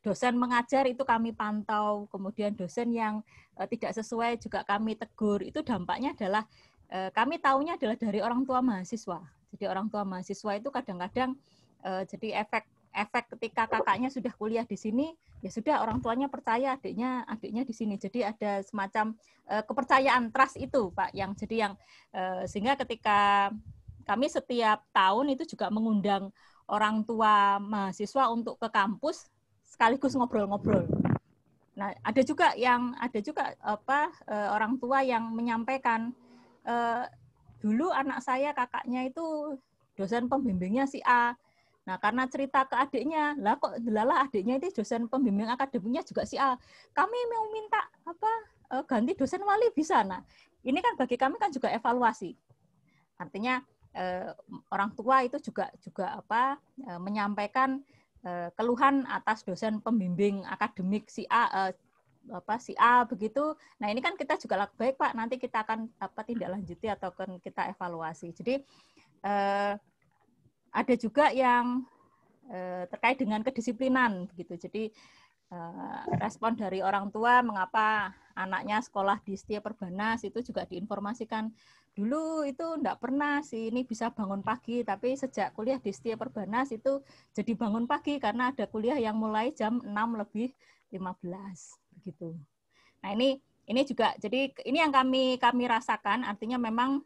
Speaker 1: dosen mengajar itu kami pantau, kemudian dosen yang eh, tidak sesuai juga kami tegur. Itu dampaknya adalah eh, kami tahunya adalah dari orang tua mahasiswa. Jadi orang tua mahasiswa itu kadang-kadang jadi efek efek ketika kakaknya sudah kuliah di sini, ya sudah orang tuanya percaya adiknya adiknya di sini. Jadi ada semacam kepercayaan trust itu, Pak, yang jadi yang sehingga ketika kami setiap tahun itu juga mengundang orang tua mahasiswa untuk ke kampus sekaligus ngobrol-ngobrol. Nah, ada juga yang ada juga apa eh, orang tua yang menyampaikan eh, dulu anak saya kakaknya itu dosen pembimbingnya si A. Nah, karena cerita ke adiknya, lah kok delalah adiknya itu dosen pembimbing akademiknya juga si A. Kami mau minta apa eh, ganti dosen wali bisa. Nah, ini kan bagi kami kan juga evaluasi. Artinya orang tua itu juga juga apa menyampaikan Eh, keluhan atas dosen pembimbing akademik si A eh, apa si A begitu. Nah, ini kan kita juga baik Pak, nanti kita akan apa tindak lanjuti atau kan kita evaluasi. Jadi eh, ada juga yang eh, terkait dengan kedisiplinan begitu. Jadi eh, respon dari orang tua mengapa anaknya sekolah di Setia Perbanas itu juga diinformasikan dulu itu enggak pernah sih ini bisa bangun pagi tapi sejak kuliah di Setia Perbanas itu jadi bangun pagi karena ada kuliah yang mulai jam 6 lebih 15 begitu. Nah, ini ini juga jadi ini yang kami kami rasakan artinya memang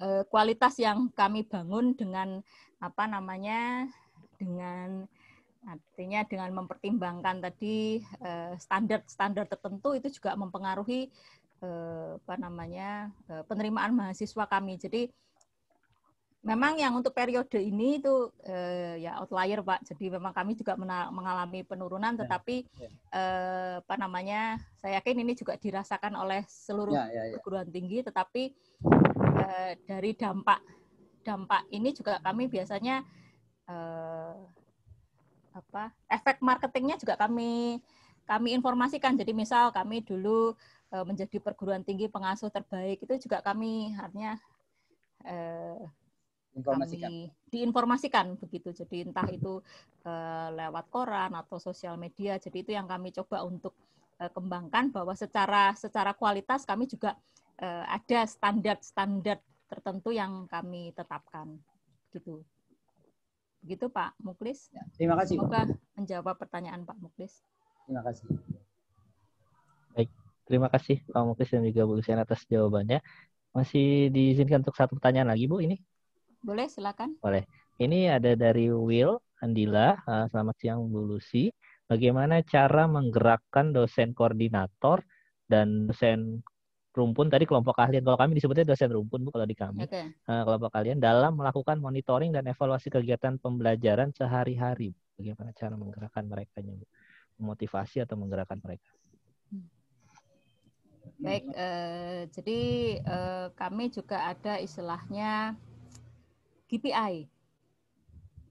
Speaker 1: eh, kualitas yang kami bangun dengan apa namanya dengan artinya dengan mempertimbangkan tadi eh, standar-standar tertentu itu juga mempengaruhi eh, apa namanya eh, penerimaan mahasiswa kami. Jadi memang yang untuk periode ini itu eh, ya outlier pak. Jadi memang kami juga mengalami penurunan, ya, tetapi ya, Eh, apa namanya saya yakin ini juga dirasakan oleh seluruh ya, ya, ya. perguruan tinggi. Tetapi eh, dari dampak dampak ini juga kami biasanya eh, apa efek marketingnya juga kami kami informasikan. Jadi misal kami dulu uh, menjadi perguruan tinggi pengasuh terbaik itu juga kami artinya uh, Informasikan. kami diinformasikan begitu. Jadi entah itu uh, lewat koran atau sosial media. Jadi itu yang kami coba untuk uh, kembangkan bahwa secara secara kualitas kami juga uh, ada standar-standar tertentu yang kami tetapkan gitu. Begitu Pak Muklis.
Speaker 8: Ya, terima kasih.
Speaker 1: Semoga menjawab pertanyaan Pak Muklis.
Speaker 8: Terima kasih.
Speaker 2: Terima kasih Pak Muklis dan juga Bu Luciana atas jawabannya. Masih diizinkan untuk satu pertanyaan lagi Bu ini?
Speaker 1: Boleh, silakan.
Speaker 2: Boleh. Ini ada dari Will Andila. Uh, selamat siang Bu Lucy. Bagaimana cara menggerakkan dosen koordinator dan dosen rumpun tadi kelompok kalian kalau kami disebutnya dosen rumpun bu kalau di kami okay. uh, kelompok kalian dalam melakukan monitoring dan evaluasi kegiatan pembelajaran sehari-hari bagaimana cara menggerakkan mereka bu memotivasi atau menggerakkan mereka
Speaker 1: baik eh, jadi eh, kami juga ada istilahnya KPI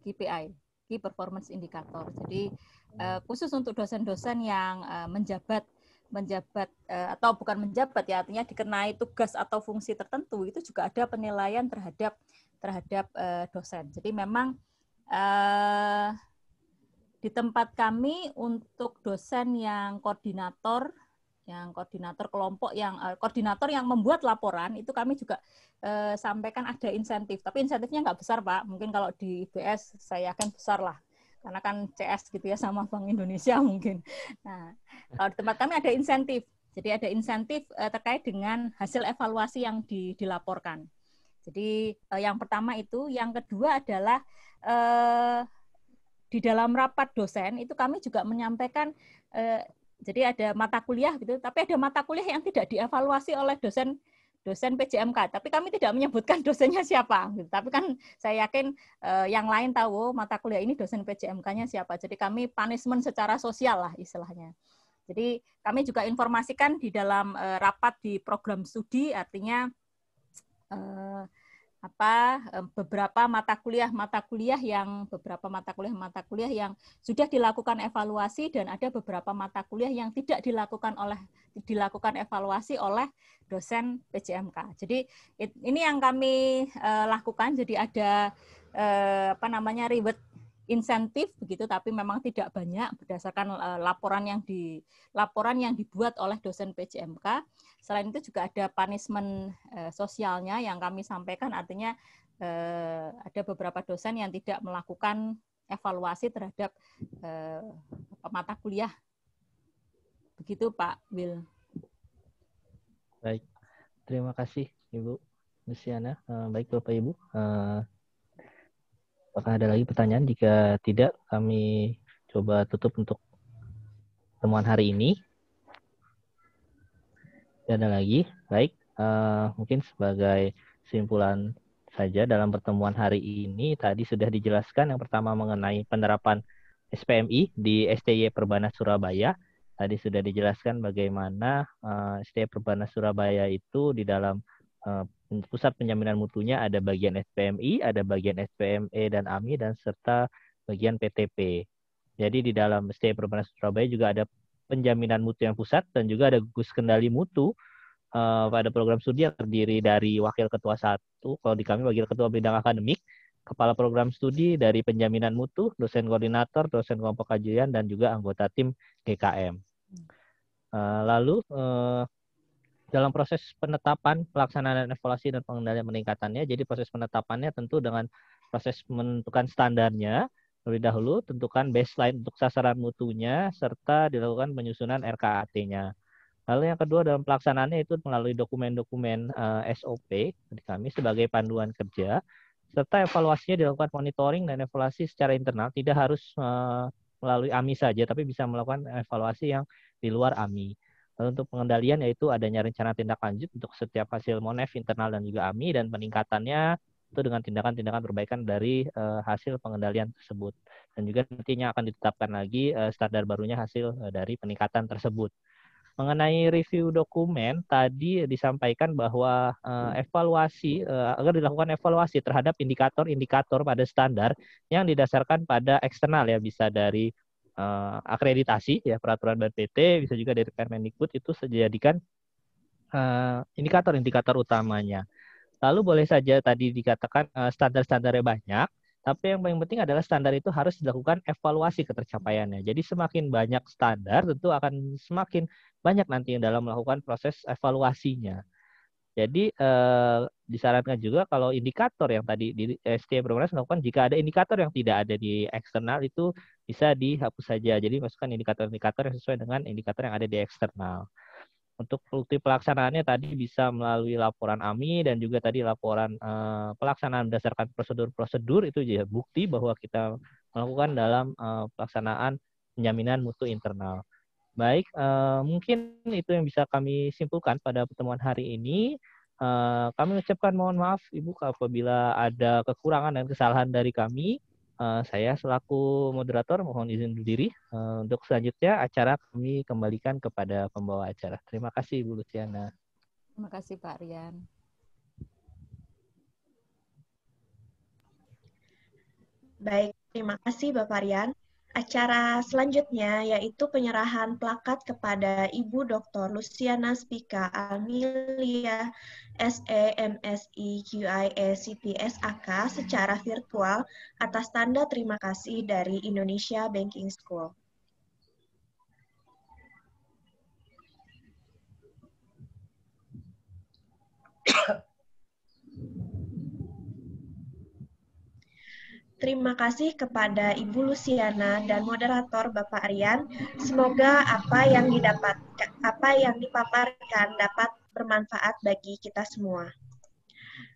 Speaker 1: KPI Key Performance Indicator. Jadi eh, khusus untuk dosen-dosen yang eh, menjabat menjabat eh, atau bukan menjabat ya artinya dikenai tugas atau fungsi tertentu itu juga ada penilaian terhadap terhadap eh, dosen. Jadi memang eh, di tempat kami untuk dosen yang koordinator yang koordinator kelompok yang koordinator yang membuat laporan itu kami juga sampaikan ada insentif tapi insentifnya nggak besar pak mungkin kalau di IBS saya yakin besar lah karena kan CS gitu ya sama Bank Indonesia mungkin. Nah, kalau di tempat kami ada insentif. Jadi ada insentif uh, terkait dengan hasil evaluasi yang di, dilaporkan. Jadi uh, yang pertama itu, yang kedua adalah uh, di dalam rapat dosen itu kami juga menyampaikan uh, jadi ada mata kuliah gitu, tapi ada mata kuliah yang tidak dievaluasi oleh dosen dosen PJMK, tapi kami tidak menyebutkan dosennya siapa. Gitu. Tapi kan saya yakin eh, yang lain tahu oh, mata kuliah ini dosen PJMK-nya siapa. Jadi kami punishment secara sosial lah istilahnya. Jadi kami juga informasikan di dalam eh, rapat di program studi, artinya eh, apa beberapa mata kuliah mata kuliah yang beberapa mata kuliah mata kuliah yang sudah dilakukan evaluasi dan ada beberapa mata kuliah yang tidak dilakukan oleh dilakukan evaluasi oleh dosen PJMK. Jadi ini yang kami uh, lakukan jadi ada uh, apa namanya reward insentif begitu tapi memang tidak banyak berdasarkan uh, laporan yang di laporan yang dibuat oleh dosen PJMK. Selain itu juga ada punishment uh, sosialnya yang kami sampaikan artinya uh, ada beberapa dosen yang tidak melakukan evaluasi terhadap mata kuliah. Begitu Pak Will.
Speaker 2: Baik. Terima kasih Ibu Luciana. Uh, baik Bapak Ibu. Apakah ada lagi pertanyaan? Jika tidak, kami coba tutup untuk temuan hari ini. Tidak ada lagi. Baik, uh, mungkin sebagai kesimpulan saja dalam pertemuan hari ini tadi sudah dijelaskan yang pertama mengenai penerapan SPMI di STY Perbana Surabaya. Tadi sudah dijelaskan bagaimana uh, eh, STY Perbana Surabaya itu di dalam pusat penjaminan mutunya ada bagian SPMI, ada bagian SPME dan AMI dan serta bagian PTP. Jadi di dalam STI Perbanas Surabaya juga ada penjaminan mutu yang pusat dan juga ada gugus kendali mutu uh, pada program studi yang terdiri dari wakil ketua satu, kalau di kami wakil ketua bidang akademik, kepala program studi dari penjaminan mutu, dosen koordinator, dosen kelompok kajian dan juga anggota tim GKM. Eh, lalu dalam proses penetapan, pelaksanaan dan evaluasi dan pengendalian peningkatannya. Jadi proses penetapannya tentu dengan proses menentukan standarnya lebih dahulu, tentukan baseline untuk sasaran mutunya, serta dilakukan penyusunan RKAT-nya. Lalu yang kedua dalam pelaksanaannya itu melalui dokumen-dokumen uh, eh, SOP dari kami sebagai panduan kerja, serta evaluasinya dilakukan monitoring dan evaluasi secara internal, tidak harus uh, melalui AMI saja, tapi bisa melakukan evaluasi yang di luar AMI. Lalu untuk pengendalian yaitu adanya rencana tindak lanjut untuk setiap hasil MONEF internal dan juga AMI dan peningkatannya itu dengan tindakan-tindakan perbaikan dari uh, hasil pengendalian tersebut. Dan juga nantinya akan ditetapkan lagi uh, standar barunya hasil uh, dari peningkatan tersebut. Mengenai review dokumen, tadi disampaikan bahwa uh, evaluasi uh, agar dilakukan evaluasi terhadap indikator-indikator pada standar yang didasarkan pada eksternal ya bisa dari uh, akreditasi ya peraturan BNPT bisa juga dari Permendikbud itu dijadikan uh, indikator-indikator utamanya. Lalu boleh saja tadi dikatakan uh, standar-standarnya banyak, tapi yang paling penting adalah standar itu harus dilakukan evaluasi ketercapaiannya. Jadi semakin banyak standar tentu akan semakin banyak nanti yang dalam melakukan proses evaluasinya. Jadi eh, disarankan juga kalau indikator yang tadi di STM Perbanas melakukan jika ada indikator yang tidak ada di eksternal itu bisa dihapus saja. Jadi masukkan indikator-indikator yang sesuai dengan indikator yang ada di eksternal. Untuk bukti pelaksanaannya tadi bisa melalui laporan AMI dan juga tadi laporan uh, pelaksanaan berdasarkan prosedur-prosedur itu ya bukti bahwa kita melakukan dalam uh, pelaksanaan penjaminan mutu internal. Baik, uh, mungkin itu yang bisa kami simpulkan pada pertemuan hari ini. Uh, kami ucapkan mohon maaf Ibu apabila ada kekurangan dan kesalahan dari kami. Uh, saya selaku moderator mohon izin berdiri. Uh, untuk selanjutnya acara kami kembalikan kepada pembawa acara. Terima kasih Ibu Luciana.
Speaker 1: Terima kasih Pak Rian.
Speaker 5: Baik, terima kasih Bapak Rian. Acara selanjutnya yaitu penyerahan plakat kepada Ibu Dr. Luciana Spika Amelia SE MSI QIA CPSAK secara virtual atas tanda terima kasih dari Indonesia Banking School. Terima kasih kepada Ibu Luciana dan moderator Bapak Aryan. Semoga apa yang didapat apa yang dipaparkan dapat bermanfaat bagi kita semua.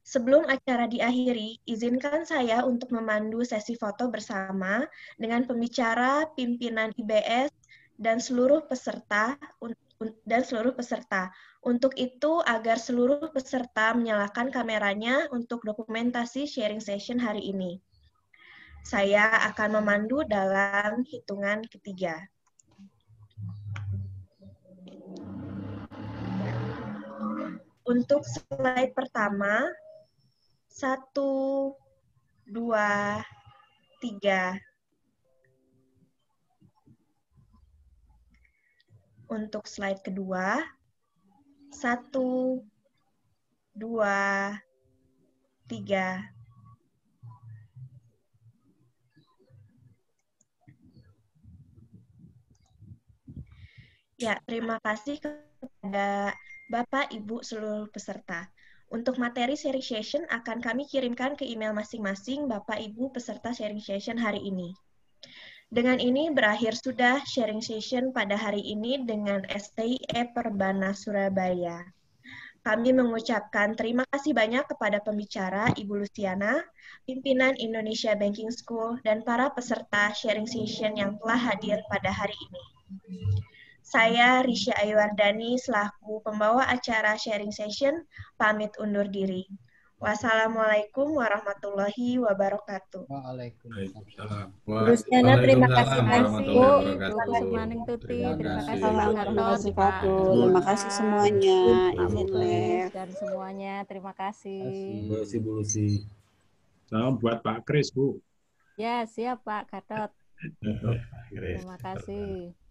Speaker 5: Sebelum acara diakhiri, izinkan saya untuk memandu sesi foto bersama dengan pembicara, pimpinan IBS, dan seluruh peserta dan seluruh peserta. Untuk itu, agar seluruh peserta menyalakan kameranya untuk dokumentasi sharing session hari ini. Saya akan memandu dalam hitungan ketiga. Untuk slide pertama, satu, dua, tiga. Untuk slide kedua, satu, dua, tiga. Ya, terima kasih kepada Bapak, Ibu, seluruh peserta. Untuk materi sharing session akan kami kirimkan ke email masing-masing Bapak, Ibu, peserta sharing session hari ini. Dengan ini berakhir sudah sharing session pada hari ini dengan STIE Perbana Surabaya. Kami mengucapkan terima kasih banyak kepada pembicara Ibu Luciana, pimpinan Indonesia Banking School, dan para peserta sharing session yang telah hadir pada hari ini. Saya Risha Ayuardani selaku pembawa acara sharing session pamit undur diri. Wassalamualaikum warahmatullahi wabarakatuh.
Speaker 9: Waalaikumsalam.
Speaker 1: Luciana, terima kasih banyak Bu. Terima kasih Tuti. Terima kasih Pak Gatot.
Speaker 10: Terima kasih semuanya. Izin.
Speaker 1: Dan semuanya terima kasih.
Speaker 9: Terima kasih Bu Lucy. Salam buat Pak Kris, Bu.
Speaker 1: Ya, siap Pak Gatot. Terima kasih.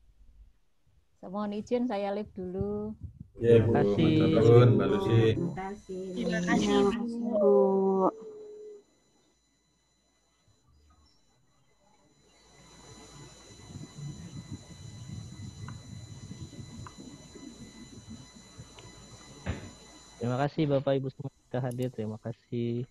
Speaker 1: Mohon izin saya live dulu.
Speaker 9: Ya, Terima kasih.
Speaker 5: Terima kasih. Terima kasih, Bu.
Speaker 2: Terima kasih Bapak Ibu semua sudah hadir. Terima kasih.